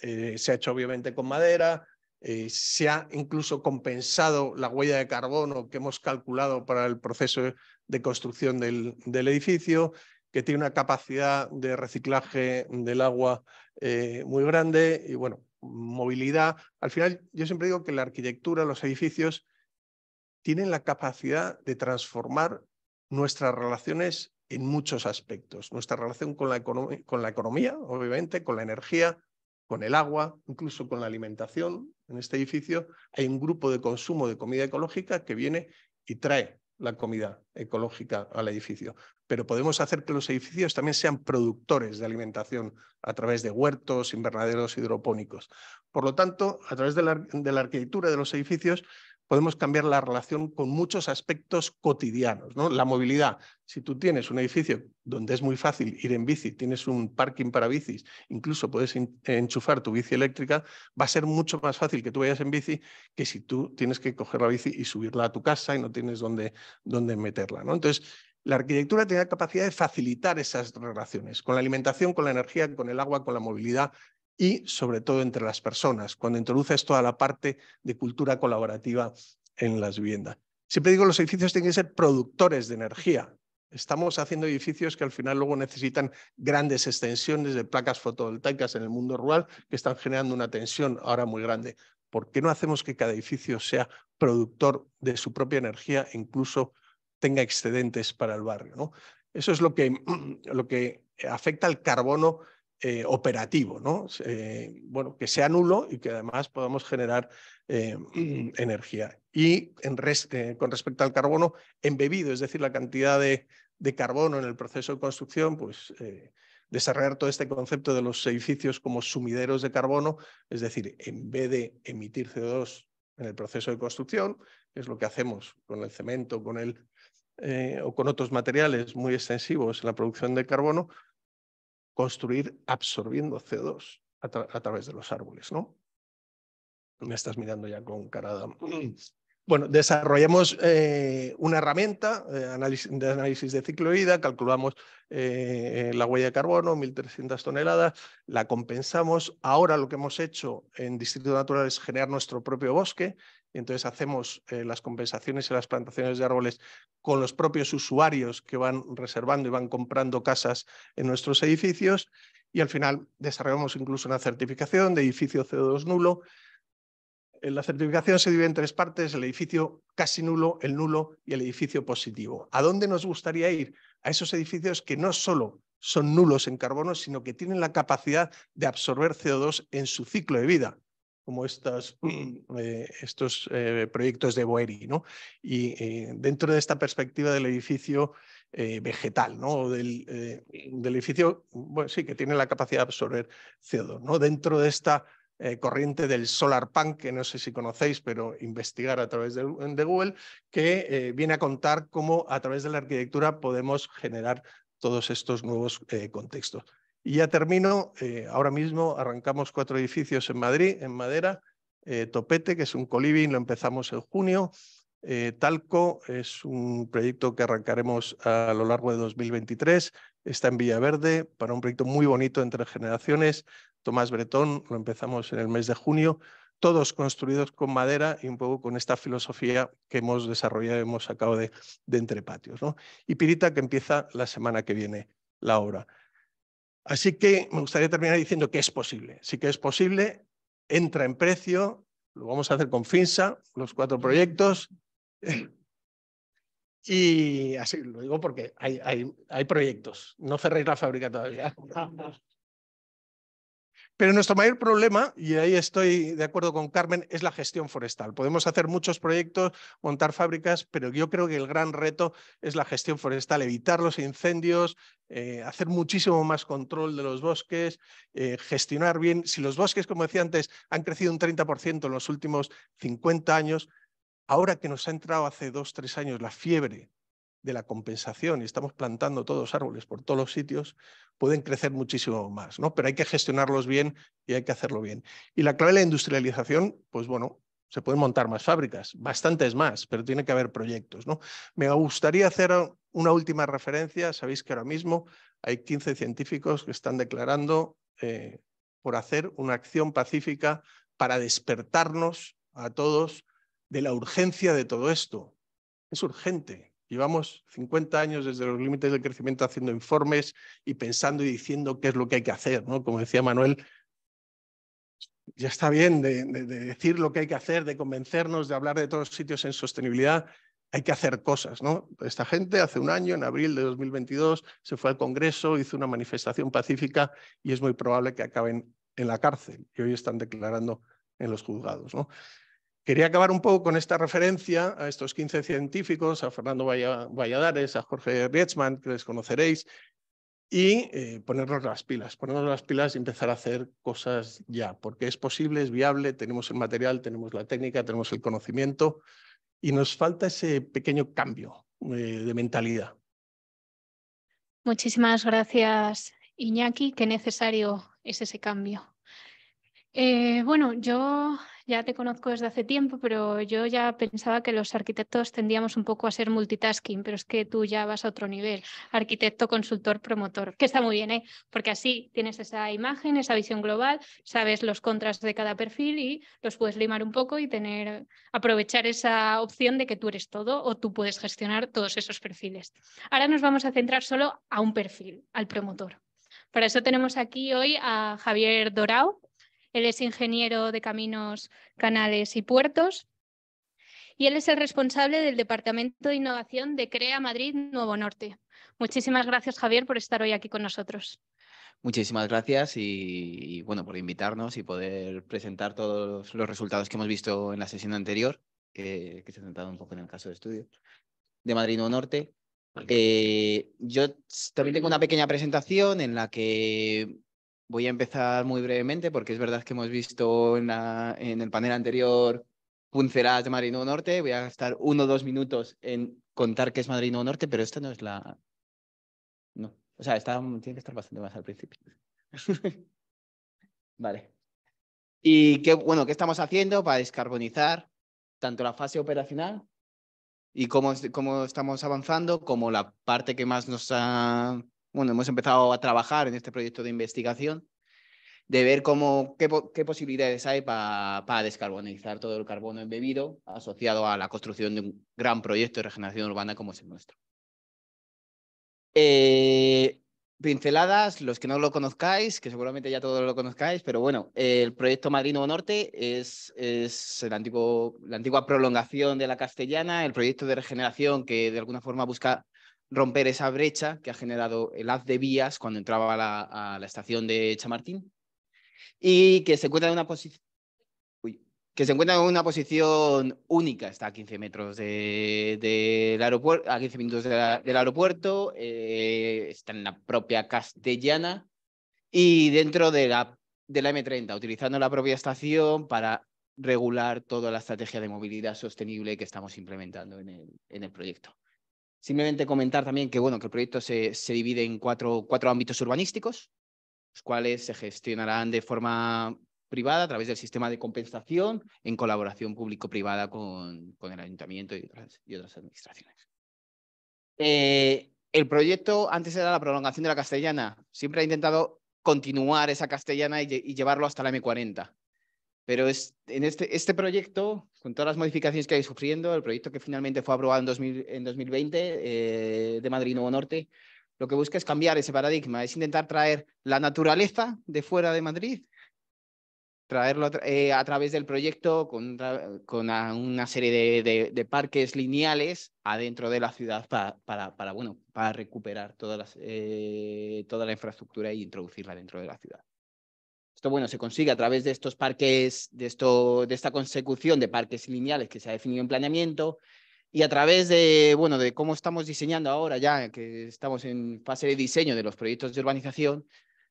eh, se ha hecho obviamente con madera, eh, se ha incluso compensado la huella de carbono que hemos calculado para el proceso de construcción del edificio que tiene una capacidad de reciclaje del agua eh, muy grande y, bueno, movilidad. Al final, yo siempre digo que la arquitectura, los edificios, tienen la capacidad de transformar nuestras relaciones en muchos aspectos. Nuestra relación con la, con la economía, obviamente, con la energía, con el agua, incluso con la alimentación. En este edificio hay un grupo de consumo de comida ecológica que viene y trae la comida ecológica al edificio, pero podemos hacer que los edificios también sean productores de alimentación a través de huertos, invernaderos hidropónicos. Por lo tanto, a través de la, arquitectura de los edificios podemos cambiar la relación con muchos aspectos cotidianos. ¿no? La movilidad, si tú tienes un edificio donde es muy fácil ir en bici, tienes un parking para bicis, incluso puedes enchufar tu bici eléctrica, va a ser mucho más fácil que tú vayas en bici que si tú tienes que coger la bici y subirla a tu casa y no tienes dónde, dónde meterla. ¿no? Entonces, la arquitectura tiene la capacidad de facilitar esas relaciones con la alimentación, con la energía, con el agua, con la movilidad, y sobre todo entre las personas, cuando introduces toda la parte de cultura colaborativa en las viviendas. Siempre digo, los edificios tienen que ser productores de energía. Estamos haciendo edificios que al final luego necesitan grandes extensiones de placas fotovoltaicas en el mundo rural que están generando una tensión ahora muy grande. ¿Por qué no hacemos que cada edificio sea productor de su propia energía e incluso tenga excedentes para el barrio? Eso es lo que, lo que afecta al carbono eh, operativo, ¿no? Eh, bueno, que sea nulo y que además podamos generar eh, energía. Y en con respecto al carbono embebido, es decir, la cantidad de, carbono en el proceso de construcción, pues desarrollar todo este concepto de los edificios como sumideros de carbono, es decir, en vez de emitir CO2 en el proceso de construcción, que es lo que hacemos con el cemento con el, o con otros materiales muy extensivos en la producción de carbono, construir absorbiendo CO2 a, través de los árboles, ¿no? Me estás mirando ya con cara Bueno, desarrollamos eh, una herramienta de análisis, de ciclo de vida, calculamos eh, la huella de carbono, 1.300 toneladas, la compensamos. Ahora lo que hemos hecho en Distrito Natural es generar nuestro propio bosque entonces hacemos eh, las compensaciones y las plantaciones de árboles con los propios usuarios que van reservando y van comprando casas en nuestros edificios y al final desarrollamos incluso una certificación de edificio CO2 nulo. Eh, la certificación se divide en tres partes, el edificio casi nulo, el nulo y el edificio positivo. ¿A dónde nos gustaría ir? A esos edificios que no solo son nulos en carbono, sino que tienen la capacidad de absorber CO2 en su ciclo de vida como estas, eh, estos eh, proyectos de Boeri. ¿no? Y eh, dentro de esta perspectiva del edificio vegetal, ¿no? del, del, edificio, bueno, sí, que tiene la capacidad de absorber CO2. ¿no? Dentro de esta corriente del solar punk, que no sé si conocéis, pero investigar a través de, de Google, que viene a contar cómo a través de la arquitectura podemos generar todos estos nuevos contextos. Y ya termino, eh, ahora mismo arrancamos cuatro edificios en Madrid, en madera, eh, Topete, que es un coliving, lo empezamos en junio, eh, Talco es un proyecto que arrancaremos a lo largo de 2023, está en Villaverde, para un proyecto muy bonito entre generaciones, Tomás Bretón, lo empezamos en el mes de junio, todos construidos con madera y un poco con esta filosofía que hemos desarrollado hemos sacado de, de entre patios. ¿no? Y Pirita, que empieza la semana que viene la obra. Así que me gustaría terminar diciendo que es posible. Sí que es posible, entra en precio, lo vamos a hacer con FINSA, los cuatro proyectos. Y así lo digo porque hay, hay, hay proyectos. No cerréis la fábrica todavía. Pero nuestro mayor problema, y ahí estoy de acuerdo con Carmen, es la gestión forestal. Podemos hacer muchos proyectos, montar fábricas, pero yo creo que el gran reto es la gestión forestal, evitar los incendios, eh, hacer muchísimo más control de los bosques, eh, gestionar bien. Si los bosques, como decía antes, han crecido un 30% en los últimos 50 años, ahora que nos ha entrado hace dos, tres años la fiebre de la compensación y estamos plantando todos árboles por todos los sitios, pueden crecer muchísimo más, ¿no? Pero hay que gestionarlos bien y hay que hacerlo bien. Y la clave de la industrialización, pues bueno, se pueden montar más fábricas, bastantes más, pero tiene que haber proyectos, ¿no? Me gustaría hacer una última referencia. Sabéis que ahora mismo hay 15 científicos que están declarando eh, por hacer una acción pacífica para despertarnos a todos de la urgencia de todo esto. Es urgente, Llevamos 50 años desde los límites del crecimiento haciendo informes y pensando y diciendo qué es lo que hay que hacer. ¿no? Como decía Manuel, ya está bien de, decir lo que hay que hacer, de convencernos, de hablar de todos los sitios en sostenibilidad. Hay que hacer cosas, ¿no? Esta gente hace un año, en abril de 2022, se fue al Congreso, hizo una manifestación pacífica y es muy probable que acaben en la cárcel. Y hoy están declarando en los juzgados, ¿no? Quería acabar un poco con esta referencia a estos 15 científicos, a Fernando Valladares, a Jorge Rietzmann, que les conoceréis, y eh, ponernos las pilas, ponernos las pilas y empezar a hacer cosas ya, porque es posible, es viable, tenemos el material, tenemos la técnica, tenemos el conocimiento y nos falta ese pequeño cambio eh, de mentalidad. Muchísimas gracias, Iñaki. Qué necesario es ese cambio. Eh, bueno, yo ya te conozco desde hace tiempo, pero yo ya pensaba que los arquitectos tendíamos un poco a ser multitasking, pero es que tú ya vas a otro nivel, arquitecto, consultor, promotor, que está muy bien, ¿eh? porque así tienes esa imagen, esa visión global, sabes los contras de cada perfil y los puedes limar un poco y tener, aprovechar esa opción de que tú eres todo o tú puedes gestionar todos esos perfiles. Ahora nos vamos a centrar solo a un perfil, al promotor. Para eso tenemos aquí hoy a Javier Dorao, Él es ingeniero de caminos, canales y puertos. Y él es el responsable del Departamento de Innovación de CREA Madrid Nuevo Norte. Muchísimas gracias, Javier, por estar hoy aquí con nosotros. Muchísimas gracias y, bueno, por invitarnos y poder presentar todos los resultados que hemos visto en la sesión anterior, que, se ha centrado un poco en el caso de estudio de Madrid Nuevo Norte. Eh, yo también tengo una pequeña presentación en la que voy a empezar muy brevemente porque es verdad que hemos visto en, el panel anterior pinceladas de Madrid Nuevo Norte. Voy a estar uno o dos minutos en contar qué es Madrid Nuevo Norte, pero esta no es la... No, o sea, tiene que estar bastante más al principio. vale. Y qué, bueno, ¿qué estamos haciendo para descarbonizar tanto la fase operacional y cómo estamos avanzando, como la parte que más nos ha... Bueno, hemos empezado a trabajar en este proyecto de investigación, de ver cómo, qué, posibilidades hay para, para descarbonizar todo el carbono embebido asociado a la construcción de un gran proyecto de regeneración urbana como es el nuestro. Eh, pinceladas, los que no lo conozcáis, que seguramente ya todos lo conozcáis, pero bueno, el proyecto Madrid Norte es, es el antiguo, la antigua prolongación de la castellana, el proyecto de regeneración que de alguna forma busca romper esa brecha que ha generado el haz de vías cuando entraba a la, la estación de Chamartín y que se encuentra en una posición que se encuentra en una posición única, está a 15 metros del aeropuerto, a 15 minutos del aeropuerto, eh, está en la propia Castellana y dentro de la, de la M30, utilizando la propia estación para regular toda la estrategia de movilidad sostenible que estamos implementando en el, en el proyecto. Simplemente comentar también que, bueno, que el proyecto se, se divide en cuatro, cuatro ámbitos urbanísticos, los cuales se gestionarán de forma privada a través del sistema de compensación en colaboración público-privada con, con, el ayuntamiento y otras, administraciones. Eh, el proyecto antes era la prolongación de la castellana. Siempre ha intentado continuar esa castellana y, y llevarlo hasta la M40. Pero es, en este, este proyecto, con todas las modificaciones que hay sufriendo, el proyecto que finalmente fue aprobado en, 2000, en 2020 eh, de Madrid Nuevo Norte, lo que busca es cambiar ese paradigma, es intentar traer la naturaleza de fuera de Madrid traerlo eh, a través del proyecto con, con una serie de, parques lineales adentro de la ciudad para, para, para bueno, para recuperar todas eh, toda la infraestructura e introducirla dentro de la ciudad. Bueno, se consigue a través de estos parques, de, esto, de esta consecución de parques lineales que se ha definido en planeamiento y a través de, bueno, de cómo estamos diseñando ahora ya, que estamos en fase de diseño de los proyectos de urbanización,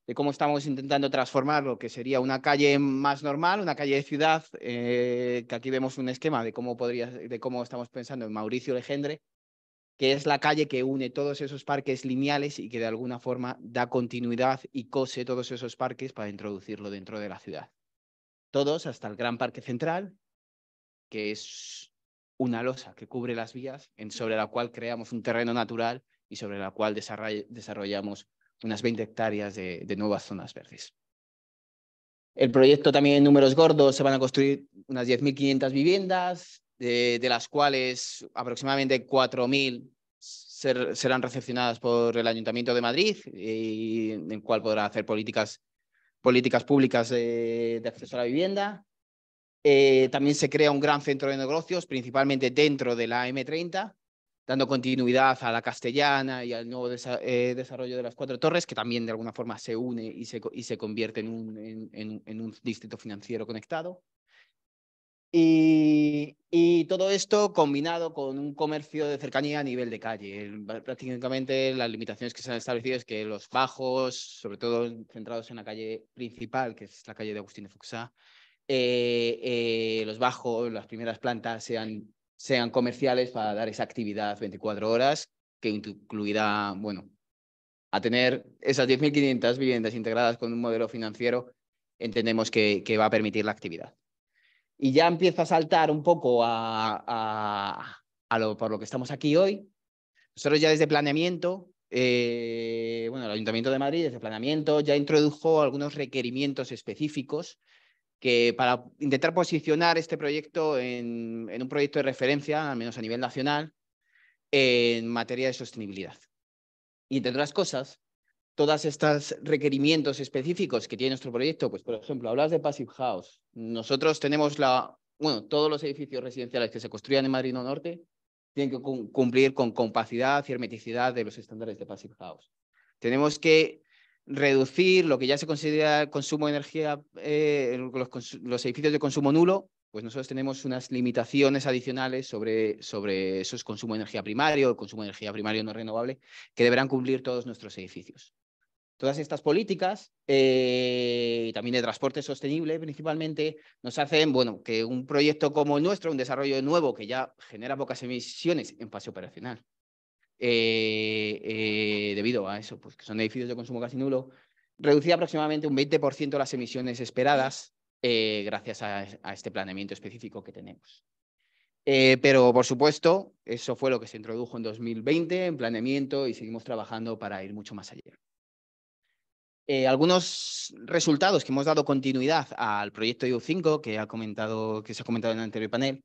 de cómo estamos intentando transformar lo que sería una calle más normal, una calle de ciudad, eh, que aquí vemos un esquema de cómo, podría, de cómo estamos pensando en Mauricio Legendre, que es la calle que une todos esos parques lineales y que de alguna forma da continuidad y cose todos esos parques para introducirlo dentro de la ciudad. Todos hasta el Gran Parque Central, que es una losa que cubre las vías, en, sobre la cual creamos un terreno natural y sobre la cual desarrollamos unas 20 hectáreas de, nuevas zonas verdes. El proyecto también en números gordos se van a construir unas 10.500 viviendas, de, las cuales aproximadamente 4.000 serán recepcionadas por el Ayuntamiento de Madrid, y en el cual podrá hacer políticas, políticas públicas de, acceso a la vivienda. Eh, también se crea un gran centro de negocios, principalmente dentro de la M30, dando continuidad a la castellana y al nuevo eh, desarrollo de las cuatro torres, que también de alguna forma se une y se, y se convierte en un, en, un, distrito financiero conectado. Y, todo esto combinado con un comercio de cercanía a nivel de calle. prácticamente las limitaciones que se han establecido es que los bajos, sobre todo centrados en la calle principal, que es la calle de Agustín de Fuxá, eh, eh, los bajos, las primeras plantas sean sean comerciales para dar esa actividad 24 horas que incluirá, bueno, a tener esas 10.500 viviendas integradas con un modelo financiero, entendemos que, va a permitir la actividad. Y ya empieza a saltar un poco a, a, lo, por lo que estamos aquí hoy. Nosotros ya desde planeamiento, eh, bueno, el Ayuntamiento de Madrid desde planeamiento ya introdujo algunos requerimientos específicos que para intentar posicionar este proyecto en, un proyecto de referencia, al menos a nivel nacional, en materia de sostenibilidad. Y entre otras cosas, todos estos requerimientos específicos que tiene nuestro proyecto, pues por ejemplo, hablas de Passive House. Nosotros tenemos la, bueno, todos los edificios residenciales que se construyan en Madrid Norte tienen que cumplir con capacidad y hermeticidad de los estándares de Passive House. Tenemos que reducir lo que ya se considera consumo de energía, eh, los, los, edificios de consumo nulo, pues nosotros tenemos unas limitaciones adicionales sobre, sobre esos consumo de energía primario, el consumo de energía primario no renovable, que deberán cumplir todos nuestros edificios. Todas estas políticas, eh, y también de transporte sostenible principalmente, nos hacen bueno, que un proyecto como el nuestro, un desarrollo nuevo que ya genera pocas emisiones en fase operacional, eh, eh, debido a eso, pues que son edificios de consumo casi nulo, reducía aproximadamente un 20% las emisiones esperadas gracias a, este planeamiento específico que tenemos. pero, por supuesto, eso fue lo que se introdujo en 2020 en planeamiento y seguimos trabajando para ir mucho más allá. Eh, algunos resultados que hemos dado continuidad al proyecto EU5 que, ha comentado, que se ha comentado en el anterior panel.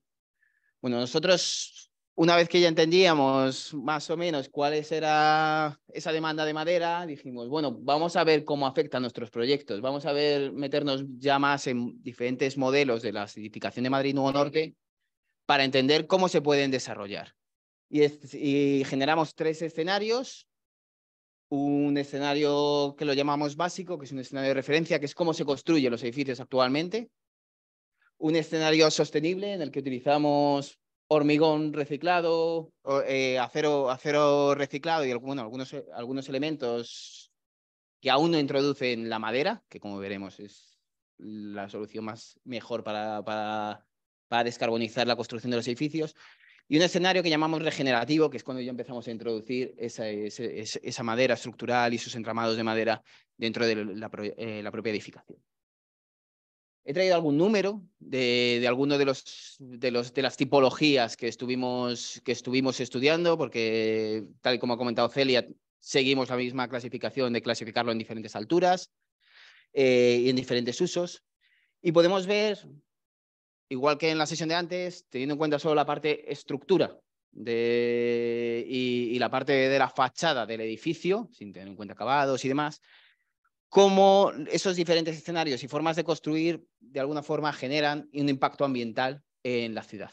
Bueno, nosotros, una vez que ya entendíamos más o menos cuál era esa demanda de madera, dijimos, bueno, vamos a ver cómo afecta a nuestros proyectos, vamos a ver, meternos ya más en diferentes modelos de la edificación de Madrid Nuevo Norte para entender cómo se pueden desarrollar. y generamos tres escenarios un escenario que lo llamamos básico, que es un escenario de referencia, que es cómo se construyen los edificios actualmente. Un escenario sostenible en el que utilizamos hormigón reciclado, eh, acero, acero reciclado y bueno, algunos, algunos elementos que aún no introducen la madera, que como veremos es la solución más mejor para, para, para descarbonizar la construcción de los edificios. Y un escenario que llamamos regenerativo, que es cuando ya empezamos a introducir esa, esa, madera estructural y sus entramados de madera dentro de la, eh, la, propia edificación. He traído algún número de, de alguno de, los, de, los, de las tipologías que estuvimos, que estuvimos estudiando, porque tal y como ha comentado Celia, seguimos la misma clasificación de clasificarlo en diferentes alturas eh, y en diferentes usos. Y podemos ver igual que en la sesión de antes, teniendo en cuenta solo la parte estructura y, la parte de la fachada del edificio, sin tener en cuenta acabados y demás, cómo esos diferentes escenarios y formas de construir de alguna forma generan un impacto ambiental en la ciudad.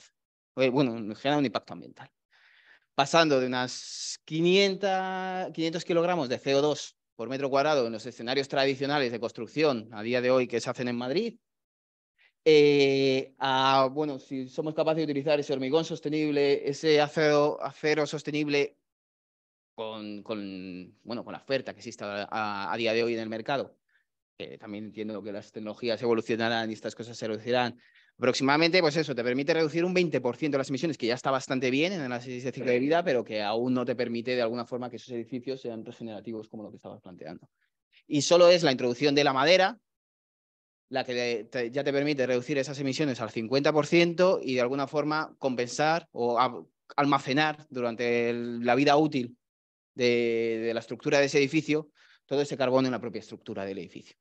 Eh, bueno, generan un impacto ambiental. Pasando de unas 500, 500 kilogramos de CO2 por metro cuadrado en los escenarios tradicionales de construcción a día de hoy que se hacen en Madrid, eh, bueno, si somos capaces de utilizar ese hormigón sostenible, ese acero, sostenible con, bueno, con la oferta que existe a, día de hoy en el mercado, también entiendo que las tecnologías evolucionarán y estas cosas se reducirán, aproximadamente, pues eso, te permite reducir un 20% de las emisiones, que ya está bastante bien en el análisis de ciclo de vida, pero que aún no te permite de alguna forma que esos edificios sean regenerativos como lo que estabas planteando. Y solo es la introducción de la madera, la que ya te permite reducir esas emisiones al 50% y de alguna forma compensar o almacenar durante la vida útil de, la estructura de ese edificio todo ese carbono en la propia estructura del edificio.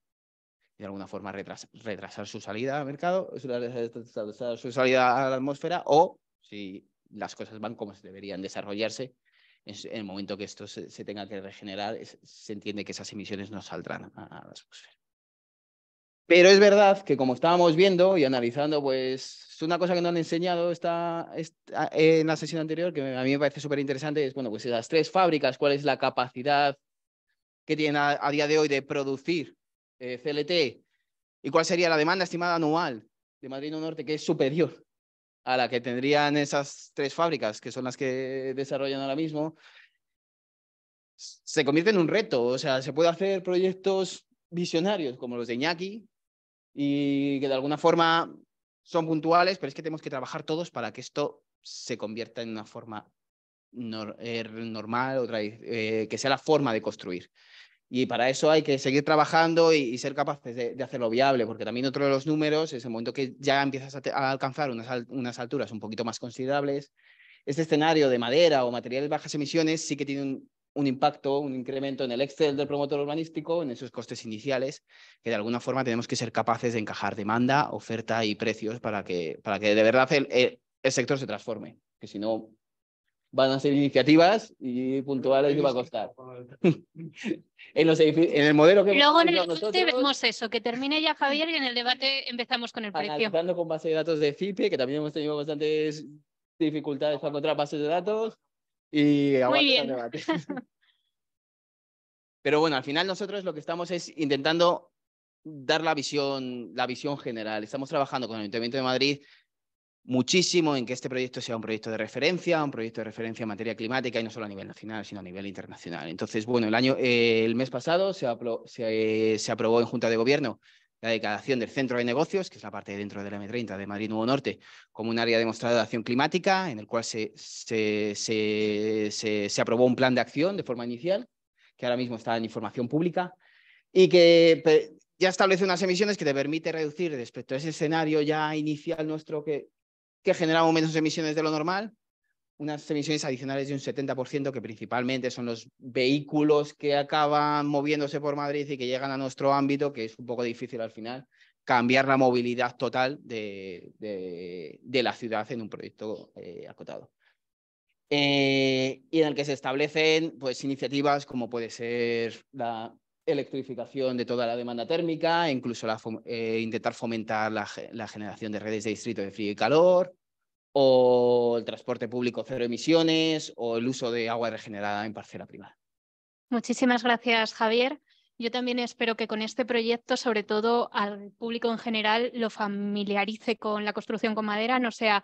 Y de alguna forma retrasar su salida al mercado, su salida a la atmósfera o si las cosas van como se deberían desarrollarse, en el momento que esto se, tenga que regenerar, se entiende que esas emisiones no saldrán a la atmósfera. Pero es verdad que como estábamos viendo y analizando, pues es una cosa que nos han enseñado esta, en la sesión anterior, que a mí me parece súper interesante, es, bueno, pues las tres fábricas, cuál es la capacidad que tienen a, día de hoy de producir eh, CLT y cuál sería la demanda estimada anual de Madrid Norte, que es superior a la que tendrían esas tres fábricas, que son las que desarrollan ahora mismo, se convierte en un reto. O sea, se puede hacer proyectos visionarios como los de Iñaki, y que de alguna forma son puntuales, pero es que tenemos que trabajar todos para que esto se convierta en una forma eh, normal, eh, que sea la forma de construir. Y para eso hay que seguir trabajando y, ser capaces de, hacerlo viable, porque también otro de los números es el momento que ya empiezas a, alcanzar unas, unas, alturas un poquito más considerables. Este escenario de madera o materiales bajas emisiones sí que tiene un, un impacto, un incremento en el Excel del promotor urbanístico, en esos costes iniciales, que de alguna forma tenemos que ser capaces de encajar demanda, oferta y precios para que, para que de verdad el, el, sector se transforme, que si no van a ser iniciativas y puntuales y va a costar. en, los en el modelo que Luego en el debate vemos eso, que termine ya Javier y en el debate empezamos con el precio. Analizando con base de datos de FIPE, que también hemos tenido bastantes dificultades para encontrar bases de datos. Y Muy bien. Pero bueno, al final nosotros lo que estamos es intentando dar la visión, la visión general. Estamos trabajando con el Ayuntamiento de Madrid muchísimo en que este proyecto sea un proyecto de referencia, un proyecto de referencia en materia climática y no solo a nivel nacional, sino a nivel internacional. Entonces, bueno, el, año, eh, el mes pasado se, se, aprobó en Junta de Gobierno la declaración del Centro de Negocios, que es la parte dentro del M30 de Madrid Nuevo Norte, como un área demostrada de acción climática, en el cual se, se, se, aprobó un plan de acción de forma inicial, que ahora mismo está en información pública, y que ya establece unas emisiones que te permite reducir respecto a ese escenario ya inicial nuestro que que generamos menos emisiones de lo normal, unas emisiones adicionales de un 70% que principalmente son los vehículos que acaban moviéndose por Madrid y que llegan a nuestro ámbito, que es un poco difícil al final cambiar la movilidad total de, de, la ciudad en un proyecto eh, acotado. Eh, y en el que se establecen pues, iniciativas como puede ser la electrificación de toda la demanda térmica, incluso eh, intentar fomentar la, generación de redes de distrito de frío y calor, o el transporte público cero emisiones, o el uso de agua regenerada en parcela privada. Muchísimas gracias, Javier. Yo también espero que con este proyecto, sobre todo al público en general, lo familiarice con la construcción con madera, no sea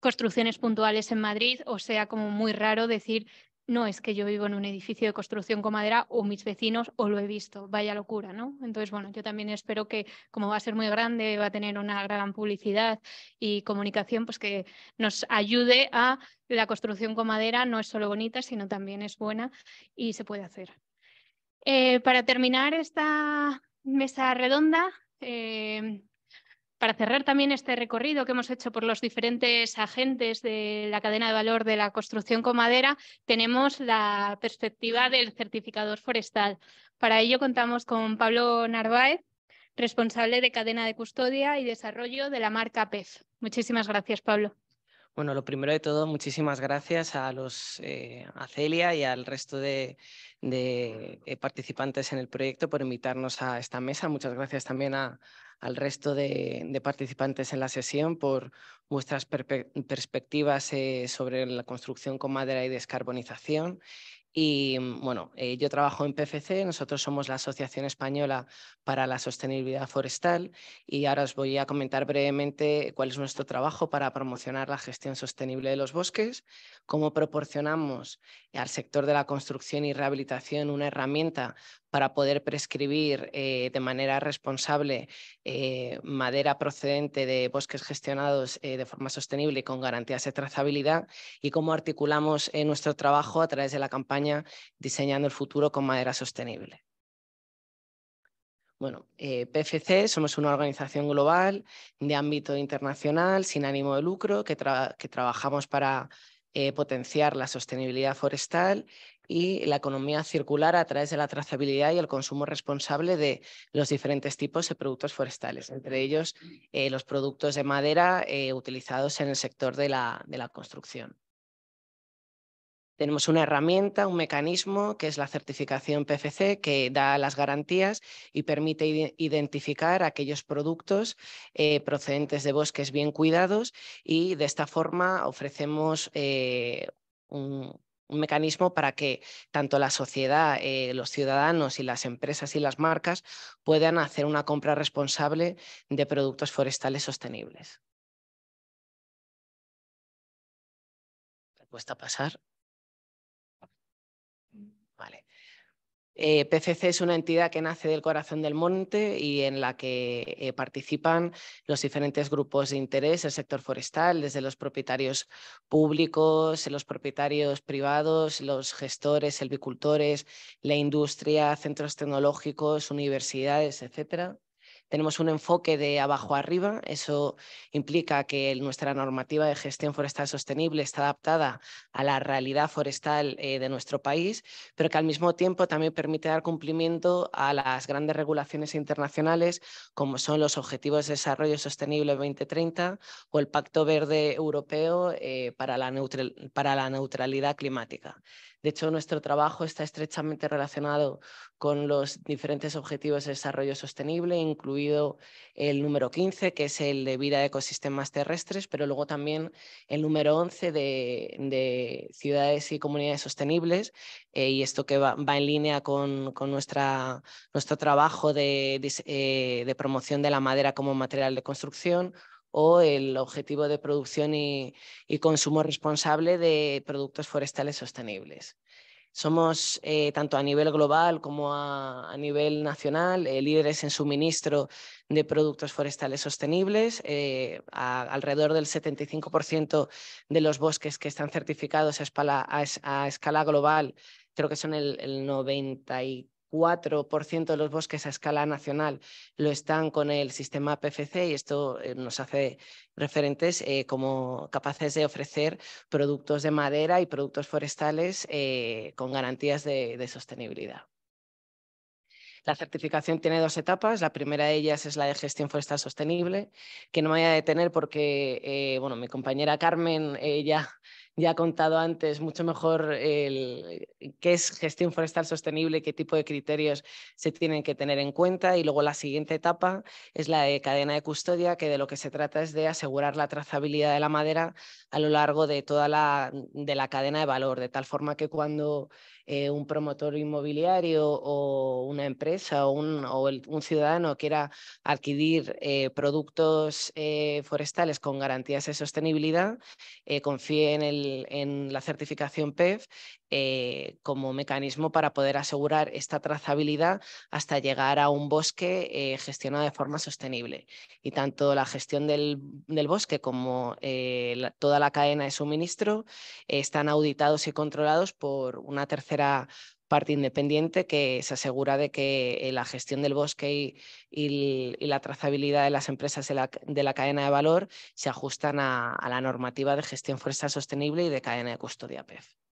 construcciones puntuales en Madrid o sea como muy raro decir no es que yo vivo en un edificio de construcción con madera o mis vecinos o lo he visto, vaya locura, ¿no? Entonces, bueno, yo también espero que como va a ser muy grande, va a tener una gran publicidad y comunicación, pues que nos ayude a la construcción con madera no es solo bonita, sino también es buena y se puede hacer. Eh, para terminar esta mesa redonda, eh, para cerrar también este recorrido que hemos hecho por los diferentes agentes de la cadena de valor de la construcción con madera, tenemos la perspectiva del certificador forestal. Para ello contamos con Pablo Narváez, responsable de cadena de custodia y desarrollo de la marca PEF. Muchísimas gracias, Pablo. Bueno, lo primero de todo, muchísimas gracias a los eh, a Celia y al resto de, eh, participantes en el proyecto por invitarnos a esta mesa. Muchas gracias también a, al resto de, participantes en la sesión por vuestras perspectivas eh, sobre la construcción con madera y descarbonización y mm, bueno, eh, yo trabajo en PFC, nosotros somos la Asociación Española para la Sostenibilidad Forestal y ahora os voy a comentar brevemente cuál es nuestro trabajo para promocionar la gestión sostenible de los bosques, cómo proporcionamos al sector de la construcción y rehabilitación una herramienta para poder prescribir eh, de manera responsable eh, madera procedente de bosques gestionados de forma sostenible y con garantías de trazabilidad y cómo articulamos nuestro trabajo a través de la campaña Diseñando el futuro con madera sostenible. Bueno, eh, PFC somos una organización global de ámbito internacional sin ánimo de lucro que, trabajamos para eh, potenciar la sostenibilidad forestal y la economía circular a través de la trazabilidad y el consumo responsable de los diferentes tipos de productos forestales, entre ellos eh, los productos de madera utilizados en el sector de la construcción. Tenemos una herramienta, un mecanismo que es la certificación PFC que da las garantías y permite identificar aquellos productos eh, procedentes de bosques bien cuidados y de esta forma ofrecemos eh, un, mecanismo para que tanto la sociedad, eh, los ciudadanos y las empresas y las marcas puedan hacer una compra responsable de productos forestales sostenibles. cuesta pasar. Vale. Eh, PCC es una entidad que nace del corazón del monte y en la que eh, participan los diferentes grupos de interés, el sector forestal, desde los propietarios públicos, los propietarios privados, los gestores, silvicultores, la industria, centros tecnológicos, universidades, etcétera. Tenemos un enfoque de abajo arriba. Eso implica que nuestra normativa de gestión forestal sostenible está adaptada a la realidad forestal eh, de nuestro país, pero que al mismo tiempo también permite dar cumplimiento a las grandes regulaciones internacionales, como son los Objetivos de Desarrollo Sostenible 2030 o el Pacto Verde Europeo eh, para, la para la neutralidad climática. De hecho, nuestro trabajo está estrechamente relacionado con los diferentes objetivos de desarrollo sostenible, incluido el número 15, que es el de vida de ecosistemas terrestres, pero luego también el número 11 de, ciudades y comunidades sostenibles, eh, y esto que va, en línea con, nuestro trabajo eh, de promoción de la madera como material de construcción o el objetivo de producción y, consumo responsable de productos forestales sostenibles. Somos, eh, tanto a nivel global como a, nivel nacional, eh, líderes en suministro de productos forestales sostenibles. Eh, alrededor del 75% de los bosques que están certificados a escala, a, escala global, creo que son el, el 94 4% de los bosques a escala nacional lo están con el sistema PFC y esto eh, nos hace referentes eh, como capaces de ofrecer productos de madera y productos forestales eh, con garantías de, sostenibilidad. La certificación tiene dos etapas. La primera de ellas es la de gestión forestal sostenible, que no me voy a detener porque bueno, mi compañera Carmen ya ya ha contado antes mucho mejor el, qué es gestión forestal sostenible, qué tipo de criterios se tienen que tener en cuenta. Y luego la siguiente etapa es la de cadena de custodia, que de lo que se trata es de asegurar la trazabilidad de la madera a lo largo de toda la, de la cadena de valor, de tal forma que cuando eh, un promotor inmobiliario o una empresa o un, un ciudadano quiera adquirir eh, productos eh, forestales con garantías de sostenibilidad, confíe en, el, en la certificación PEF eh, como mecanismo para poder asegurar esta trazabilidad hasta llegar a un bosque eh, gestionado de forma sostenible. Y tanto la gestión del, bosque como eh, toda la cadena de suministro están auditados y controlados por una tercera parte independiente que se asegura de que la gestión del bosque y, la trazabilidad de las empresas de la, cadena de valor se ajustan a, a, la normativa de gestión forestal sostenible y de cadena de custodia PEF.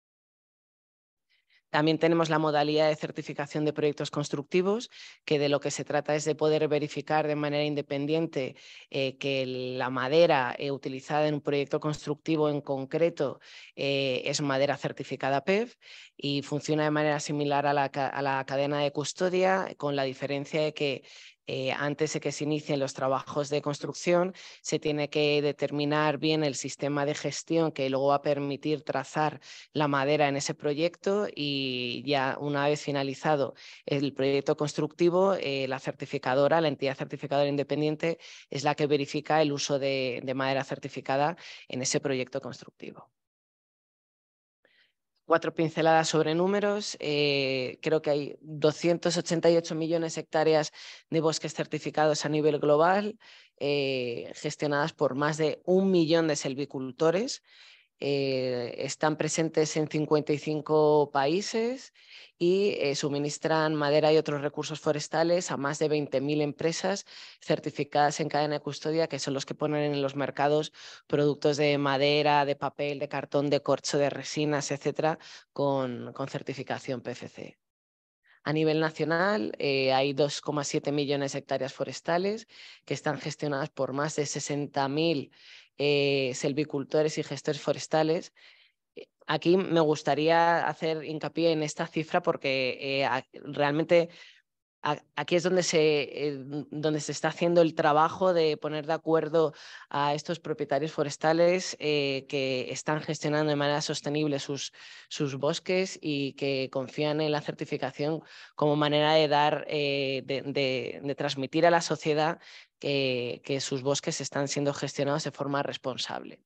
También tenemos la modalidad de certificación de proyectos constructivos, que de lo que se trata es de poder verificar de manera independiente eh, que la madera eh, utilizada en un proyecto constructivo en concreto eh, es madera certificada PEF y funciona de manera similar a la, a la cadena de custodia, con la diferencia de que eh, antes de que se inicien los trabajos de construcción, se tiene que determinar bien el sistema de gestión que luego va a permitir trazar la madera en ese proyecto y ya una vez finalizado el proyecto constructivo, eh, la certificadora, la entidad certificadora independiente, es la que verifica el uso de madera certificada en ese proyecto constructivo cuatro pinceladas sobre números. Eh, creo que hay 288 millones de hectáreas de bosques certificados a nivel global, eh, gestionadas por más de un millón de selvicultores. Eh, están presentes en 55 países y eh, suministran madera y otros recursos forestales a más de 20.000 empresas certificadas en cadena de custodia, que son los que ponen en los mercados productos de madera, de papel, de cartón, de corcho, de resinas, etcétera, con, con certificación PFC. A nivel nacional eh, hay 2,7 millones de hectáreas forestales que están gestionadas por más de 60.000 eh, selvicultores y gestores forestales Aquí me gustaría hacer hincapié en esta cifra porque eh, realmente aquí es donde se, eh, donde se está haciendo el trabajo de poner de acuerdo a estos propietarios forestales eh, que están gestionando de manera sostenible sus, sus, bosques y que confían en la certificación como manera de dar, de, transmitir a la sociedad que, que sus bosques están siendo gestionados de forma responsable.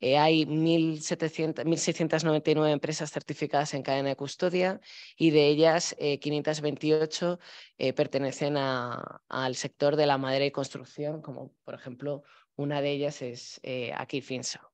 Eh, hay 1.699 empresas certificadas en cadena de custodia y de ellas 528 eh, eh, pertenecen al sector de la madera y construcción, como por ejemplo una de ellas es aquí Finso.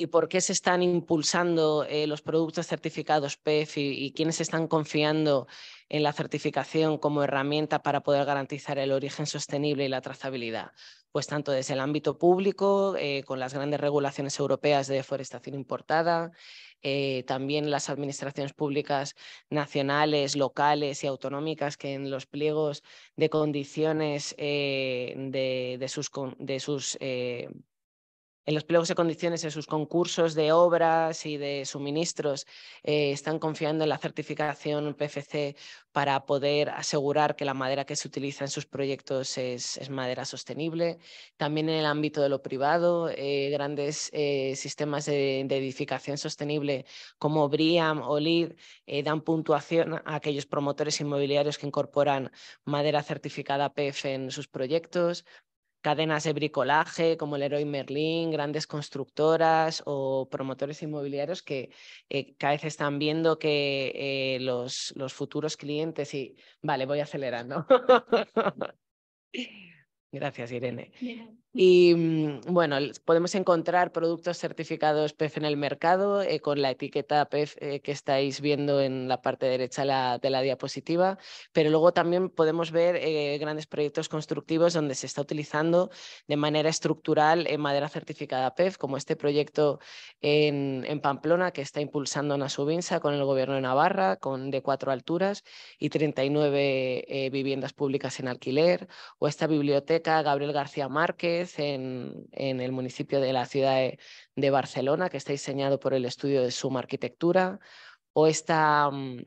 Y por qué se están impulsando eh, los productos certificados PEF y, quiénes están confiando en la certificación como herramienta para poder garantizar el origen sostenible y la trazabilidad. Pues tanto desde el ámbito público, eh, con las grandes regulaciones europeas de deforestación importada, eh, también las administraciones públicas nacionales, locales y autonómicas que en los pliegos de condiciones de, de, sus, de sus en los pliegos de condiciones de sus concursos de obras y de suministros eh, están confiando en la certificación PFC para poder asegurar que la madera que se utiliza en sus proyectos es, madera sostenible. También en el ámbito de lo privado, eh, grandes eh, sistemas de, edificación sostenible como BRIAM o LEED dan puntuación a aquellos promotores inmobiliarios que incorporan madera certificada PF en sus proyectos cadenas de bricolaje como el Leroy Merlin, grandes constructoras o promotores inmobiliarios que eh, cada vez están viendo que eh, los, los futuros clientes y vale, voy acelerando. Gracias, Irene. Y mm, bueno, podemos encontrar productos certificados PEF en el mercado eh, con la etiqueta PEF eh, que estáis viendo en la parte derecha de la, diapositiva, pero luego también podemos ver eh, grandes proyectos constructivos donde se está utilizando de manera estructural madera certificada PEF, como este proyecto en, en Pamplona que está impulsando Nasubinsa con el gobierno de Navarra, con de cuatro alturas y 39 viviendas públicas en alquiler, o esta biblioteca Gabriel García Márquez en, el municipio de la ciudad de, Barcelona, que está diseñado por el estudio de Suma Arquitectura, o esta, mm,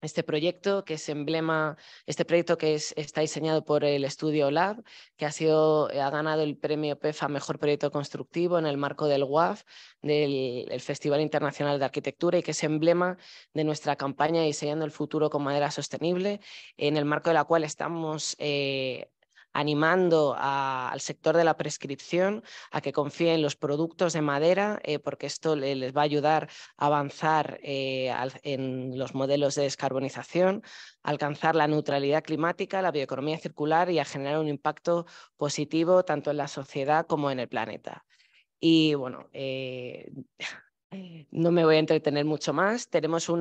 este proyecto que es emblema, este proyecto que es, está diseñado por el estudio Lab, que ha, sido, ha ganado el premio PEFA Mejor Proyecto Constructivo en el marco del WAF, del Festival Internacional de Arquitectura, y que es emblema de nuestra campaña Diseñando el Futuro con Madera Sostenible, en el marco de la cual estamos eh, animando al sector de la prescripción a que confíe en los productos de madera, eh, porque esto les va a ayudar a avanzar eh, en los modelos de descarbonización, alcanzar la neutralidad climática, la bioeconomía circular y a generar un impacto positivo tanto en la sociedad como en el planeta. Y bueno, eh, no me voy a entretener mucho más. Tenemos un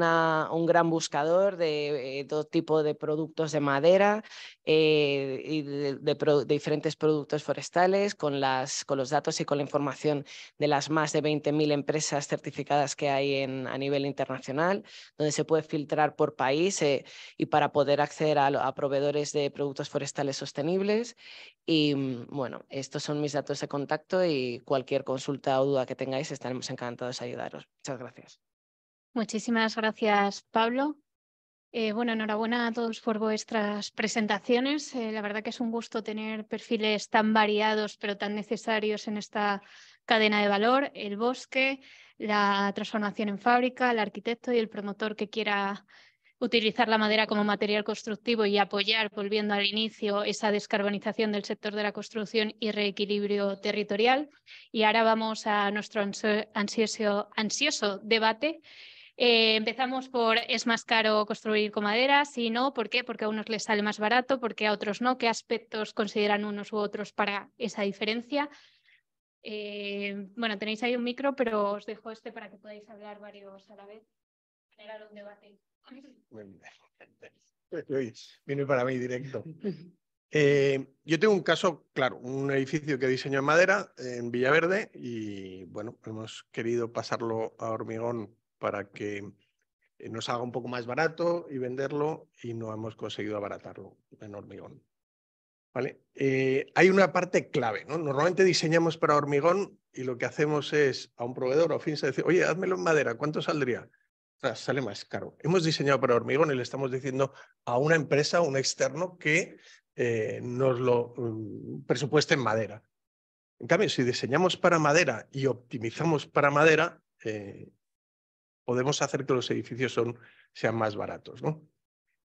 gran buscador de, todo tipo de productos de madera eh, y de, diferentes productos forestales con, los datos y con la información de las más de 20.000 empresas certificadas que hay en, a nivel internacional, donde se puede filtrar por país eh, y para poder acceder a, a, proveedores de productos forestales sostenibles. Y mm, bueno, estos son mis datos de contacto y cualquier consulta o duda que tengáis estaremos encantados de Muchas gracias. Muchísimas gracias, Pablo. Eh, bueno, enhorabuena a todos por vuestras presentaciones. Eh, la verdad que es un gusto tener perfiles tan variados pero tan necesarios en esta cadena de valor. El bosque, la transformación en fábrica, el arquitecto y el promotor que quiera utilizar la madera como material constructivo y apoyar, volviendo al inicio, esa descarbonización del sector de la construcción y reequilibrio territorial. Y ahora vamos a nuestro ansioso, ansioso debate eh, empezamos por es más caro construir con madera, si no, ¿por qué? Porque a unos les sale más barato, porque a otros no. ¿Qué aspectos consideran unos u otros para esa diferencia? Eh, bueno, tenéis ahí un micro, pero os dejo este para que podáis hablar varios a la vez, generar un debate. Viene para mí directo. Eh, yo tengo un caso, claro, un edificio que diseño en madera en Villaverde y bueno, hemos querido pasarlo a hormigón para que eh, nos haga un poco más barato y venderlo y no hemos conseguido abaratarlo en hormigón. ¿Vale? Eh, hay una parte clave. ¿no? Normalmente diseñamos para hormigón y lo que hacemos es a un proveedor o fin se decir, oye, házmelo en madera, ¿cuánto saldría? Sale más caro. Hemos diseñado para hormigón y le estamos diciendo a una empresa, un externo, que eh, nos lo mm, presupueste en madera. En cambio, si diseñamos para madera y optimizamos para madera, podemos hacer que los edificios sean más baratos. ¿no?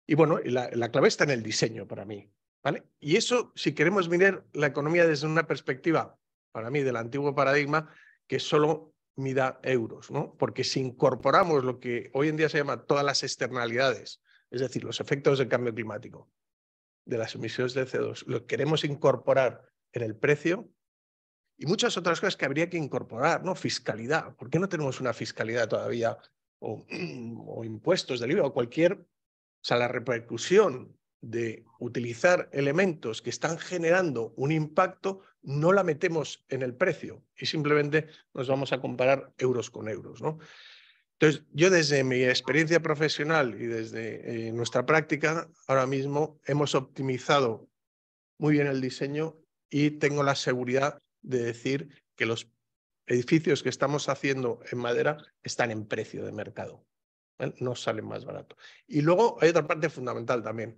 Y bueno, la, la, clave está en el diseño para mí. ¿vale? Y eso, si queremos mirar la economía desde una perspectiva, para mí, del antiguo paradigma, que solo mida euros, ¿no? Porque si incorporamos lo que hoy en día se llama todas las externalidades, es decir, los efectos del cambio climático, de las emisiones de CO2, lo queremos incorporar en el precio, y muchas otras cosas que habría que incorporar, ¿no? Fiscalidad. ¿Por qué no tenemos una fiscalidad todavía o, o impuestos del IVA o cualquier, o sea, la repercusión de utilizar elementos que están generando un impacto, no la metemos en el precio y simplemente nos vamos a comparar euros con euros. ¿no? Entonces, yo desde mi experiencia profesional y desde eh, nuestra práctica, ahora mismo hemos optimizado muy bien el diseño y tengo la seguridad de decir que los edificios que estamos haciendo en madera están en precio de mercado. No salen más barato. Y luego hay otra parte fundamental también,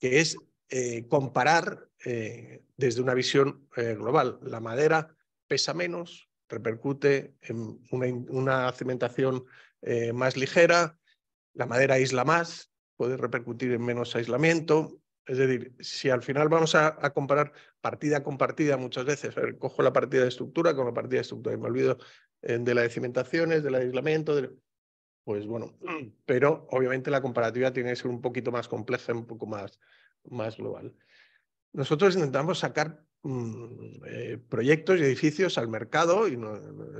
que es eh, comparar eh, desde una visión global. La madera pesa menos, repercute en una, cimentación eh, más ligera, la madera aísla más, puede repercutir en menos aislamiento. Es decir, si al final vamos a, comparar partida con partida muchas veces, cojo la partida de estructura con la partida de estructura y me olvido eh, de la de cimentaciones, del aislamiento, pues bueno, pero obviamente la comparativa tiene que ser un poquito más compleja, un poco más, más global. Nosotros intentamos sacar mm, eh, proyectos y edificios al mercado y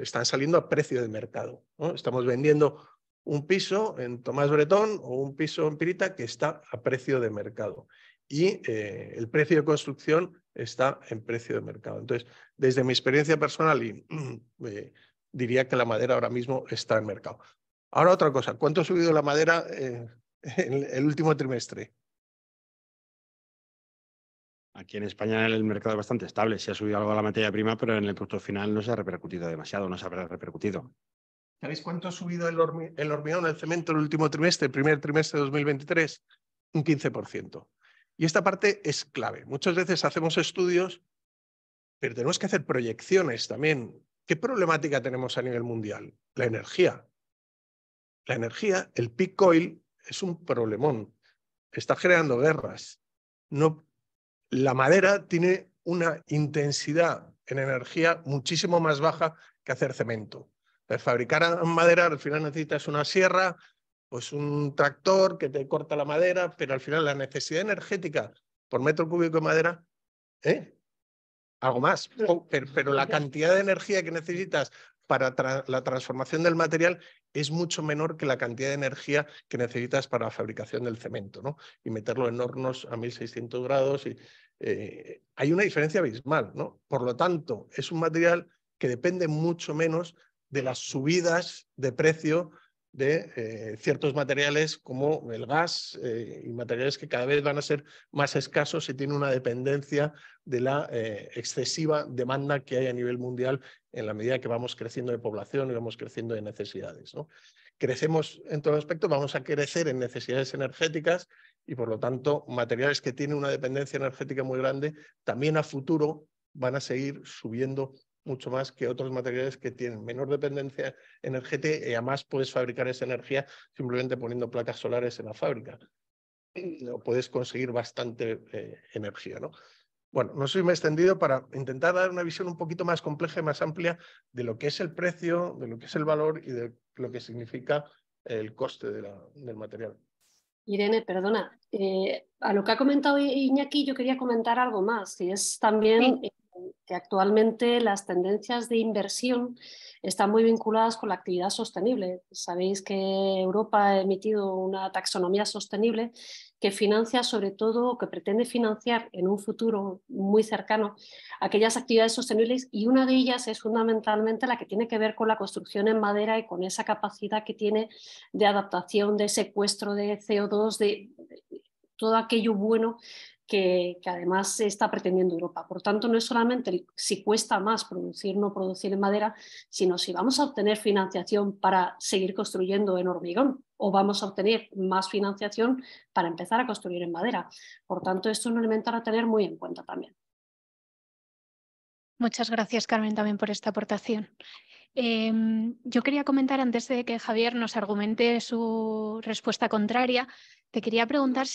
están saliendo a precio de mercado. Estamos vendiendo un piso en Tomás Bretón o un piso en Pirita que está a precio de mercado. Y eh, el precio de construcción está en precio de mercado. Entonces, desde mi experiencia personal, eh, diría que la madera ahora mismo está en mercado. Ahora otra cosa, ¿cuánto ha subido la madera en el último trimestre? Aquí en España el mercado es bastante estable. Se ha subido algo la materia prima, pero en el producto final no se ha repercutido demasiado, no se habrá repercutido. ¿Sabéis cuánto ha subido el, hormigón, el cemento, el último trimestre, el primer trimestre de 2023? Un 15%. Y esta parte es clave. Muchas veces hacemos estudios, pero tenemos que hacer proyecciones también. ¿Qué problemática tenemos a nivel mundial? La energía. La energía, el peak oil, es un problemón. Está generando guerras. No la madera tiene una intensidad en energía muchísimo más baja que hacer cemento. Para fabricar madera al final necesitas una sierra, pues un tractor que te corta la madera, pero al final la necesidad energética por metro cúbico de madera, ¿eh? algo más, pero la cantidad de energía que necesitas para la transformación del material es mucho menor que la cantidad de energía que necesitas para la fabricación del cemento, ¿no? Y meterlo en hornos a 1600 grados. Y, eh, hay una diferencia abismal, ¿no? Por lo tanto, es un material que depende mucho menos de las subidas de precio de eh, ciertos materiales como el gas eh, y materiales que cada vez van a ser más escasos y tiene una dependencia de la eh, excesiva demanda que hay a nivel mundial en la medida que vamos creciendo de población y vamos creciendo de necesidades. ¿no? Crecemos en todo aspecto, vamos a crecer en necesidades energéticas y por lo tanto materiales que tienen una dependencia energética muy grande también a futuro van a seguir subiendo mucho más que otros materiales que tienen menor dependencia energética y además puedes fabricar esa energía simplemente poniendo placas solares en la fábrica. O puedes conseguir bastante eh, energía. ¿no? Bueno, no soy más extendido para intentar dar una visión un poquito más compleja y más amplia de lo que es el precio, de lo que es el valor y de lo que significa el coste del material. Irene, perdona, eh, a lo que ha comentado Iñaki yo quería comentar algo más y es también que actualmente las tendencias de inversión están muy vinculadas con la actividad sostenible. Sabéis que Europa ha emitido una taxonomía sostenible que financia sobre todo, que pretende financiar en un futuro muy cercano aquellas actividades sostenibles y una de ellas es fundamentalmente la que tiene que ver con la construcción en madera y con esa capacidad que tiene de adaptación, de secuestro de CO2, de todo aquello bueno que, además se está pretendiendo Europa. Por tanto, no es solamente si cuesta más producir no producir en madera, sino si vamos a obtener financiación para seguir construyendo en hormigón o vamos a obtener más financiación para empezar a construir en madera. Por tanto, esto es un elemento a tener muy en cuenta también. Muchas gracias, Carmen, también por esta aportación. Em, yo quería comentar antes de que Javier nos argumente su respuesta contraria, te quería preguntar.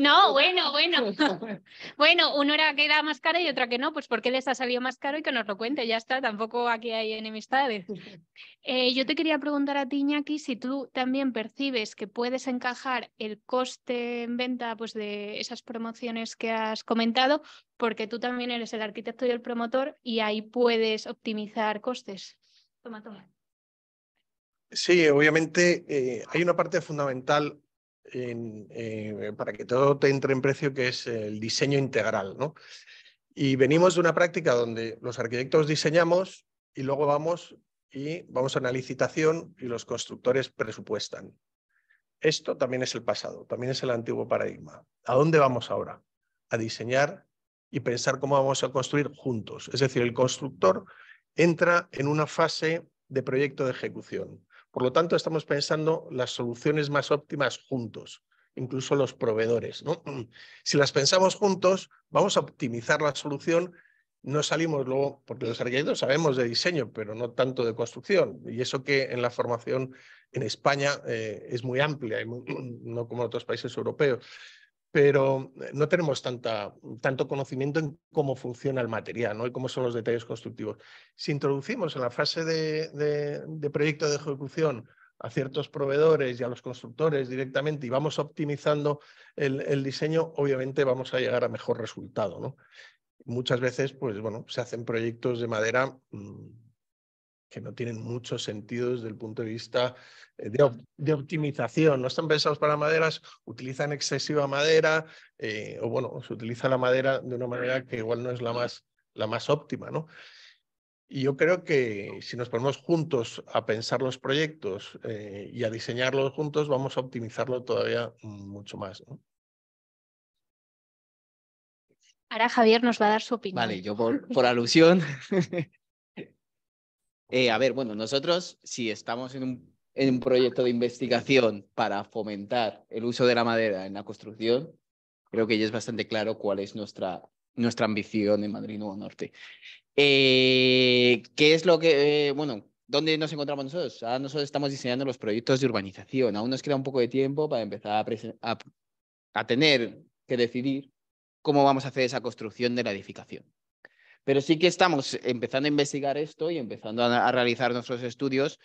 No, bueno, bueno. bueno, uno era que era más caro y otra que no, pues porque les ha salido más caro y que nos lo cuente, ya está, tampoco aquí hay enemistades. Eh, yo te quería preguntar a ti, Iñaki, si tú también percibes que puedes encajar el coste en venta pues, de esas promociones que has comentado, porque tú también eres el arquitecto y el promotor y ahí puedes optimizar costes. Toma, toma. Sí, obviamente eh, hay una parte fundamental eh, para que todo te entre en precio, que es el diseño integral. ¿no? Y venimos de una práctica donde los arquitectos diseñamos y luego vamos y vamos a una licitación y los constructores presupuestan. Esto también es el pasado, también es el antiguo paradigma. ¿A dónde vamos ahora? A diseñar y pensar cómo vamos a construir juntos. Es decir, el constructor entra en una fase de proyecto de ejecución. Por lo tanto, estamos pensando las soluciones más óptimas juntos, incluso los proveedores. Si las pensamos juntos, vamos a optimizar la solución. No salimos luego, porque los arquitectos sabemos de diseño, pero no tanto de construcción. Y eso que en la formación en España eh, es muy amplia, no como en otros países europeos pero eh, no tenemos tanto conocimiento en cómo funciona el material ¿no? y cómo son los detalles constructivos. Si introducimos en la fase de, proyecto de ejecución a ciertos proveedores y a los constructores directamente y vamos optimizando el, diseño, obviamente vamos a llegar a mejor resultado. ¿no? Muchas veces, pues bueno, se hacen proyectos de madera mm, que no tienen mucho sentido desde el punto de vista eh, de, optimización. No están pensados para maderas, utilizan excesiva madera eh, o bueno, se utiliza la madera de una manera que igual no es la más, la más óptima. ¿no? Y yo creo que si nos ponemos juntos a pensar los proyectos eh, y a diseñarlos juntos, vamos a optimizarlo todavía mucho más. ¿no? Ahora Javier nos va a dar su opinión. Vale, yo por, por alusión Eh, a ver, bueno, nosotros si estamos en un, en un proyecto de investigación para fomentar el uso de la madera en la construcción, creo que ya es bastante claro cuál es nuestra, nuestra ambición en Madrid Nuevo Norte. Eh, ¿Qué es lo que, eh, bueno, dónde nos encontramos nosotros? Ahora nosotros estamos diseñando los proyectos de urbanización. Aún nos queda un poco de tiempo para empezar a, a tener que decidir cómo vamos a hacer esa construcción de la edificación. Pero sí que estamos empezando a investigar esto y empezando a, realizar nuestros estudios,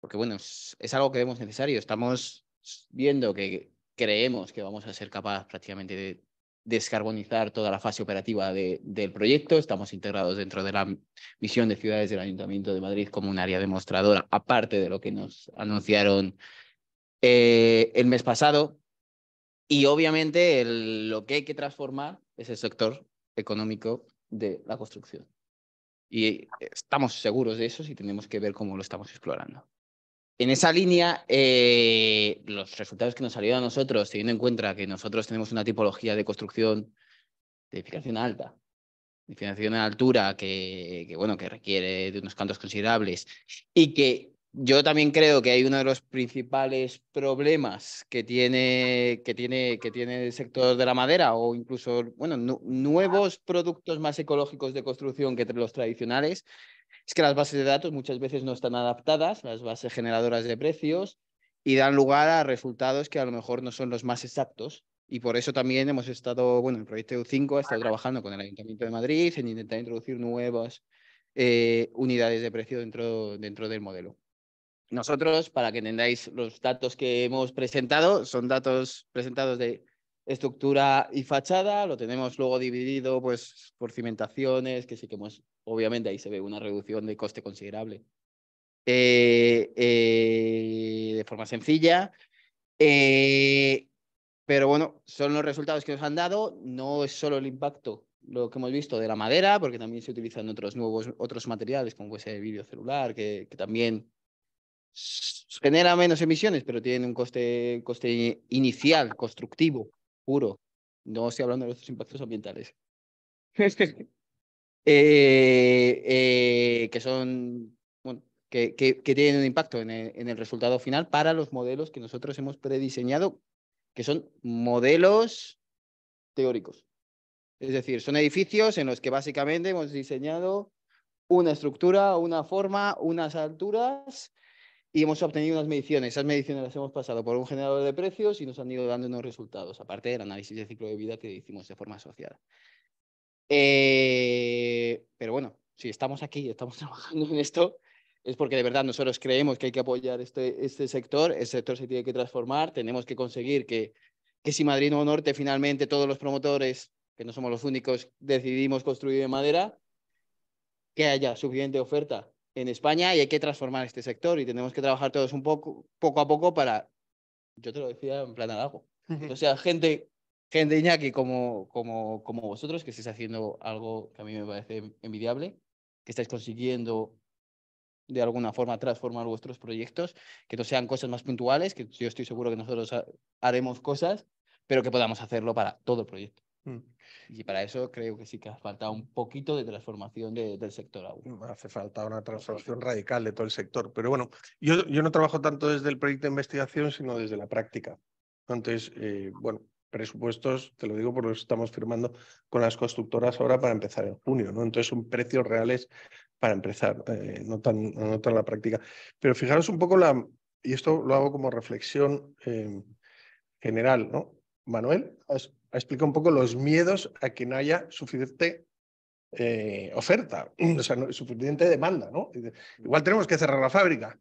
porque bueno, es, algo que vemos necesario. Estamos viendo que creemos que vamos a ser capaces prácticamente de descarbonizar toda la fase operativa del proyecto. Estamos integrados dentro de la misión de ciudades del Ayuntamiento de Madrid como un área demostradora, aparte de lo que nos anunciaron eh, el mes pasado. Y obviamente lo que hay que transformar es el sector económico de la construcción. Y estamos seguros de eso y tenemos que ver cómo lo estamos explorando. En esa línea, eh, los resultados que nos salieron a nosotros, teniendo en cuenta que nosotros tenemos una tipología de construcción de edificación alta, edificación a altura que, que, bueno, que requiere de unos cantos considerables y que yo también creo que hay uno de los principales problemas que tiene, que tiene, que tiene el sector de la madera o incluso bueno, nuevos productos más ecológicos de construcción que los tradicionales, es que las bases de datos muchas veces no están adaptadas, las bases generadoras de precios, y dan lugar a resultados que a lo mejor no son los más exactos. Y por eso también hemos estado, bueno, el proyecto EU5 ha estado trabajando con el Ayuntamiento de Madrid en intentar introducir nuevas eh, unidades de precio dentro, dentro del modelo. Nosotros, para que entendáis los datos que hemos presentado, son datos presentados de estructura y fachada, lo tenemos luego dividido pues, por cimentaciones, que sí que hemos, obviamente ahí se ve una reducción de coste considerable eh, eh, de forma sencilla. Eh, pero bueno, son los resultados que nos han dado, no es solo el impacto lo que hemos visto de la madera, porque también se utilizan otros nuevos otros materiales como ese vídeo celular, que también genera menos emisiones, pero tiene un coste, coste inicial, constructivo, puro. No estoy hablando de los impactos ambientales. Eh, eh, que son, bueno, que, que, tienen un impacto en el, en el resultado final para los modelos que nosotros hemos prediseñado, que son modelos teóricos. Es decir, son edificios en los que básicamente hemos diseñado una estructura, una forma, unas alturas y hemos obtenido unas mediciones. Esas mediciones las hemos pasado por un generador de precios y nos han ido dando unos resultados, aparte del análisis de ciclo de vida que hicimos de forma asociada. Eh, pero bueno, si estamos aquí y estamos trabajando en esto, es porque de verdad nosotros creemos que hay que apoyar este, este sector, el sector se tiene que transformar, tenemos que conseguir que, que si Madrid Nuevo Norte finalmente todos los promotores, que no somos los únicos, decidimos construir de madera, que haya suficiente oferta en España y hay que transformar este sector y tenemos que trabajar todos un poco, poco a poco para, yo te lo decía en plan algo, o sea, gente, gente Iñaki como, como, como vosotros que estáis haciendo algo que a mí me parece envidiable, que estáis consiguiendo de alguna forma transformar vuestros proyectos, que no sean cosas más puntuales, que yo estoy seguro que nosotros haremos cosas, pero que podamos hacerlo para todo el proyecto. Mm. Y para eso creo que sí que hace falta un poquito de transformación del sector aún. Hace falta una transformación radical de todo el sector. Pero bueno, yo, yo no trabajo tanto desde el proyecto de investigación, sino desde la práctica. Entonces, eh, bueno, presupuestos, te lo digo porque estamos firmando con las constructoras ahora para empezar en junio, ¿no? Entonces son precios reales para empezar, eh, no, tan, no tan la práctica. Pero fijaros un poco la, y esto lo hago como reflexión eh, general, ¿no? Manuel, explicado un poco los miedos a que no haya suficiente eh, oferta, o sea, suficiente demanda, ¿no? Igual tenemos que cerrar la fábrica.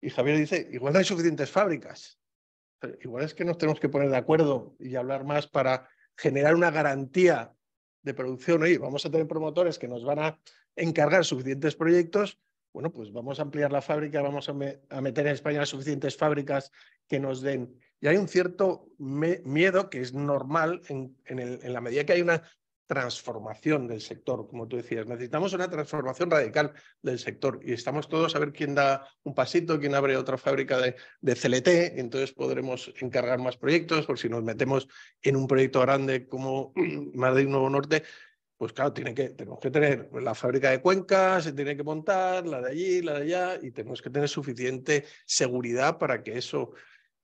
Y Javier dice, igual no hay suficientes fábricas. Igual es que nos tenemos que poner de acuerdo y hablar más para generar una garantía de producción. Y vamos a tener promotores que nos van a encargar suficientes proyectos. Bueno, pues vamos a ampliar la fábrica, vamos a, a meter en España suficientes fábricas que nos den y hay un cierto miedo que es normal en, la medida que hay una transformación del sector, como tú decías. Necesitamos una transformación radical del sector y estamos todos a ver quién da un pasito, quién abre otra fábrica de, de CLT, entonces podremos encargar más proyectos, por si nos metemos en un proyecto grande como Madrid Nuevo Norte, pues claro, tiene que, tenemos que tener la fábrica de Cuenca, se tiene que montar, la de allí, la de allá, y tenemos que tener suficiente seguridad para que eso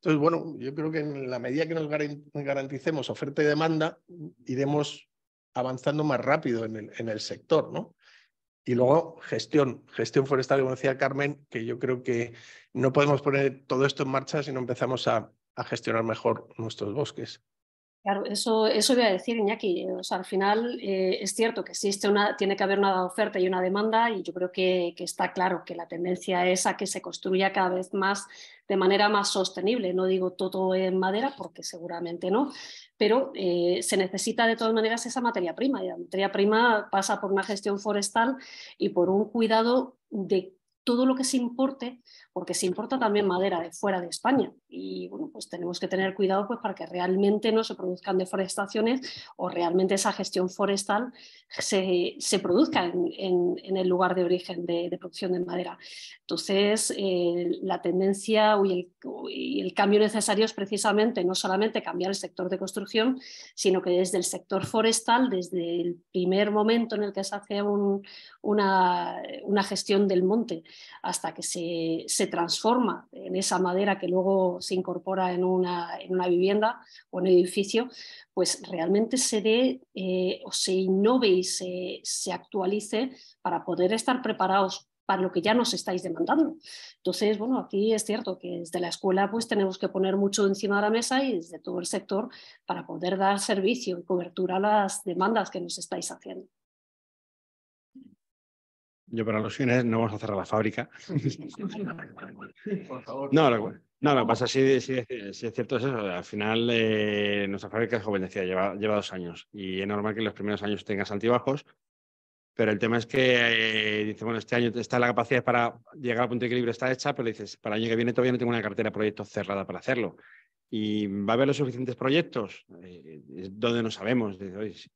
entonces, bueno, yo creo que en la medida que nos garanticemos oferta y demanda, iremos avanzando más rápido en el, sector, ¿no? Y luego gestión, gestión forestal, como decía Carmen, que yo creo que no podemos poner todo esto en marcha si no empezamos a, a gestionar mejor nuestros bosques. Claro, eso, eso voy a decir, Iñaki. O sea, al final eh, es cierto que existe una, tiene que haber una oferta y una demanda y yo creo que, que, está claro que la tendencia es a que se construya cada vez más de manera más sostenible. No digo todo en madera porque seguramente no, pero eh, se necesita de todas maneras esa materia prima y la materia prima pasa por una gestión forestal y por un cuidado de todo lo que se importe, porque se importa también madera de fuera de España. Y bueno, pues tenemos que tener cuidado pues, para que realmente no se produzcan deforestaciones o realmente esa gestión forestal se, se produzca en, en, el lugar de origen de, producción de madera. Entonces, eh, la tendencia y el, cambio necesario es precisamente no solamente cambiar el sector de construcción, sino que desde el sector forestal, desde el primer momento en el que se hace un, una, una gestión del monte, hasta que se, se, transforma en esa madera que luego se incorpora en una, en una vivienda o en un edificio, pues realmente se dé eh, o se innove y se, se actualice para poder estar preparados para lo que ya nos estáis demandando. Entonces, bueno, aquí es cierto que desde la escuela pues tenemos que poner mucho encima de la mesa y desde todo el sector para poder dar servicio y cobertura a las demandas que nos estáis haciendo. Yo para los fines no vamos a cerrar la fábrica. Por favor. No, lo, no, lo que pasa sí, sí, es cierto es eso. Al final eh, nuestra fábrica es joven, decía, lleva, lleva dos años y es normal que en los primeros años tengas altibajos. Pero el tema es que eh, dice, bueno, este año está la capacidad para llegar al punto de equilibrio, está hecha, pero dices, para el año que viene todavía no tengo una cartera de proyectos cerrada para hacerlo. ¿Y va a haber los suficientes proyectos? Eh, donde no sabemos.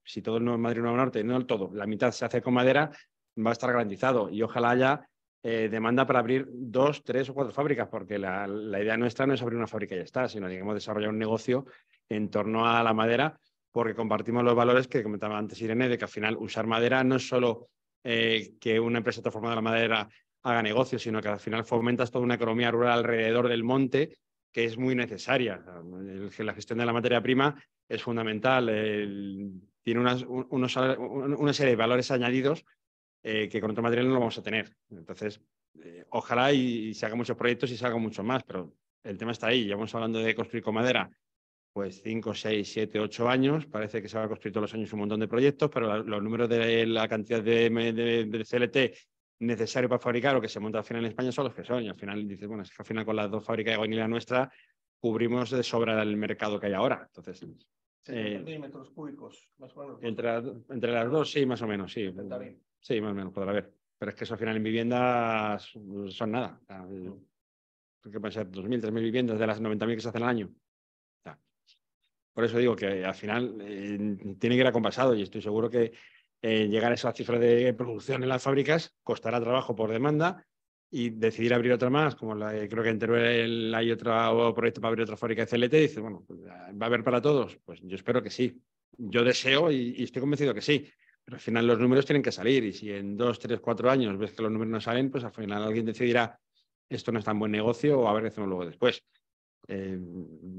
si todo el Madrid Nuevo Norte, no el todo, la mitad se hace con madera, va a estar garantizado y ojalá haya eh, demanda para abrir dos, tres o cuatro fábricas, porque la, idea nuestra no es abrir una fábrica y ya está, sino digamos desarrollar un negocio en torno a la madera, porque compartimos los valores que comentaba antes Irene, de que al final usar madera no es solo eh, que una empresa transformada de la madera haga negocio, sino que al final fomentas toda una economía rural alrededor del monte que es muy necesaria. la gestión de la materia prima es fundamental, tiene una serie de valores añadidos eh, que con otro material no lo vamos a tener. Entonces, eh, ojalá y, se hagan muchos proyectos y se hagan mucho más, pero el tema está ahí. Llevamos hablando de construir con madera, pues 5, 6, 7, 8 años. Parece que se va a construir todos los años un montón de proyectos, pero los números de la cantidad de, de, CLT necesario para fabricar o que se monta al final en España son los que son. Y al final dices, bueno, es que al final con las dos fábricas de vainilla nuestra cubrimos de sobra el mercado que hay ahora. Entonces, eh, metros cúbicos, más o menos. Entre, entre las dos, sí, más o menos, sí. Sí, más o menos, podrá haber. Pero es que eso al final en viviendas son nada. ¿Qué puede ser? 2.000, 3.000 viviendas de las 90.000 que se hacen al año. Por eso digo que al final eh, tiene que ir acompasado y estoy seguro que eh, llegar a esa cifra de producción en las fábricas costará trabajo por demanda y decidir abrir otra más, como la, creo que en Teruel hay otro proyecto para abrir otra fábrica de CLT, dice, bueno, pues, ¿va a haber para todos? Pues yo espero que sí. Yo deseo y, estoy convencido que sí. Pero al final los números tienen que salir y si en dos, tres, cuatro años ves que los números no salen, pues al final alguien decidirá esto no es tan buen negocio o a ver qué hacemos luego después. Eh,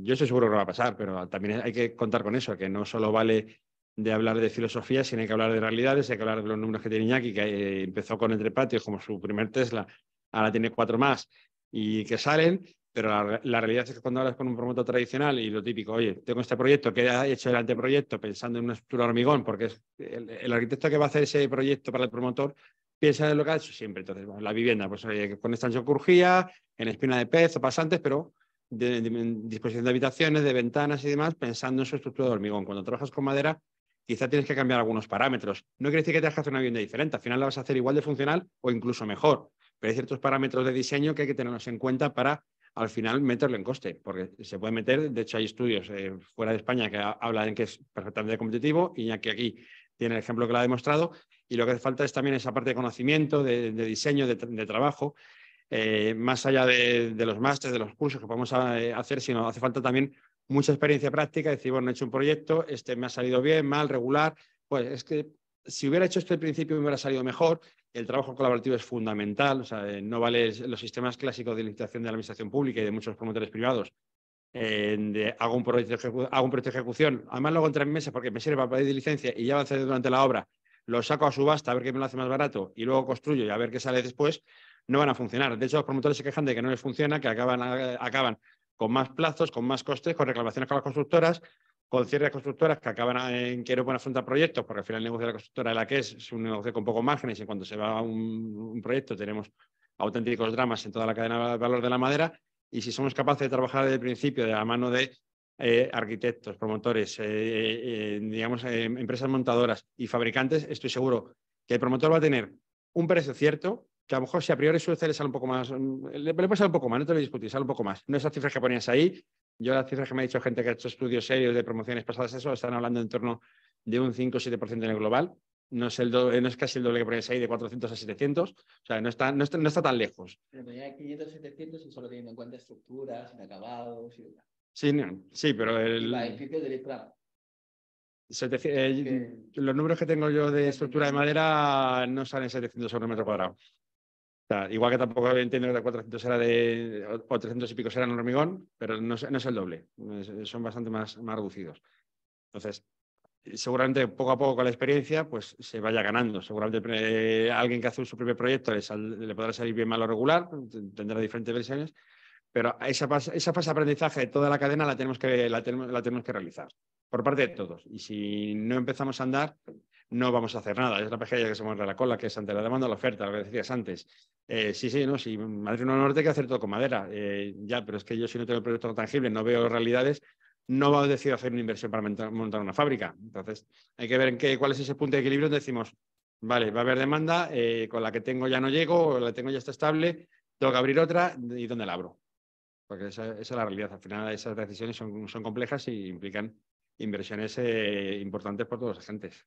yo estoy seguro que va a pasar, pero también hay que contar con eso, que no solo vale de hablar de filosofía, sino hay que hablar de realidades, hay que hablar de los números que tiene Iñaki, que eh, empezó con Entre Patios como su primer Tesla, ahora tiene cuatro más y que salen, pero la, realidad es que cuando hablas con un promotor tradicional y lo típico, oye, tengo este proyecto que ha hecho el anteproyecto pensando en una estructura hormigón, porque el, arquitecto que va a hacer ese proyecto para el promotor piensa en lo que ha hecho siempre. Entonces, la vivienda, pues con esta anchocurgía, en espina de pez o pasantes, pero de, disposición de habitaciones, de ventanas y demás, pensando en su estructura de hormigón. Cuando trabajas con madera, quizá tienes que cambiar algunos parámetros. No quiere decir que tengas que hacer una vivienda diferente, al final la vas a hacer igual de funcional o incluso mejor, pero hay ciertos parámetros de diseño que hay que tenerlos en cuenta para al final meterlo en coste, porque se puede meter, de hecho hay estudios eh, fuera de España que hablan que es perfectamente competitivo y ya que aquí tiene el ejemplo que lo ha demostrado, y lo que hace falta es también esa parte de conocimiento, de, diseño, de, trabajo, eh, más allá de, los másteres, de los cursos que podemos eh, hacer, sino hace falta también mucha experiencia práctica, decir, bueno, he hecho un proyecto, este me ha salido bien, mal, regular, pues es que si hubiera hecho esto al principio me hubiera salido mejor, el trabajo colaborativo es fundamental, o sea, eh, no vale los sistemas clásicos de licitación de la administración pública y de muchos promotores privados, de, hago, un proyecto, hago de ejecución, además lo hago en tres meses porque me sirve para pedir licencia y ya avancé durante la obra, lo saco a subasta a ver qué me lo hace más barato y luego construyo y a ver qué sale después, no van a funcionar. De hecho, los promotores se quejan de que no les funciona, que acaban, acaban con más plazos, con más costes, con reclamaciones con las constructoras, con ciertas constructoras que acaban en que no pueden afrontar proyectos, porque al final el negocio de la constructora de la que es, es un negocio con pocos márgenes y cuando se va a un, proyecto tenemos auténticos dramas en toda la cadena de valor de la madera y si somos capaces de trabajar desde el principio de la mano de eh, arquitectos, promotores, eh, eh, digamos, empresas montadoras y fabricantes, estoy seguro que el promotor va a tener un precio cierto, que a lo mejor si a priori su le sale un poco más, mm, le, puede salir un poco más, no te lo discutir, sale un poco más. No esas cifras que ponías ahí, yo las cifras que me ha dicho gente que ha hecho estudios serios de promociones pasadas, eso, están hablando en torno de un 5 o 7% en el global. No es, el no es casi el doble que ponías ahí, de 400 a 700. O sea, no está, no está, no está tan lejos. Pero hay 500 700 y solo teniendo en cuenta estructuras, inacabados y demás. Sí, sí, pero el... Eh, los números que tengo yo de estructura de madera no salen 700 sobre metro cuadrado. Igual que tampoco entiendo que 400 era de, o 300 y pico eran hormigón, pero no, es el doble, son bastante más, más reducidos. Entonces, seguramente poco a poco con la experiencia, pues se vaya ganando. Seguramente eh, alguien que hace su propio proyecto le, le podrá salir bien mal o regular, tendrá diferentes versiones, pero esa, esa fase de aprendizaje de toda la cadena la tenemos, que, la, tenemos, que realizar por parte de todos. Y si no empezamos a andar, no vamos a hacer nada. Es la pejería que se muerde la cola, que es ante la demanda la oferta, lo que decías antes. Eh, sí, sí, no, si Madrid no Norte hay que hacer todo con madera. Eh, ya, pero es que yo si no tengo el proyecto tangible, no veo realidades, no va a decidir hacer una inversión para montar una fábrica. Entonces, hay que ver en qué, cuál es ese punto de equilibrio donde decimos, vale, va a haber demanda, eh, con la que tengo ya no llego, o la tengo ya está estable, tengo que abrir otra, ¿y dónde la abro? porque esa, es la realidad. Al final esas decisiones son, son complejas y implican inversiones importantes por todos los agentes.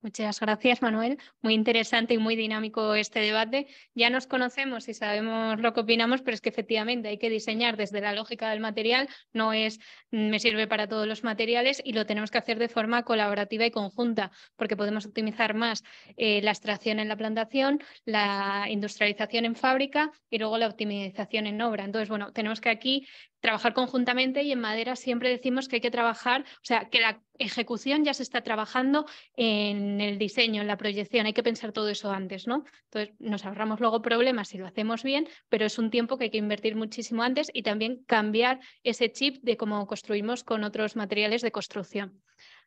Muchas gracias, Manuel. Muy interesante y muy dinámico este debate. Ya nos conocemos y sabemos lo que opinamos, pero es que efectivamente hay que diseñar desde la lógica del material. No es mm, me sirve para todos los materiales y lo tenemos que hacer de forma colaborativa y conjunta, porque podemos optimizar más eh, la extracción en la plantación, la industrialización en fábrica y luego la optimización en obra. Entonces, bueno, tenemos que aquí trabajar conjuntamente y en madera siempre decimos que hay que trabajar, o sea, que la ejecución ya se está trabajando en el diseño, en la proyección. Hay que pensar todo eso antes, ¿no? Entonces nos ahorramos luego problemas si lo hacemos bien, pero es un tiempo que hay que invertir muchísimo antes y también cambiar ese chip de cómo construimos con otros materiales de construcción.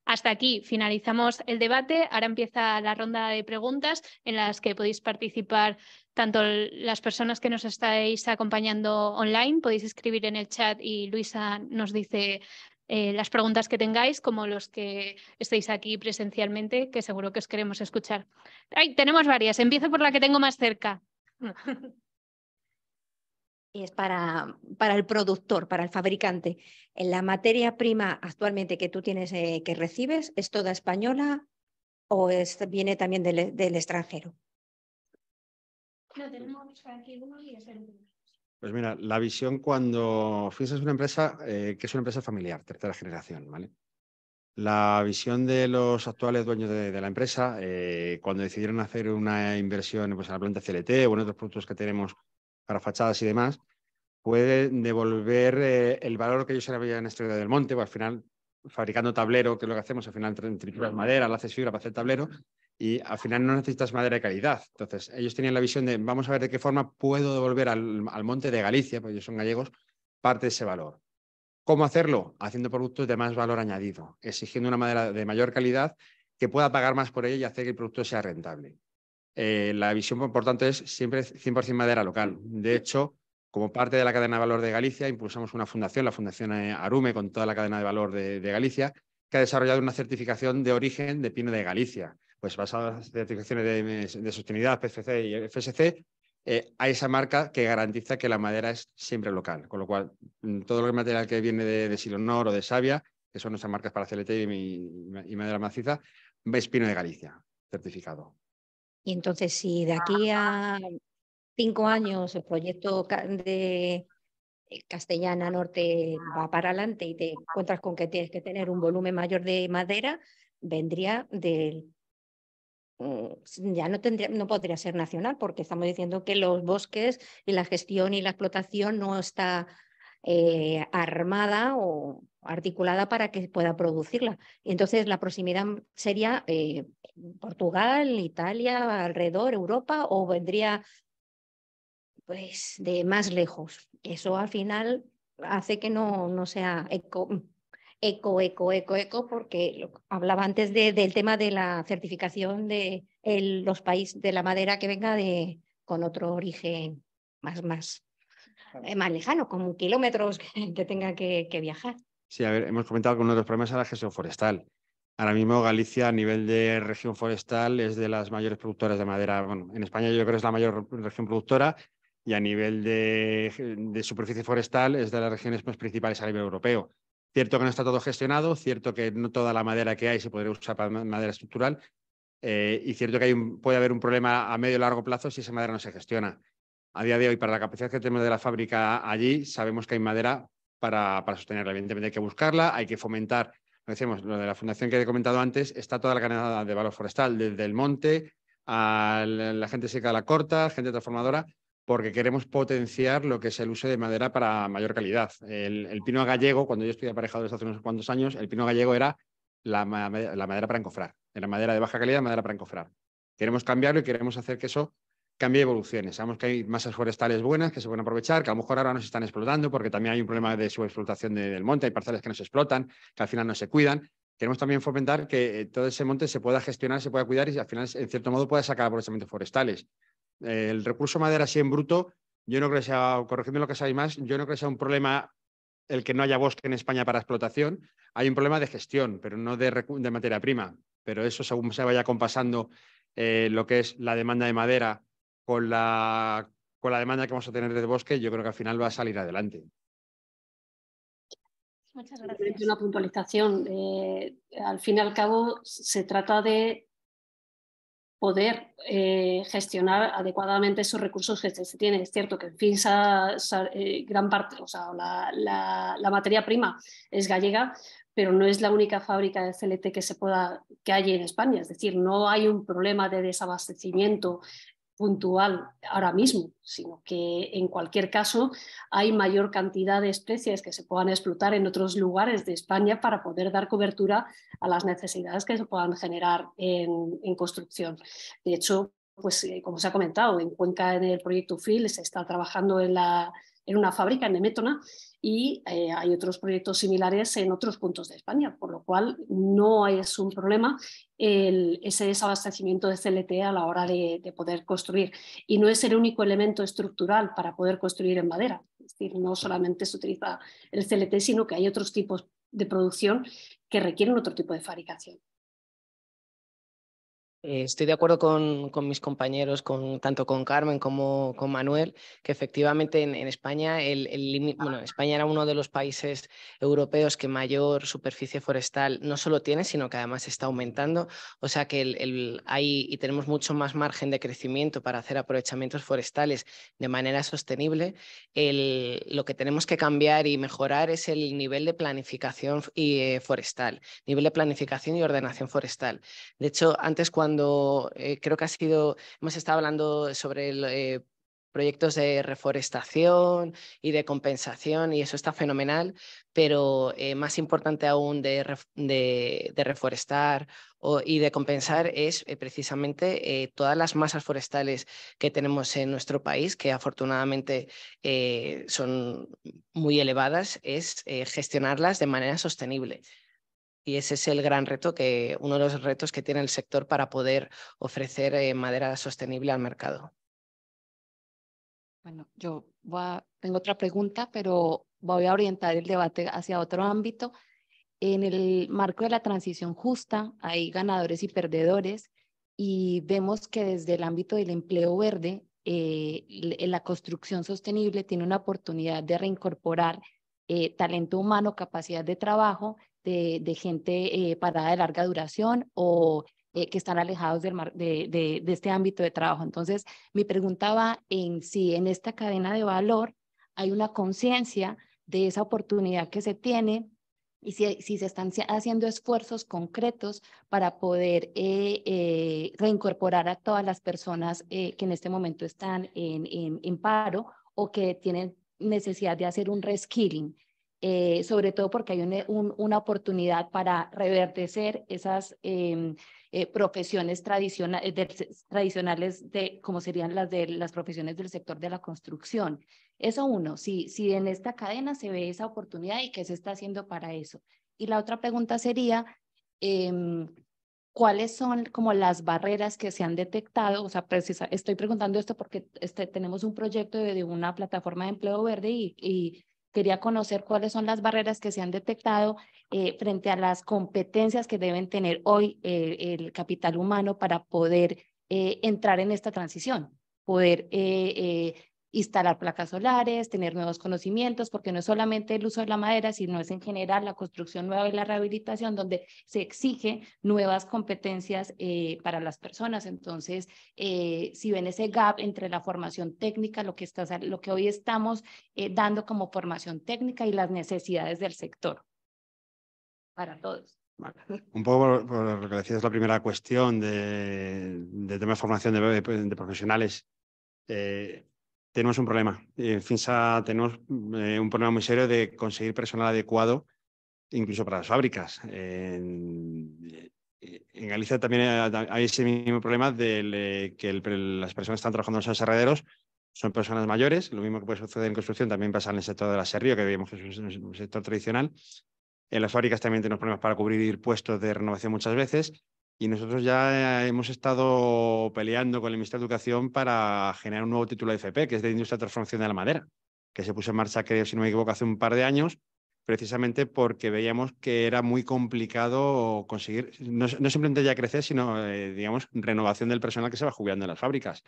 Hasta aquí finalizamos el debate. Ahora empieza la ronda de preguntas en las que podéis participar tanto las personas que nos estáis acompañando online, podéis escribir en el chat y Luisa nos dice eh, las preguntas que tengáis, como los que estéis aquí presencialmente, que seguro que os queremos escuchar. Ay, tenemos varias. Empiezo por la que tengo más cerca. es para, para el productor, para el fabricante. ¿La materia prima actualmente que tú tienes, eh, que recibes, es toda española o es, viene también del, del extranjero? Pues mira, la visión cuando es una empresa eh, que es una empresa familiar, tercera generación, ¿vale? La visión de los actuales dueños de, la empresa, eh, cuando decidieron hacer una inversión pues, en la planta CLT o en otros productos que tenemos para fachadas y demás, puede devolver eh, el valor que ellos habían estudiado del monte, pues, al final, fabricando tablero, que es lo que hacemos, al final trituras madera, la haces fibra para hacer tablero, y al final no necesitas madera de calidad. Entonces, ellos tenían la visión de, vamos a ver de qué forma puedo devolver al, al monte de Galicia, porque ellos son gallegos, parte de ese valor. ¿Cómo hacerlo? Haciendo productos de más valor añadido, exigiendo una madera de mayor calidad que pueda pagar más por ella y hacer que el producto sea rentable. Eh, la visión, por tanto, es siempre 100% madera local. De hecho, como parte de la cadena de valor de Galicia, impulsamos una fundación, la Fundación eh, Arume, con toda la cadena de valor de, Galicia, que ha desarrollado una certificación de origen de pino de Galicia. Pues basada en las certificaciones de, sostenibilidad, PFC y FSC, eh, hay esa marca que garantiza que la madera es siempre local. Con lo cual, mm, todo el material que viene de, de Silonor o de Sabia, que son nuestras marcas para CLT y, y madera maciza, es pino de Galicia, certificado. Y entonces, si de aquí a cinco años el proyecto de eh, Castellana Norte va para adelante y te encuentras con que tienes que tener un volumen mayor de madera, vendría del mm, ya no tendría, no podría ser nacional, porque estamos diciendo que los bosques y la gestión y la explotación no está eh, armada o articulada para que pueda producirla. Entonces, la proximidad sería eh, Portugal, Italia, alrededor, Europa, o vendría pues de más lejos. Eso al final hace que no, no sea eco, eco, eco, eco, eco, porque hablaba antes de, del tema de la certificación de los países de la madera que venga de, con otro origen más, más, eh, más lejano, con kilómetros que, tenga que, que, viajar. Sí, a ver, hemos comentado que uno de los problemas es la gestión forestal. Ahora mismo Galicia a nivel de región forestal es de las mayores productoras de madera. Bueno, en España yo creo que es la mayor región productora y a nivel de, superficie forestal es de las regiones más principales a nivel europeo. Cierto que no está todo gestionado, cierto que no toda la madera que hay se podría usar para madera estructural eh, y cierto que hay puede haber un problema a medio y largo plazo si esa madera no se gestiona. A día de hoy, para la capacidad que tenemos de la fábrica allí, sabemos que hay madera para, para sostenerla. Evidentemente hay que buscarla, hay que fomentar, lo decimos, lo de la fundación que he comentado antes, está toda la cadena de valor forestal, desde el monte a la gente seca de la corta, gente transformadora, porque queremos potenciar lo que es el uso de madera para mayor calidad. El, pino gallego, cuando yo estoy aparejado desde hace unos cuantos años, el pino gallego era la, madera para encofrar, era madera de baja calidad, madera para encofrar. Queremos cambiarlo y queremos hacer que eso cambie y evolucione. Sabemos que hay masas forestales buenas que se pueden aprovechar, que a lo mejor ahora no se están explotando porque también hay un problema de subexplotación del monte, hay parcelas que no se explotan, que al final no se cuidan. Queremos también fomentar que todo ese monte se pueda gestionar, se pueda cuidar y al final, en cierto modo, pueda sacar aprovechamientos forestales el recurso madera así en bruto, yo no creo que sea, corregidme lo que sabéis más, yo no creo que sea un problema el que no haya bosque en España para explotación. Hay un problema de gestión, pero no de, materia prima. Pero eso, según se vaya compasando eh, lo que es la demanda de madera con la, con la demanda que vamos a tener de bosque, yo creo que al final va a salir adelante. Muchas gracias. Una puntualización. Eh, al fin y al cabo, se trata de poder eh, gestionar adecuadamente esos recursos que se tienen. Es cierto que en fin, eh, gran parte, o sea, la, materia prima es gallega, pero no es la única fábrica de CLT que, se pueda, que hay en España. Es decir, no hay un problema de desabastecimiento puntual ahora mismo, sino que en cualquier caso hay mayor cantidad de especies que se puedan explotar en otros lugares de España para poder dar cobertura a las necesidades que se puedan generar en, construcción. De hecho, pues eh, como se ha comentado, en Cuenca en el proyecto FIL se está trabajando en, la, en una fábrica en Nemétona y eh, hay otros proyectos similares en otros puntos de España, por lo cual no es un problema ese desabastecimiento de CLT a la hora de, poder construir. Y no es el único elemento estructural para poder construir en madera. Es decir, no solamente se utiliza el CLT, sino que hay otros tipos de producción que requieren otro tipo de fabricación. Eh, estoy de acuerdo con, mis compañeros, con, tanto con Carmen como con Manuel, que efectivamente en, España, el, bueno, España era uno de los países europeos que mayor superficie forestal no solo tiene, sino que además está aumentando. O sea que el, hay y tenemos mucho más margen de crecimiento para hacer aprovechamientos forestales de manera sostenible. lo que tenemos que cambiar y mejorar es el nivel de planificación y, eh, forestal, nivel de planificación y ordenación forestal. De hecho, antes cuando cuando eh, creo que ha sido, hemos estado hablando sobre eh, proyectos de reforestación y de compensación y eso está fenomenal, pero eh, más importante aún de, reforestar y de compensar es precisamente todas las masas forestales que tenemos en nuestro país, que afortunadamente son muy elevadas, es gestionarlas de manera sostenible. Y ese es el gran reto que, uno de los retos que tiene el sector para poder ofrecer eh, madera sostenible al mercado. Bueno, yo tengo otra pregunta, pero voy a orientar el debate hacia otro ámbito. En el marco de la transición justa hay ganadores y perdedores y vemos que desde el ámbito del empleo verde, eh, la construcción sostenible tiene una oportunidad de reincorporar eh, talento humano, capacidad de trabajo de, gente eh, parada de larga duración o eh, que están alejados de, este ámbito de trabajo. Entonces, mi pregunta va en si en esta cadena de valor hay una conciencia de esa oportunidad que se tiene y si, si, se están haciendo esfuerzos concretos para poder eh, reincorporar a todas las personas que en este momento están en, paro o que tienen necesidad de hacer un reskilling. Eh, sobre todo porque hay una oportunidad para reverdecer esas em, eh, profesiones de, tradicionales de, como serían las de las profesiones del sector de la construcción. Eso uno, si, si en esta cadena se ve esa oportunidad y qué se está haciendo para eso. Y la otra pregunta sería, em, ¿cuáles son como las barreras que se han detectado? O sea, precisa, estoy preguntando esto porque este, tenemos un proyecto de, una plataforma de empleo verde y Quería conocer cuáles son las barreras que se han detectado eh, frente a las competencias que deben tener hoy eh, el capital humano para poder eh, entrar en esta transición, poder instalar placas solares, tener nuevos conocimientos, porque no es solamente el uso de la madera, sino es en general la construcción nueva y la rehabilitación, donde se exige nuevas competencias eh, para las personas. Entonces, eh, si ven ese gap entre la formación técnica, lo que, está, lo que hoy estamos eh, dando como formación técnica y las necesidades del sector para todos. Un poco por, lo que decías, la primera cuestión de, de tema de formación de, profesionales. Tenemos un problema. En FINSA tenemos eh, un problema muy serio de conseguir personal adecuado, incluso para las fábricas. En, Galicia también hay ese mismo problema de que las personas que están trabajando en los aserraderos son personas mayores. Lo mismo que puede suceder en construcción también pasa en el sector de la que vemos que es un sector tradicional. En las fábricas también tenemos problemas para cubrir puestos de renovación muchas veces y nosotros ya hemos estado peleando con el Ministerio de Educación para generar un nuevo título de FP, que es de Industria de Transformación de la Madera, que se puso en marcha, creo, si no me equivoco, hace un par de años, precisamente porque veíamos que era muy complicado conseguir, no, simplemente ya crecer, sino, eh, digamos, renovación del personal que se va jubilando en las fábricas.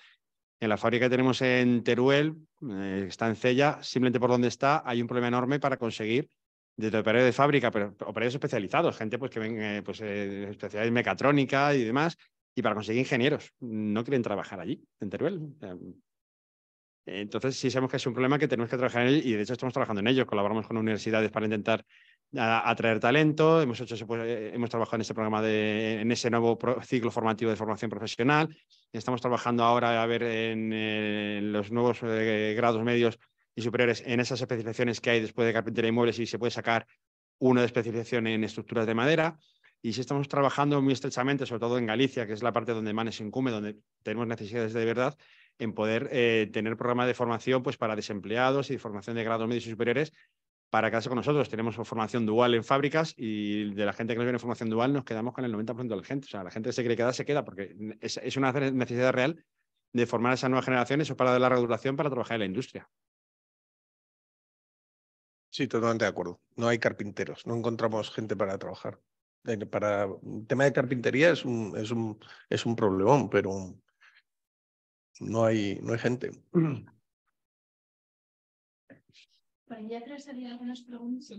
En la fábrica que tenemos en Teruel, eh, está en Cella, simplemente por donde está, hay un problema enorme para conseguir desde operarios de fábrica, pero operarios especializados, gente pues, que ven eh, pues, eh, especialidades mecatrónica y demás, y para conseguir ingenieros. No quieren trabajar allí, en Teruel. Entonces, sí sabemos que es un problema que tenemos que trabajar en él y de hecho estamos trabajando en ello. Colaboramos con universidades para intentar atraer talento. Hemos, hecho, pues, hemos trabajado en ese programa, de, en ese nuevo ciclo formativo de formación profesional. Estamos trabajando ahora a ver en, los nuevos eh, grados medios y superiores en esas especializaciones que hay después de carpintería y muebles y se puede sacar una de especialización en estructuras de madera. Y sí estamos trabajando muy estrechamente, sobre todo en Galicia, que es la parte donde Manes incumbe, donde tenemos necesidades de verdad, en poder eh, tener programas de formación pues, para desempleados y formación de grados medios y superiores para quedarse con nosotros. Tenemos formación dual en fábricas y de la gente que nos viene formación dual nos quedamos con el 90% de la gente. O sea, la gente se quiere se queda porque es, es una necesidad real de formar a esas nuevas generaciones o para de larga duración para trabajar en la industria. Sí, totalmente de acuerdo. No hay carpinteros, no encontramos gente para trabajar. Eh, para el tema de carpintería es un, es un, es un problemón, pero no hay, no hay gente. algunas preguntas.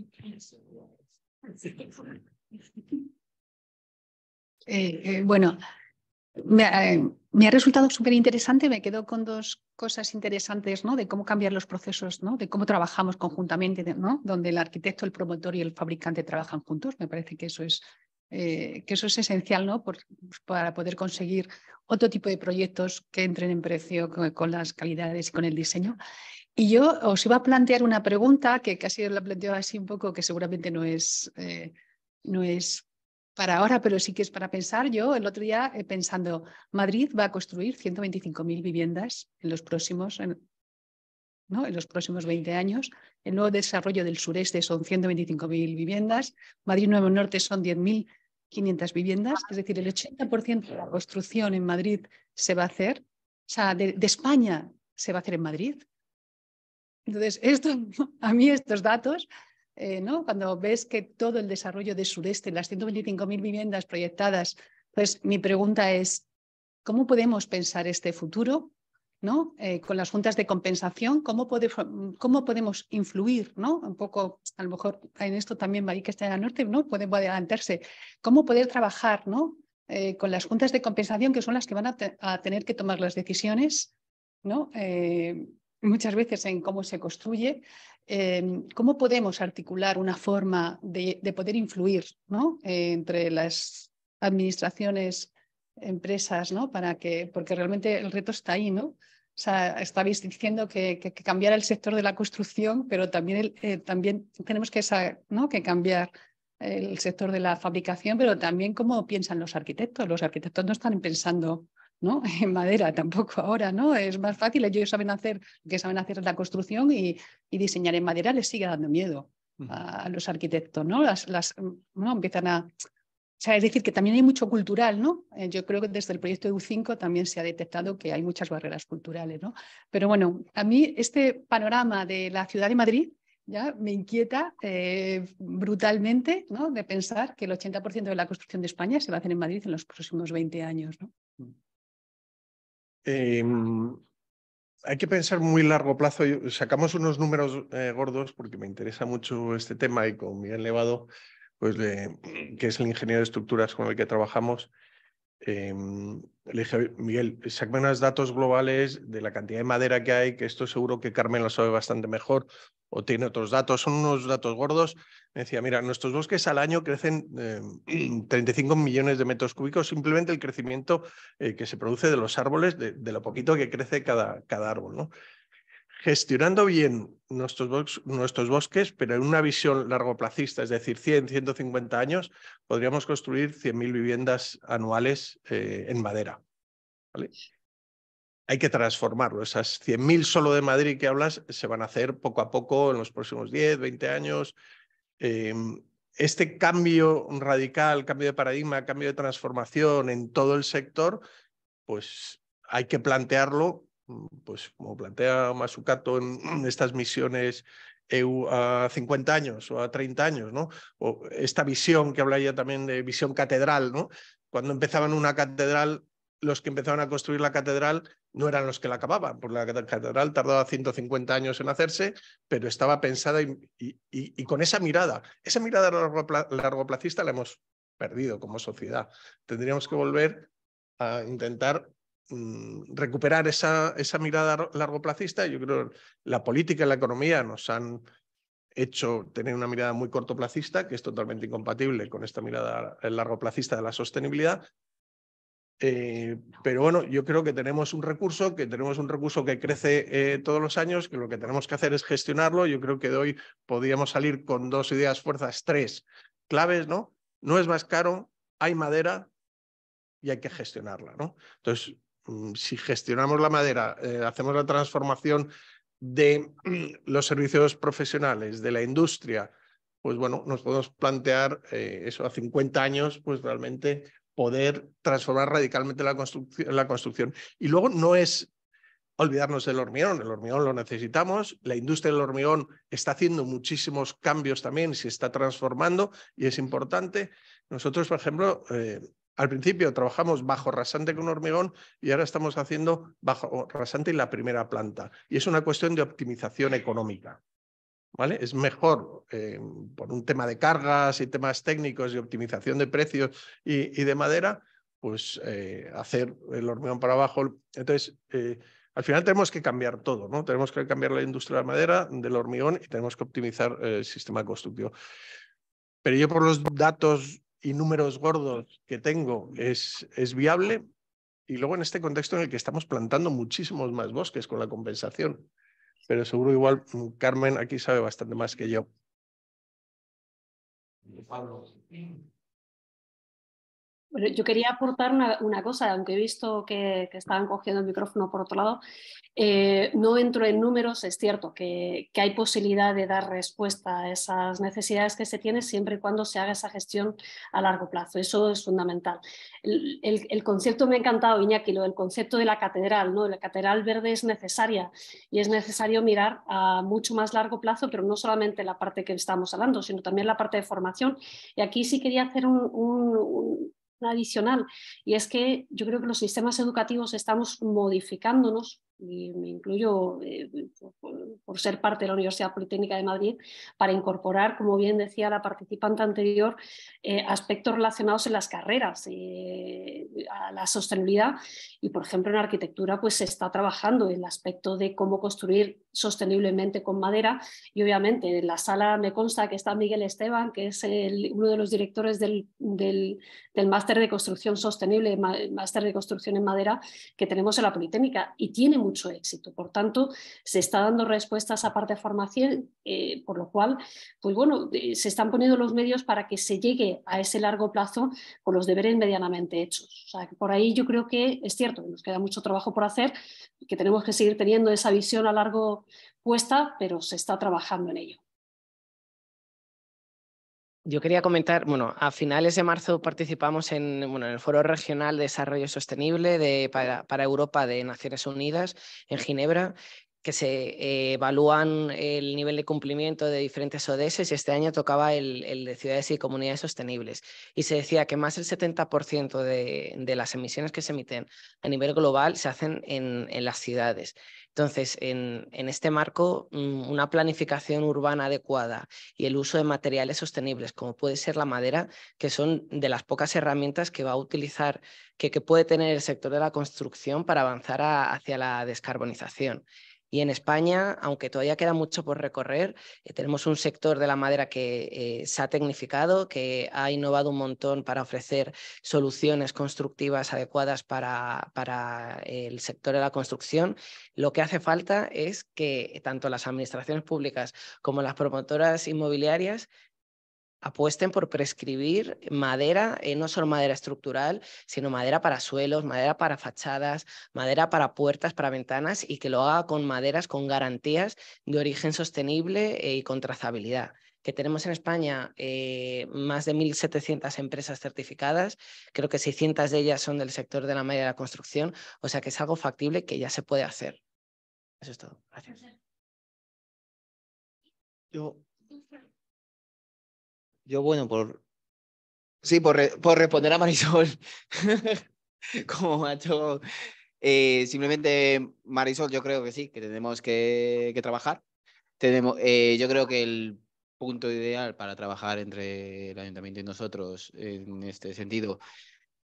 Eh, eh, bueno, me, me, ha resultado súper interesante, me quedo con dos cosas interesantes ¿no? de cómo cambiar los procesos, ¿no? de cómo trabajamos conjuntamente, ¿no? donde el arquitecto, el promotor y el fabricante trabajan juntos. Me parece que eso es, eh, que eso es esencial ¿no? Para poder conseguir otro tipo de proyectos que entren en precio con, las calidades y con el diseño. Y yo os iba a plantear una pregunta que casi la planteo así un poco, que seguramente no es, eh, no es para ahora, pero sí que es para pensar. Yo el otro día eh, pensando, Madrid va a construir 125.000 viviendas en los próximos, ¿no? en los próximos 20 años. El nuevo desarrollo del sureste son 125.000 viviendas. Madrid Nuevo Norte son 10.500 viviendas. Es decir, el 80% de la construcción en Madrid se va a hacer, o sea, de, España se va a hacer en Madrid. Entonces, esto, a mí estos datos eh, ¿no? Cuando ves que todo el desarrollo de sureste, las 125.000 viviendas proyectadas, pues mi pregunta es, ¿cómo podemos pensar este futuro? ¿no? Eh, con las juntas de compensación, ¿cómo, cómo podemos influir? ¿no? Un poco, a lo mejor en esto también que está en el Norte ¿no? puede adelantarse. ¿Cómo poder trabajar ¿no? Eh, con las juntas de compensación, que son las que van a, a tener que tomar las decisiones? ¿no? muchas veces en cómo se construye, em, cómo podemos articular una forma de, poder influir ¿no? entre las administraciones, empresas, ¿no? Para que, porque realmente el reto está ahí, ¿no? O sea, estabais diciendo que, que, cambiar el sector de la construcción, pero también, eh, también tenemos que, que cambiar el sector de la fabricación, pero también cómo piensan los arquitectos. Los arquitectos no están pensando ¿no? En madera tampoco ahora, ¿no? Es más fácil, ellos saben hacer que saben hacer la construcción y, diseñar en madera les sigue dando miedo a, los arquitectos, ¿no? Las, las, ¿no? Empiezan a... O sea, es decir, que también hay mucho cultural, ¿no? Eh, yo creo que desde el proyecto EU5 también se ha detectado que hay muchas barreras culturales, ¿no? Pero bueno, a mí este panorama de la ciudad de Madrid ya me inquieta eh, brutalmente, ¿no? De pensar que el 80% de la construcción de España se va a hacer en Madrid en los próximos 20 años, ¿no? Em, hay que pensar muy largo plazo. Sacamos unos números eh, gordos porque me interesa mucho este tema y con Miguel Levado, pues, que es el ingeniero de estructuras con el que trabajamos, em, le dije, Miguel, sácame unos datos globales de la cantidad de madera que hay, que esto seguro que Carmen lo sabe bastante mejor, o tiene otros datos, son unos datos gordos. Decía, mira, nuestros bosques al año crecen 35 em, millones de metros cúbicos, simplemente el crecimiento eh, que se produce de los árboles, de, lo poquito que crece cada, cada árbol. ¿no? Gestionando bien nuestros, bosques, pero en una visión largoplacista, es decir, 100, 150 años, podríamos construir 100.000 viviendas anuales eh, en madera. hay que transformarlo. Esas 100.000 solo de Madrid que hablas se van a hacer poco a poco en los próximos 10, 20 años. Em, este cambio radical, cambio de paradigma, cambio de transformación en todo el sector, pues hay que plantearlo, pues como plantea Masukato en estas misiones EU a 50 años o a 30 años, ¿no? O esta visión que habla ya también de visión catedral, ¿no? Cuando empezaban una catedral, los que empezaban a construir la catedral no eran los que la acababan, porque la catedral tardaba 150 años en hacerse, pero estaba pensada y, con esa mirada, esa mirada largoplacista la hemos perdido como sociedad. Tendríamos que volver a intentar mm, recuperar esa, esa mirada largoplacista. Yo creo que la política y la economía nos han hecho tener una mirada muy cortoplacista, que es totalmente incompatible con esta mirada largoplacista de la sostenibilidad, Eh, pero bueno, yo creo que tenemos un recurso, que tenemos un recurso que crece eh, todos los años, que lo que tenemos que hacer es gestionarlo. Yo creo que de hoy podríamos salir con dos ideas, fuerzas, tres claves, ¿no? No es más caro, hay madera y hay que gestionarla, ¿no? Entonces, si gestionamos la madera, eh, hacemos la transformación de los servicios profesionales, de la industria, pues bueno, nos podemos plantear eso a 50 años, pues realmente poder transformar radicalmente la construcción, la construcción. Y luego no es olvidarnos del hormigón, el hormigón lo necesitamos, la industria del hormigón está haciendo muchísimos cambios también, se está transformando y es importante. Nosotros, por ejemplo, eh, al principio trabajamos bajo rasante con hormigón y ahora estamos haciendo bajo rasante en la primera planta. Y es una cuestión de optimización económica. Es mejor eh, por un tema de cargas y temas técnicos y optimización de precios y, de madera, pues eh, hacer el hormigón para abajo. Entonces, eh, al final tenemos que cambiar todo, ¿no? Tenemos que cambiar la industria de la madera, del hormigón y tenemos que optimizar el sistema constructivo. Pero yo por los datos y números gordos que tengo es, es viable y luego en este contexto en el que estamos plantando muchísimos más bosques con la compensación pero seguro igual mm, Carmen aquí sabe bastante más que yo. Yo quería aportar una, cosa, aunque he visto que, que, estaban cogiendo el micrófono por otro lado, eh, no entro en números, es cierto que, hay posibilidad de dar respuesta a esas necesidades que se tienen siempre y cuando se haga esa gestión a largo plazo. Eso es fundamental. El, concepto me ha encantado, Iñaki, lo del concepto de la catedral. ¿no? La catedral verde es necesaria y es necesario mirar a mucho más largo plazo, pero no solamente la parte que estamos hablando, sino también la parte de formación. Y aquí sí quería hacer un adicional y es que yo creo que los sistemas educativos estamos modificándonos y me incluyo eh, por, ser parte de la Universidad Politécnica de Madrid, para incorporar, como bien decía la participante anterior, eh, aspectos relacionados en las carreras, eh, a la sostenibilidad. Y, por ejemplo, en arquitectura pues, se está trabajando el aspecto de cómo construir sosteniblemente con madera. Y, obviamente, en la sala me consta que está Miguel Esteban, que es uno de los directores del, del, del máster de construcción sostenible, máster de construcción en madera, que tenemos en la Politécnica. Y tiene mucho éxito. Por tanto, se está dando respuesta a esa parte de formación, eh, por lo cual, pues bueno, eh, se están poniendo los medios para que se llegue a ese largo plazo con los deberes medianamente hechos. O sea, que por ahí yo creo que es cierto que nos queda mucho trabajo por hacer, que tenemos que seguir teniendo esa visión a largo puesta, pero se está trabajando en ello. Yo quería comentar, bueno, a finales de marzo participamos en, bueno, en el Foro Regional de Desarrollo Sostenible de, para, para, Europa de Naciones Unidas en Ginebra, que se evalúan el nivel de cumplimiento de diferentes ODS y este año tocaba el, de ciudades y comunidades sostenibles. Y se decía que más del 70% de, las emisiones que se emiten a nivel global se hacen en, en las ciudades. Entonces, en, este marco, mm, una planificación urbana adecuada y el uso de materiales sostenibles, como puede ser la madera, que son de las pocas herramientas que va a utilizar, que, puede tener el sector de la construcción para avanzar hacia la descarbonización. Y en España, aunque todavía queda mucho por recorrer, eh, tenemos un sector de la madera que eh, se ha tecnificado, que ha innovado un montón para ofrecer soluciones constructivas adecuadas para, para el sector de la construcción. Lo que hace falta es que tanto las administraciones públicas como las promotoras inmobiliarias apuesten por prescribir madera, eh, no solo madera estructural, sino madera para suelos, madera para fachadas, madera para puertas, para ventanas y que lo haga con maderas con garantías de origen sostenible eh, y con trazabilidad que tenemos en España eh, más de 1.700 empresas certificadas, creo que 600 de ellas son del sector de la madera de la construcción, o sea que es algo factible que ya se puede hacer. Eso es todo. Gracias. Yo yo, bueno, por. Sí, por, por responder a Marisol, como macho. Eh, simplemente, Marisol, yo creo que sí, que tenemos que, que trabajar. Tenemos, eh, yo creo que el punto ideal para trabajar entre el ayuntamiento y nosotros en este sentido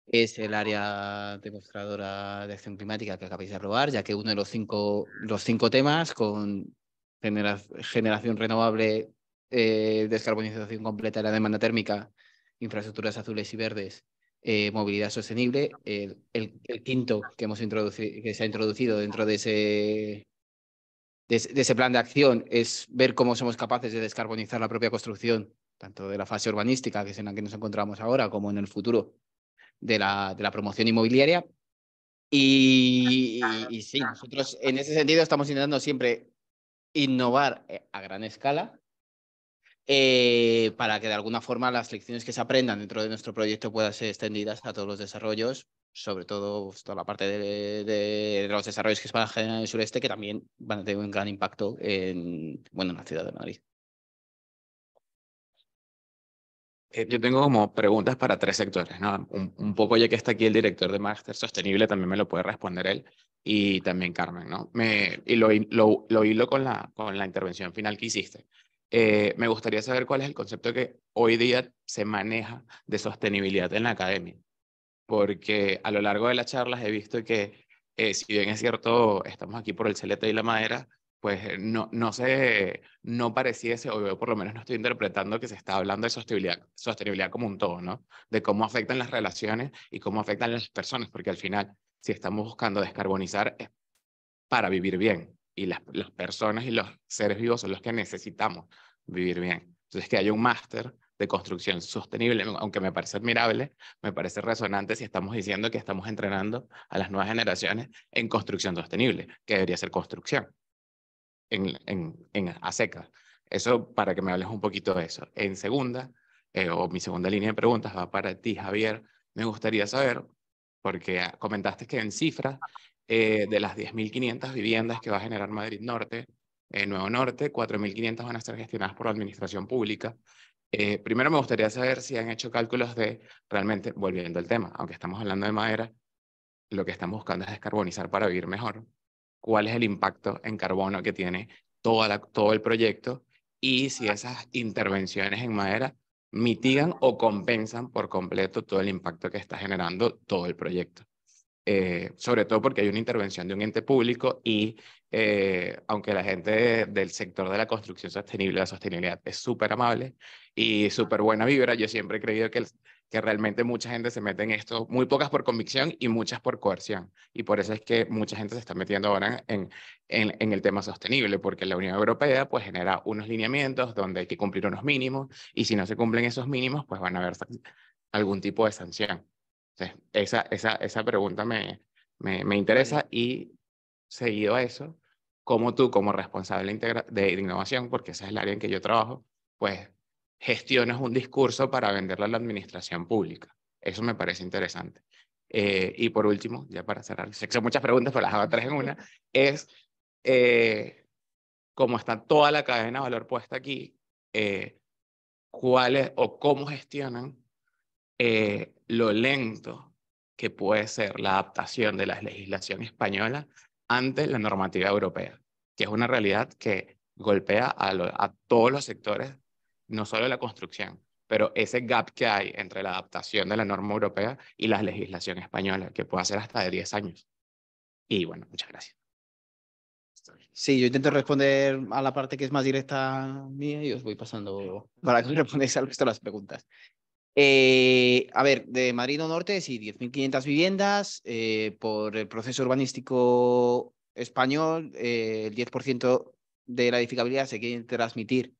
es el área demostradora de acción climática que acabáis de aprobar, ya que uno de los cinco, los cinco temas con generación renovable eh, descarbonización completa de la demanda térmica, infraestructuras azules y verdes eh, movilidad sostenible. El, quinto que, hemos introducido, que se ha introducido dentro de ese, de, ese plan de acción es ver cómo somos capaces de descarbonizar la propia construcción, tanto de la fase urbanística, que es en la que nos encontramos ahora, como en el futuro de la, de la promoción inmobiliaria. Y, y, sí, nosotros en ese sentido estamos intentando siempre innovar eh, a gran escala eh, para que de alguna forma las lecciones que se aprendan dentro de nuestro proyecto puedan ser extendidas a todos los desarrollos, sobre todo pues, toda la parte de, los desarrollos que se van a generar en el sureste, que también van a tener un gran impacto en, bueno, en la ciudad de Madrid. Eh, yo tengo como preguntas para tres sectores, ¿no? Un, poco ya que está aquí el director de Máster Sostenible, también me lo puede responder él y también Carmen, ¿no? Me, y lo, lo, lo hilo con la, con la intervención final que hiciste. Eh, me gustaría saber cuál es el concepto que hoy día se maneja de sostenibilidad en la academia, porque a lo largo de las charlas he visto que, eh, si bien es cierto, estamos aquí por el celete y la madera, pues eh, no, no, se, no pareciese, o yo por lo menos no estoy interpretando que se está hablando de sostenibilidad, sostenibilidad como un todo, ¿no? De cómo afectan las relaciones y cómo afectan las personas, porque al final, si estamos buscando descarbonizar, es para vivir bien, y las, las personas y los seres vivos son los que necesitamos vivir bien. Entonces, que haya un máster de construcción sostenible, aunque me parece admirable, me parece resonante si estamos diciendo que estamos entrenando a las nuevas generaciones en construcción sostenible, que debería ser construcción en, en, en a seca. Eso para que me hables un poquito de eso. En segunda, eh, o mi segunda línea de preguntas va para ti, Javier. Me gustaría saber, porque comentaste que en cifras, eh, de las 10.500 viviendas que va a generar Madrid Norte, eh, Nuevo Norte, 4.500 van a estar gestionadas por la administración pública. Eh, primero me gustaría saber si han hecho cálculos de realmente, volviendo al tema, aunque estamos hablando de madera, lo que estamos buscando es descarbonizar para vivir mejor cuál es el impacto en carbono que tiene toda todo el proyecto y si esas intervenciones en madera mitigan o compensan por completo todo el impacto que está generando todo el proyecto. Eh, sobre todo porque hay una intervención de un ente público y eh, aunque la gente del sector de la construcción sostenible, la sostenibilidad es súper amable y súper buena vibra, yo siempre he creído que, que realmente mucha gente se mete en esto, muy pocas por convicción y muchas por coerción. Y por eso es que mucha gente se está metiendo ahora en, en, en el tema sostenible, porque la Unión Europea pues genera unos lineamientos donde hay que cumplir unos mínimos y si no se cumplen esos mínimos pues van a haber algún tipo de sanción esa, esa, esa pregunta me, me, me interesa y seguido a eso, como tú como responsable de innovación, porque esa es el área en que yo trabajo, pues gestionas un discurso para venderlo a la administración pública. Eso me parece interesante. Eh, y por último, ya para cerrar, sé que son muchas preguntas, pero las hago tres en una, es eh, cómo está toda la cadena de valor puesta aquí, eh, cuáles o cómo gestionan lo lento que puede ser la adaptación de la legislación española ante la normativa europea, que es una realidad que golpea a, todos los sectores, no solo la construcción, pero ese gap que hay entre la adaptación de la norma europea y la legislación española, que puede ser hasta de 10 años. Y bueno, muchas gracias. Sí, yo intento responder a la parte que es más directa mía y os voy pasando para que respondáis al resto de las preguntas. Eh, a ver, de Madrid Norte, sí, 10.500 viviendas. Eh, por el proceso urbanístico español, eh, el 10% de la edificabilidad se quiere transmitir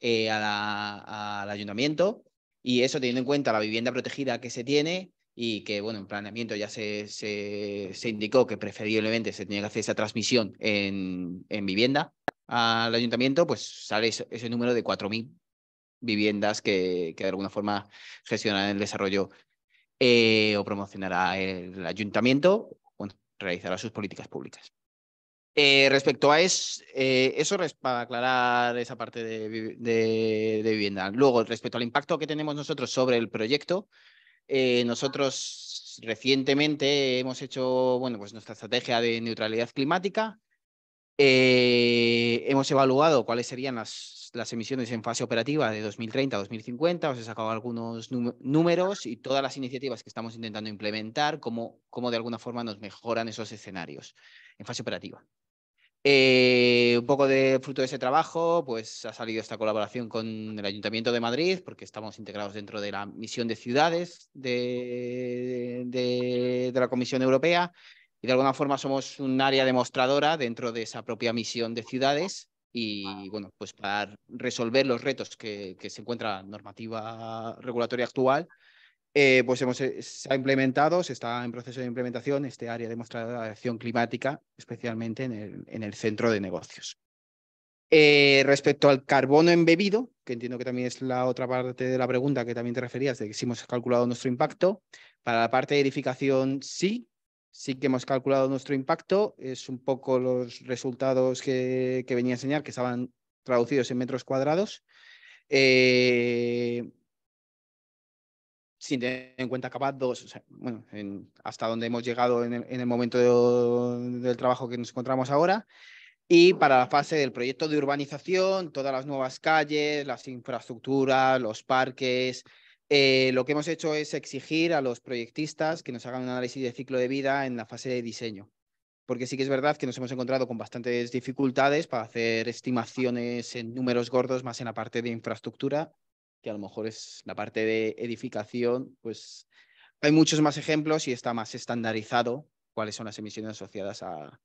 al ayuntamiento. Y eso teniendo en cuenta la vivienda protegida que se tiene y que, bueno, en planeamiento ya se, se, se indicó que preferiblemente se tenía que hacer esa transmisión en, en vivienda al ayuntamiento, pues sale ese, ese número de 4.000 viviendas que, de alguna forma gestionarán el desarrollo eh, o promocionará el ayuntamiento, bueno, realizará sus políticas públicas. Eh, respecto a es, eh, eso, para aclarar esa parte de, vivienda. Luego, respecto al impacto que tenemos nosotros sobre el proyecto, nosotros recientemente hemos hecho bueno, pues nuestra estrategia de neutralidad climática. Hemos evaluado cuáles serían las las emisiones en fase operativa de 2030 a 2050, os he sacado algunos números y todas las iniciativas que estamos intentando implementar, cómo, cómo de alguna forma nos mejoran esos escenarios en fase operativa. Eh, un poco de fruto de ese trabajo, pues ha salido esta colaboración con el Ayuntamiento de Madrid, porque estamos integrados dentro de la misión de ciudades de, de, de la Comisión Europea y de alguna forma somos un área demostradora dentro de esa propia misión de ciudades y bueno, pues para resolver los retos que, que se encuentra normativa regulatoria actual, eh, pues hemos, eh, se ha implementado, se está en proceso de implementación este área demostradora de acción climática, especialmente en el, en el centro de negocios. Eh, respecto al carbono embebido, que entiendo que también es la otra parte de la pregunta que también te referías, de que si hemos calculado nuestro impacto, para la parte de edificación sí, sí que hemos calculado nuestro impacto, es un poco los resultados que, que venía a enseñar, que estaban traducidos en metros cuadrados. Eh, sin tener en cuenta CAPAD 2, o sea, bueno, en, hasta donde hemos llegado en el, en el momento de, del trabajo que nos encontramos ahora. Y para la fase del proyecto de urbanización, todas las nuevas calles, las infraestructuras, los parques, eh, lo que hemos hecho es exigir a los proyectistas que nos hagan un análisis de ciclo de vida en la fase de diseño. Porque sí que es verdad que nos hemos encontrado con bastantes dificultades para hacer estimaciones en números gordos, más en la parte de infraestructura, que a lo mejor es la parte de edificación, pues hay muchos más ejemplos y está más estandarizado cuáles son las emisiones asociadas a,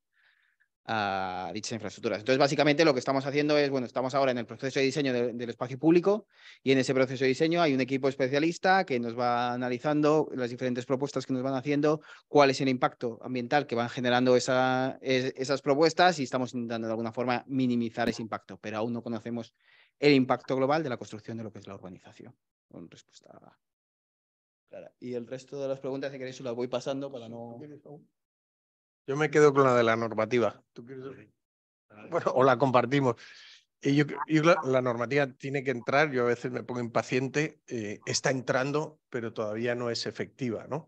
a dichas infraestructuras. Entonces, básicamente lo que estamos haciendo es, bueno, estamos ahora en el proceso de diseño de, del espacio público y en ese proceso de diseño hay un equipo especialista que nos va analizando las diferentes propuestas que nos van haciendo, cuál es el impacto ambiental que van generando esa, es, esas propuestas y estamos intentando de alguna forma minimizar ese impacto, pero aún no conocemos el impacto global de la construcción de lo que es la urbanización. Con respuesta clara. Y el resto de las preguntas, si queréis, las voy pasando para no... Yo me quedo con la de la normativa. ¿Tú quieres? Bueno, o la compartimos. Y yo, yo, la normativa tiene que entrar, yo a veces me pongo impaciente, eh, está entrando, pero todavía no es efectiva, ¿no?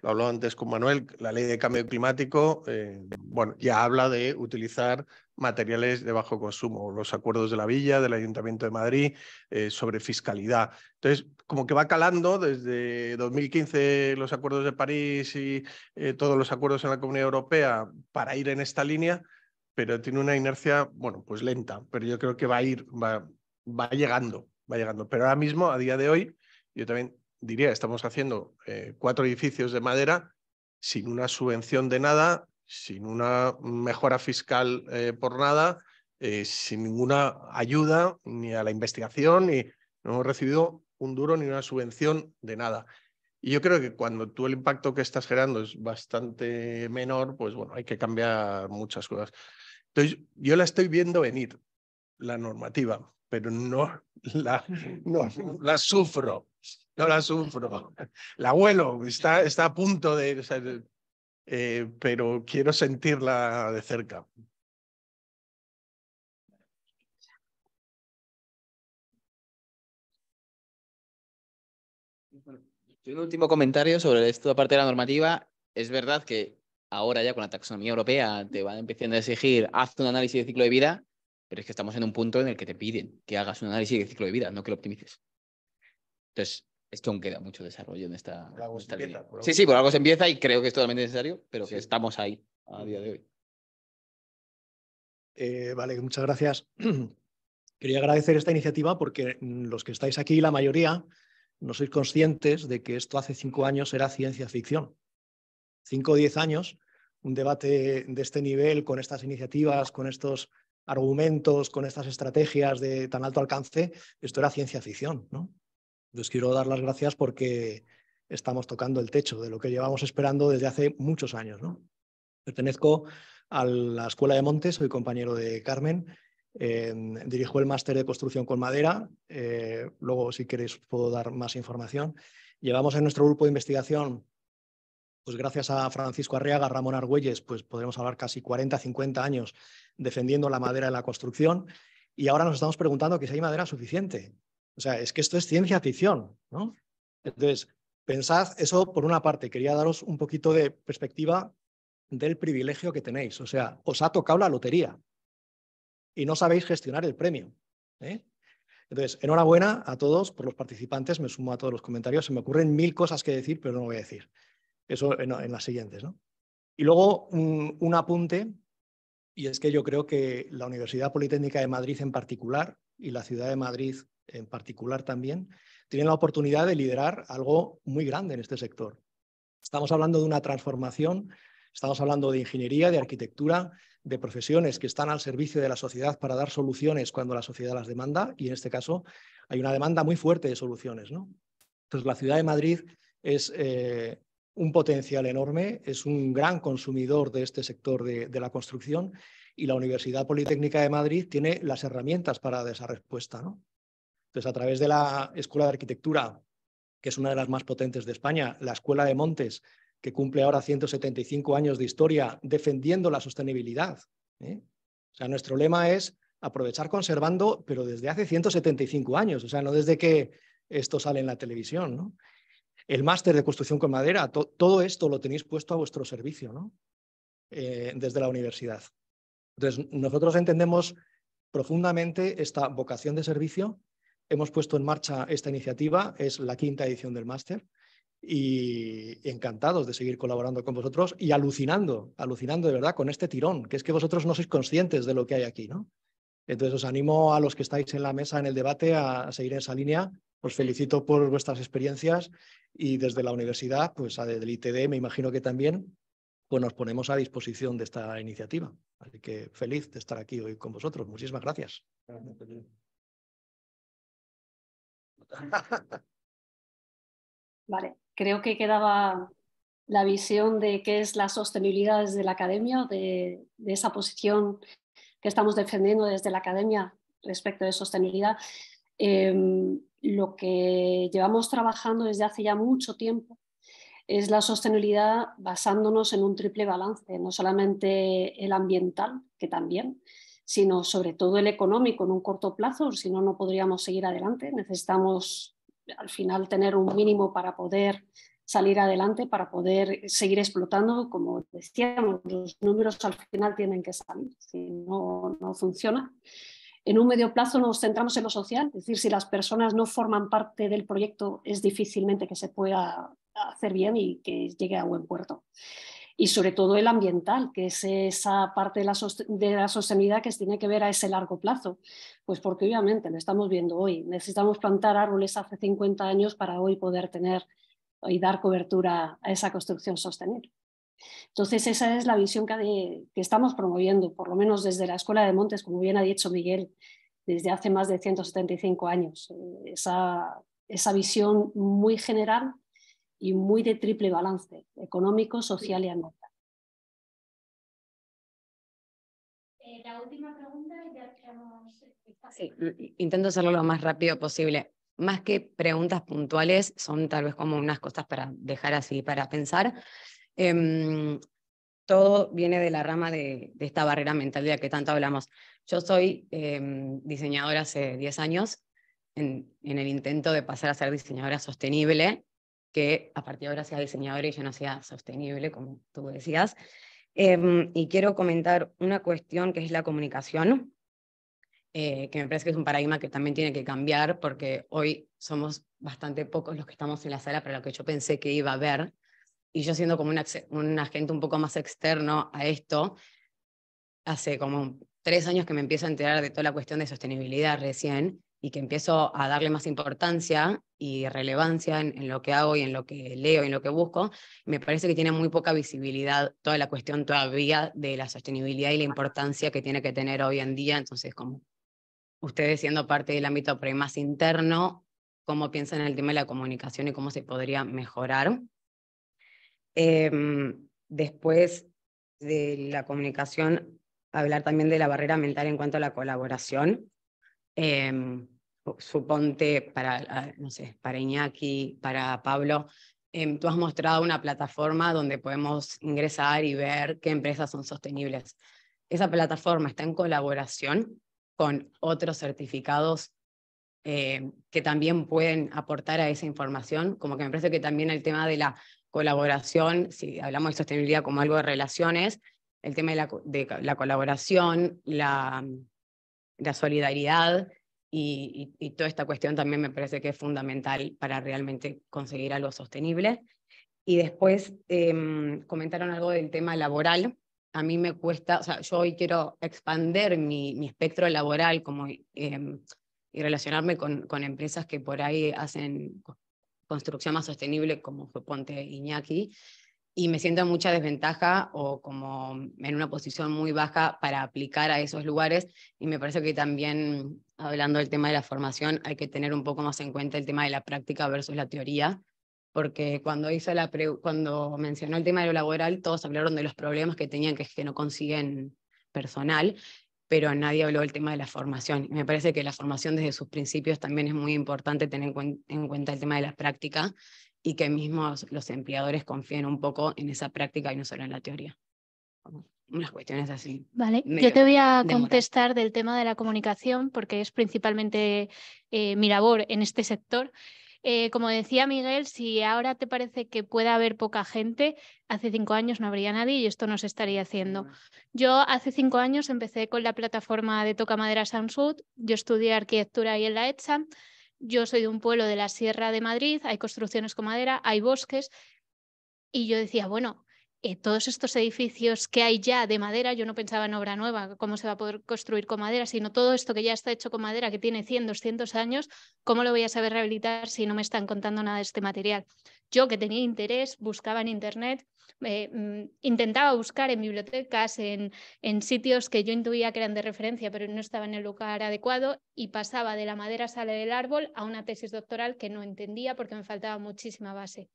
Lo habló antes con Manuel, la ley de cambio climático, eh, bueno, ya habla de utilizar materiales de bajo consumo, los acuerdos de la Villa, del Ayuntamiento de Madrid, eh, sobre fiscalidad. Entonces, como que va calando desde 2015 los acuerdos de París y eh, todos los acuerdos en la Comunidad Europea para ir en esta línea, pero tiene una inercia, bueno, pues lenta, pero yo creo que va a ir, va, va llegando, va llegando. Pero ahora mismo, a día de hoy, yo también diría, estamos haciendo eh, cuatro edificios de madera sin una subvención de nada, sin una mejora fiscal eh, por nada, eh, sin ninguna ayuda ni a la investigación, ni no hemos recibido un duro ni una subvención de nada. Y yo creo que cuando tú el impacto que estás generando es bastante menor, pues bueno, hay que cambiar muchas cosas. Entonces, yo la estoy viendo venir, la normativa, pero no la, no, la sufro no la sufro. La abuelo está, está a punto de, eh, pero quiero sentirla de cerca. Un último comentario sobre esto, parte de la normativa. Es verdad que ahora ya con la taxonomía europea te van empezando a exigir, haz un análisis de ciclo de vida, pero es que estamos en un punto en el que te piden que hagas un análisis de ciclo de vida, no que lo optimices. Entonces, esto aún queda mucho desarrollo en esta, en esta línea. Sí, sí, por algo se empieza y creo que es totalmente necesario, pero que estamos ahí a día de hoy. Eh, vale, muchas gracias. Quería agradecer esta iniciativa porque los que estáis aquí, la mayoría, no sois conscientes de que esto hace cinco años era ciencia ficción. Cinco o diez años, un debate de este nivel, con estas iniciativas, con estos argumentos, con estas estrategias de tan alto alcance, esto era ciencia ficción, ¿no? Les quiero dar las gracias porque estamos tocando el techo de lo que llevamos esperando desde hace muchos años. ¿no? Pertenezco a la Escuela de Montes, soy compañero de Carmen, eh, dirijo el máster de construcción con madera, eh, luego si queréis puedo dar más información. Llevamos en nuestro grupo de investigación, pues gracias a Francisco Arriaga, Ramón Argüelles, pues podremos hablar casi 40, 50 años defendiendo la madera en la construcción y ahora nos estamos preguntando que si hay madera suficiente. O sea, es que esto es ciencia ficción, ¿no? Entonces, pensad eso por una parte. Quería daros un poquito de perspectiva del privilegio que tenéis. O sea, os ha tocado la lotería y no sabéis gestionar el premio. ¿eh? Entonces, enhorabuena a todos por los participantes. Me sumo a todos los comentarios. Se me ocurren mil cosas que decir, pero no voy a decir. Eso en, las siguientes, ¿no? Y luego un apunte y es que yo creo que la Universidad Politécnica de Madrid en particular y la ciudad de Madrid en particular también tienen la oportunidad de liderar algo muy grande en este sector. Estamos hablando de una transformación, estamos hablando de ingeniería, de arquitectura, de profesiones que están al servicio de la sociedad para dar soluciones cuando la sociedad las demanda y en este caso hay una demanda muy fuerte de soluciones. ¿no? Entonces la ciudad de Madrid es eh, un potencial enorme, es un gran consumidor de este sector de, la construcción y la Universidad Politécnica de Madrid tiene las herramientas para dar esa respuesta. ¿no? Entonces, a través de la Escuela de Arquitectura, que es una de las más potentes de España, la Escuela de Montes, que cumple ahora 175 años de historia defendiendo la sostenibilidad. ¿eh? O sea, nuestro lema es aprovechar conservando, pero desde hace 175 años, o sea, no desde que esto sale en la televisión. ¿no? el máster de construcción con madera, todo esto lo tenéis puesto a vuestro servicio ¿no? Eh, desde la universidad. Entonces, nosotros entendemos profundamente esta vocación de servicio. Hemos puesto en marcha esta iniciativa, es la quinta edición del máster, y encantados de seguir colaborando con vosotros y alucinando, alucinando de verdad con este tirón, que es que vosotros no sois conscientes de lo que hay aquí, ¿no? Entonces os animo a los que estáis en la mesa en el debate a seguir esa línea os felicito por vuestras experiencias y desde la universidad, pues del ITD me imagino que también, pues nos ponemos a disposición de esta iniciativa. Así que feliz de estar aquí hoy con vosotros. Muchísimas gracias. Vale, creo que quedaba la visión de qué es la sostenibilidad desde la academia, de, esa posición que estamos defendiendo desde la academia respecto de sostenibilidad. Em, lo que llevamos trabajando desde hace ya mucho tiempo es la sostenibilidad basándonos en un triple balance, no solamente el ambiental, que también, sino sobre todo el económico en un corto plazo, si no, no podríamos seguir adelante. Necesitamos al final tener un mínimo para poder salir adelante, para poder seguir explotando. Como decíamos, los números al final tienen que salir, si no, no funciona. En un medio plazo nos centramos en lo social, es decir, si las personas no forman parte del proyecto es difícilmente que se pueda hacer bien y que llegue a buen puerto. Y sobre todo el ambiental, que es esa parte de la, sostenibilidad que tiene que ver a ese largo plazo. Pues porque obviamente lo estamos viendo hoy. Necesitamos plantar árboles hace 50 años para hoy poder tener y dar cobertura a esa construcción sostenible. Entonces, esa es la visión que, estamos promoviendo, por lo menos desde la Escuela de Montes, como bien ha dicho Miguel, desde hace más de 175 años. Esa, esa visión muy general y muy de triple balance, económico, social y ambiental. Eh, la última pregunta ya Sí, intento hacerlo lo más rápido posible. Más que preguntas puntuales, son tal vez como unas cosas para dejar así para pensar. Em, todo viene de la rama de, esta barrera mental de la que tanto hablamos. Yo soy em, diseñadora hace 10 años en, el intento de pasar a ser diseñadora sostenible, que a partir de ahora sea diseñadora y yo no sea sostenible, como tú decías. Em, y quiero comentar una cuestión que es la comunicación, eh, que me parece que es un paradigma que también tiene que cambiar, porque hoy somos bastante pocos los que estamos en la sala para lo que yo pensé que iba a haber y yo siendo como un, agente un poco más externo a esto, hace como tres años que me empiezo a enterar de toda la cuestión de sostenibilidad recién y que empiezo a darle más importancia y relevancia en, lo que hago y en lo que leo y en lo que busco, me parece que tiene muy poca visibilidad toda la cuestión todavía de la sostenibilidad y la importancia que tiene que tener hoy en día. Entonces, como ustedes siendo parte del ámbito más interno, ¿cómo piensan en el tema de la comunicación y cómo se podría mejorar? Em, después de la comunicación, hablar también de la barrera mental en cuanto a la colaboración. Em, suponte para, ah, no sé, para Iñaki, para Pablo, em, tú has mostrado una plataforma donde podemos ingresar y ver qué empresas son sostenibles. Esa plataforma está en colaboración con otros certificados que también pueden aportar a esa información, como que me parece que también el tema de la colaboración, si hablamos de sostenibilidad como algo de relaciones, el tema de la, de la colaboración, la, la solidaridad y, toda esta cuestión también me parece que es fundamental para realmente conseguir algo sostenible. Y después em, comentaron algo del tema laboral, a mí me cuesta, o sea, yo hoy quiero expander mi, mi espectro laboral como, em, y relacionarme con, con empresas que por ahí hacen construcción más sostenible, como fue Ponte Iñaki, y me siento en mucha desventaja o como en una posición muy baja para aplicar a esos lugares. Y me parece que también, hablando del tema de la formación, hay que tener un poco más en cuenta el tema de la práctica versus la teoría, porque cuando, hizo la cuando mencionó el tema de lo laboral, todos hablaron de los problemas que tenían, que es que no consiguen personal, pero nadie habló del tema de la formación. Y me parece que la formación desde sus principios también es muy importante tener en, cuenta el tema de la práctica y que mismos los empleadores confíen un poco en esa práctica y no solo en la teoría. Unas cuestiones así. Vale, yo te voy a contestar del tema de la comunicación porque es principalmente eh, mi labor en este sector. Eh, como decía Miguel, si ahora te parece que puede haber poca gente, hace cinco años no habría nadie y esto no se estaría haciendo. Yo hace cinco años empecé con la plataforma de Toca Madera Sansud, yo estudié arquitectura ahí en la ETSA yo soy de un pueblo de la Sierra de Madrid, hay construcciones con madera, hay bosques, y yo decía, bueno, eh, todos estos edificios que hay ya de madera, yo no pensaba en obra nueva, cómo se va a poder construir con madera, sino todo esto que ya está hecho con madera, que tiene 100, 200 años, ¿cómo lo voy a saber rehabilitar si no me están contando nada de este material? Yo que tenía interés, buscaba en Internet, eh, mm, intentaba buscar en bibliotecas, en, en sitios que yo intuía que eran de referencia, pero no estaba en el lugar adecuado y pasaba de la madera sale del árbol a una tesis doctoral que no entendía porque me faltaba muchísima base.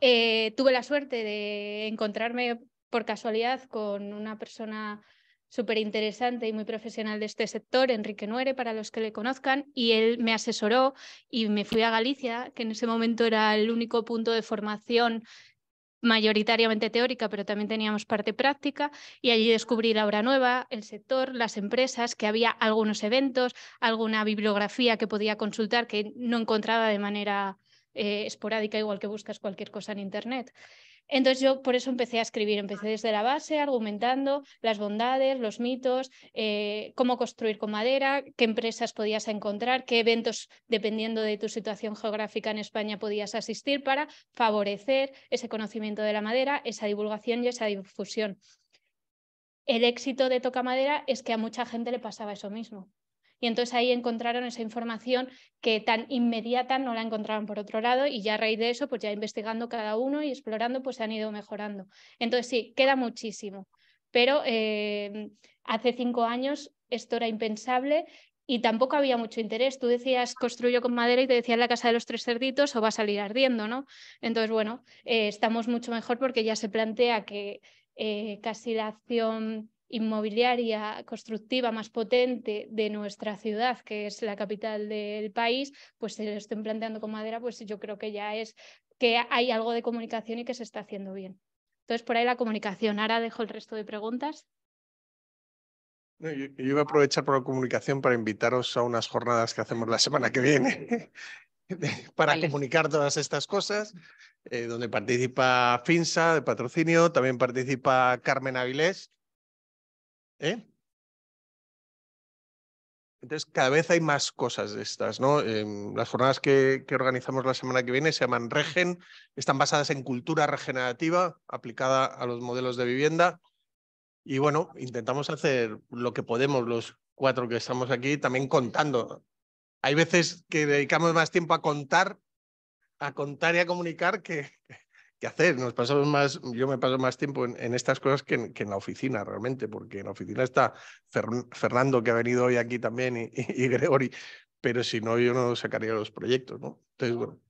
Eh, tuve la suerte de encontrarme por casualidad con una persona súper interesante y muy profesional de este sector, Enrique Nuere, para los que le conozcan, y él me asesoró y me fui a Galicia, que en ese momento era el único punto de formación mayoritariamente teórica, pero también teníamos parte práctica, y allí descubrí la obra nueva, el sector, las empresas, que había algunos eventos, alguna bibliografía que podía consultar que no encontraba de manera eh, esporádica, igual que buscas cualquier cosa en Internet. Entonces yo por eso empecé a escribir, empecé desde la base, argumentando las bondades, los mitos, eh, cómo construir con madera, qué empresas podías encontrar, qué eventos, dependiendo de tu situación geográfica en España, podías asistir para favorecer ese conocimiento de la madera, esa divulgación y esa difusión. El éxito de Toca Madera es que a mucha gente le pasaba eso mismo. Y entonces ahí encontraron esa información que tan inmediata no la encontraban por otro lado y ya a raíz de eso, pues ya investigando cada uno y explorando, pues se han ido mejorando. Entonces sí, queda muchísimo, pero eh, hace cinco años esto era impensable y tampoco había mucho interés. Tú decías construyo con madera y te decían la casa de los tres cerditos o va a salir ardiendo, ¿no? Entonces, bueno, eh, estamos mucho mejor porque ya se plantea que eh, casi la acción inmobiliaria constructiva más potente de nuestra ciudad, que es la capital del país, pues se lo estén planteando con madera, pues yo creo que ya es que hay algo de comunicación y que se está haciendo bien. Entonces, por ahí la comunicación. Ahora dejo el resto de preguntas. yo, iba a aprovechar por la comunicación para invitaros a unas jornadas que hacemos la semana que viene para comunicar todas estas cosas, eh, donde participa FINSA de patrocinio, también participa Carmen Avilés, ¿Eh? Entonces, cada vez hay más cosas de estas, ¿no? Em, las jornadas que, organizamos la semana que viene se llaman Regen, están basadas en cultura regenerativa aplicada a los modelos de vivienda. Y bueno, intentamos hacer lo que podemos los cuatro que estamos aquí, también contando. Hay veces que dedicamos más tiempo a contar, a contar y a comunicar que, qué hacer. Nos pasamos más, yo me paso más tiempo en, estas cosas que en, la oficina realmente, porque en la oficina está Fernando, que ha venido hoy aquí también, y, y, Gregory, pero si no, yo no sacaría los proyectos, ¿no? Entonces, bueno.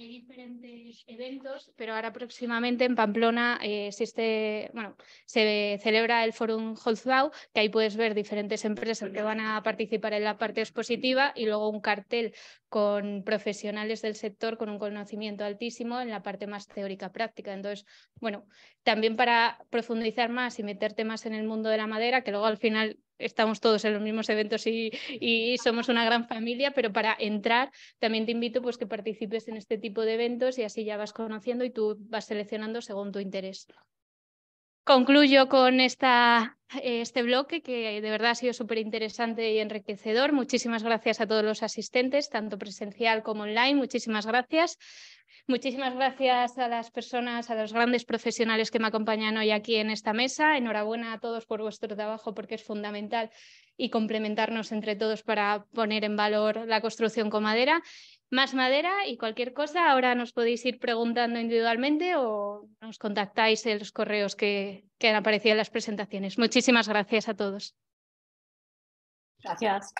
Hay diferentes eventos, pero ahora próximamente en Pamplona eh, existe, bueno, se celebra el Forum Holzbau, que ahí puedes ver diferentes empresas que van a participar en la parte expositiva y luego un cartel con profesionales del sector con un conocimiento altísimo en la parte más teórica práctica. Entonces, bueno, también para profundizar más y meterte más en el mundo de la madera, que luego al final estamos todos en los mismos eventos y, somos una gran familia, pero para entrar también te invito pues que participes en este tipo de eventos y así ya vas conociendo y tú vas seleccionando según tu interés. Concluyo con esta, este bloque que de verdad ha sido súper interesante y enriquecedor. Muchísimas gracias a todos los asistentes, tanto presencial como online. Muchísimas gracias. Muchísimas gracias a las personas, a los grandes profesionales que me acompañan hoy aquí en esta mesa. Enhorabuena a todos por vuestro trabajo porque es fundamental y complementarnos entre todos para poner en valor la construcción con madera. Más madera y cualquier cosa, ahora nos podéis ir preguntando individualmente o nos contactáis en los correos que, que han aparecido en las presentaciones. Muchísimas gracias a todos. Gracias.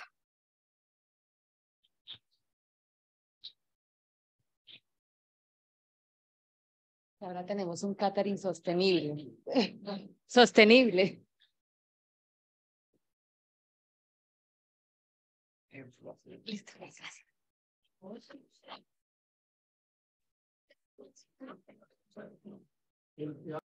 Ahora tenemos un catering sostenible. Sostenible. Listo, gracias. よいしょ。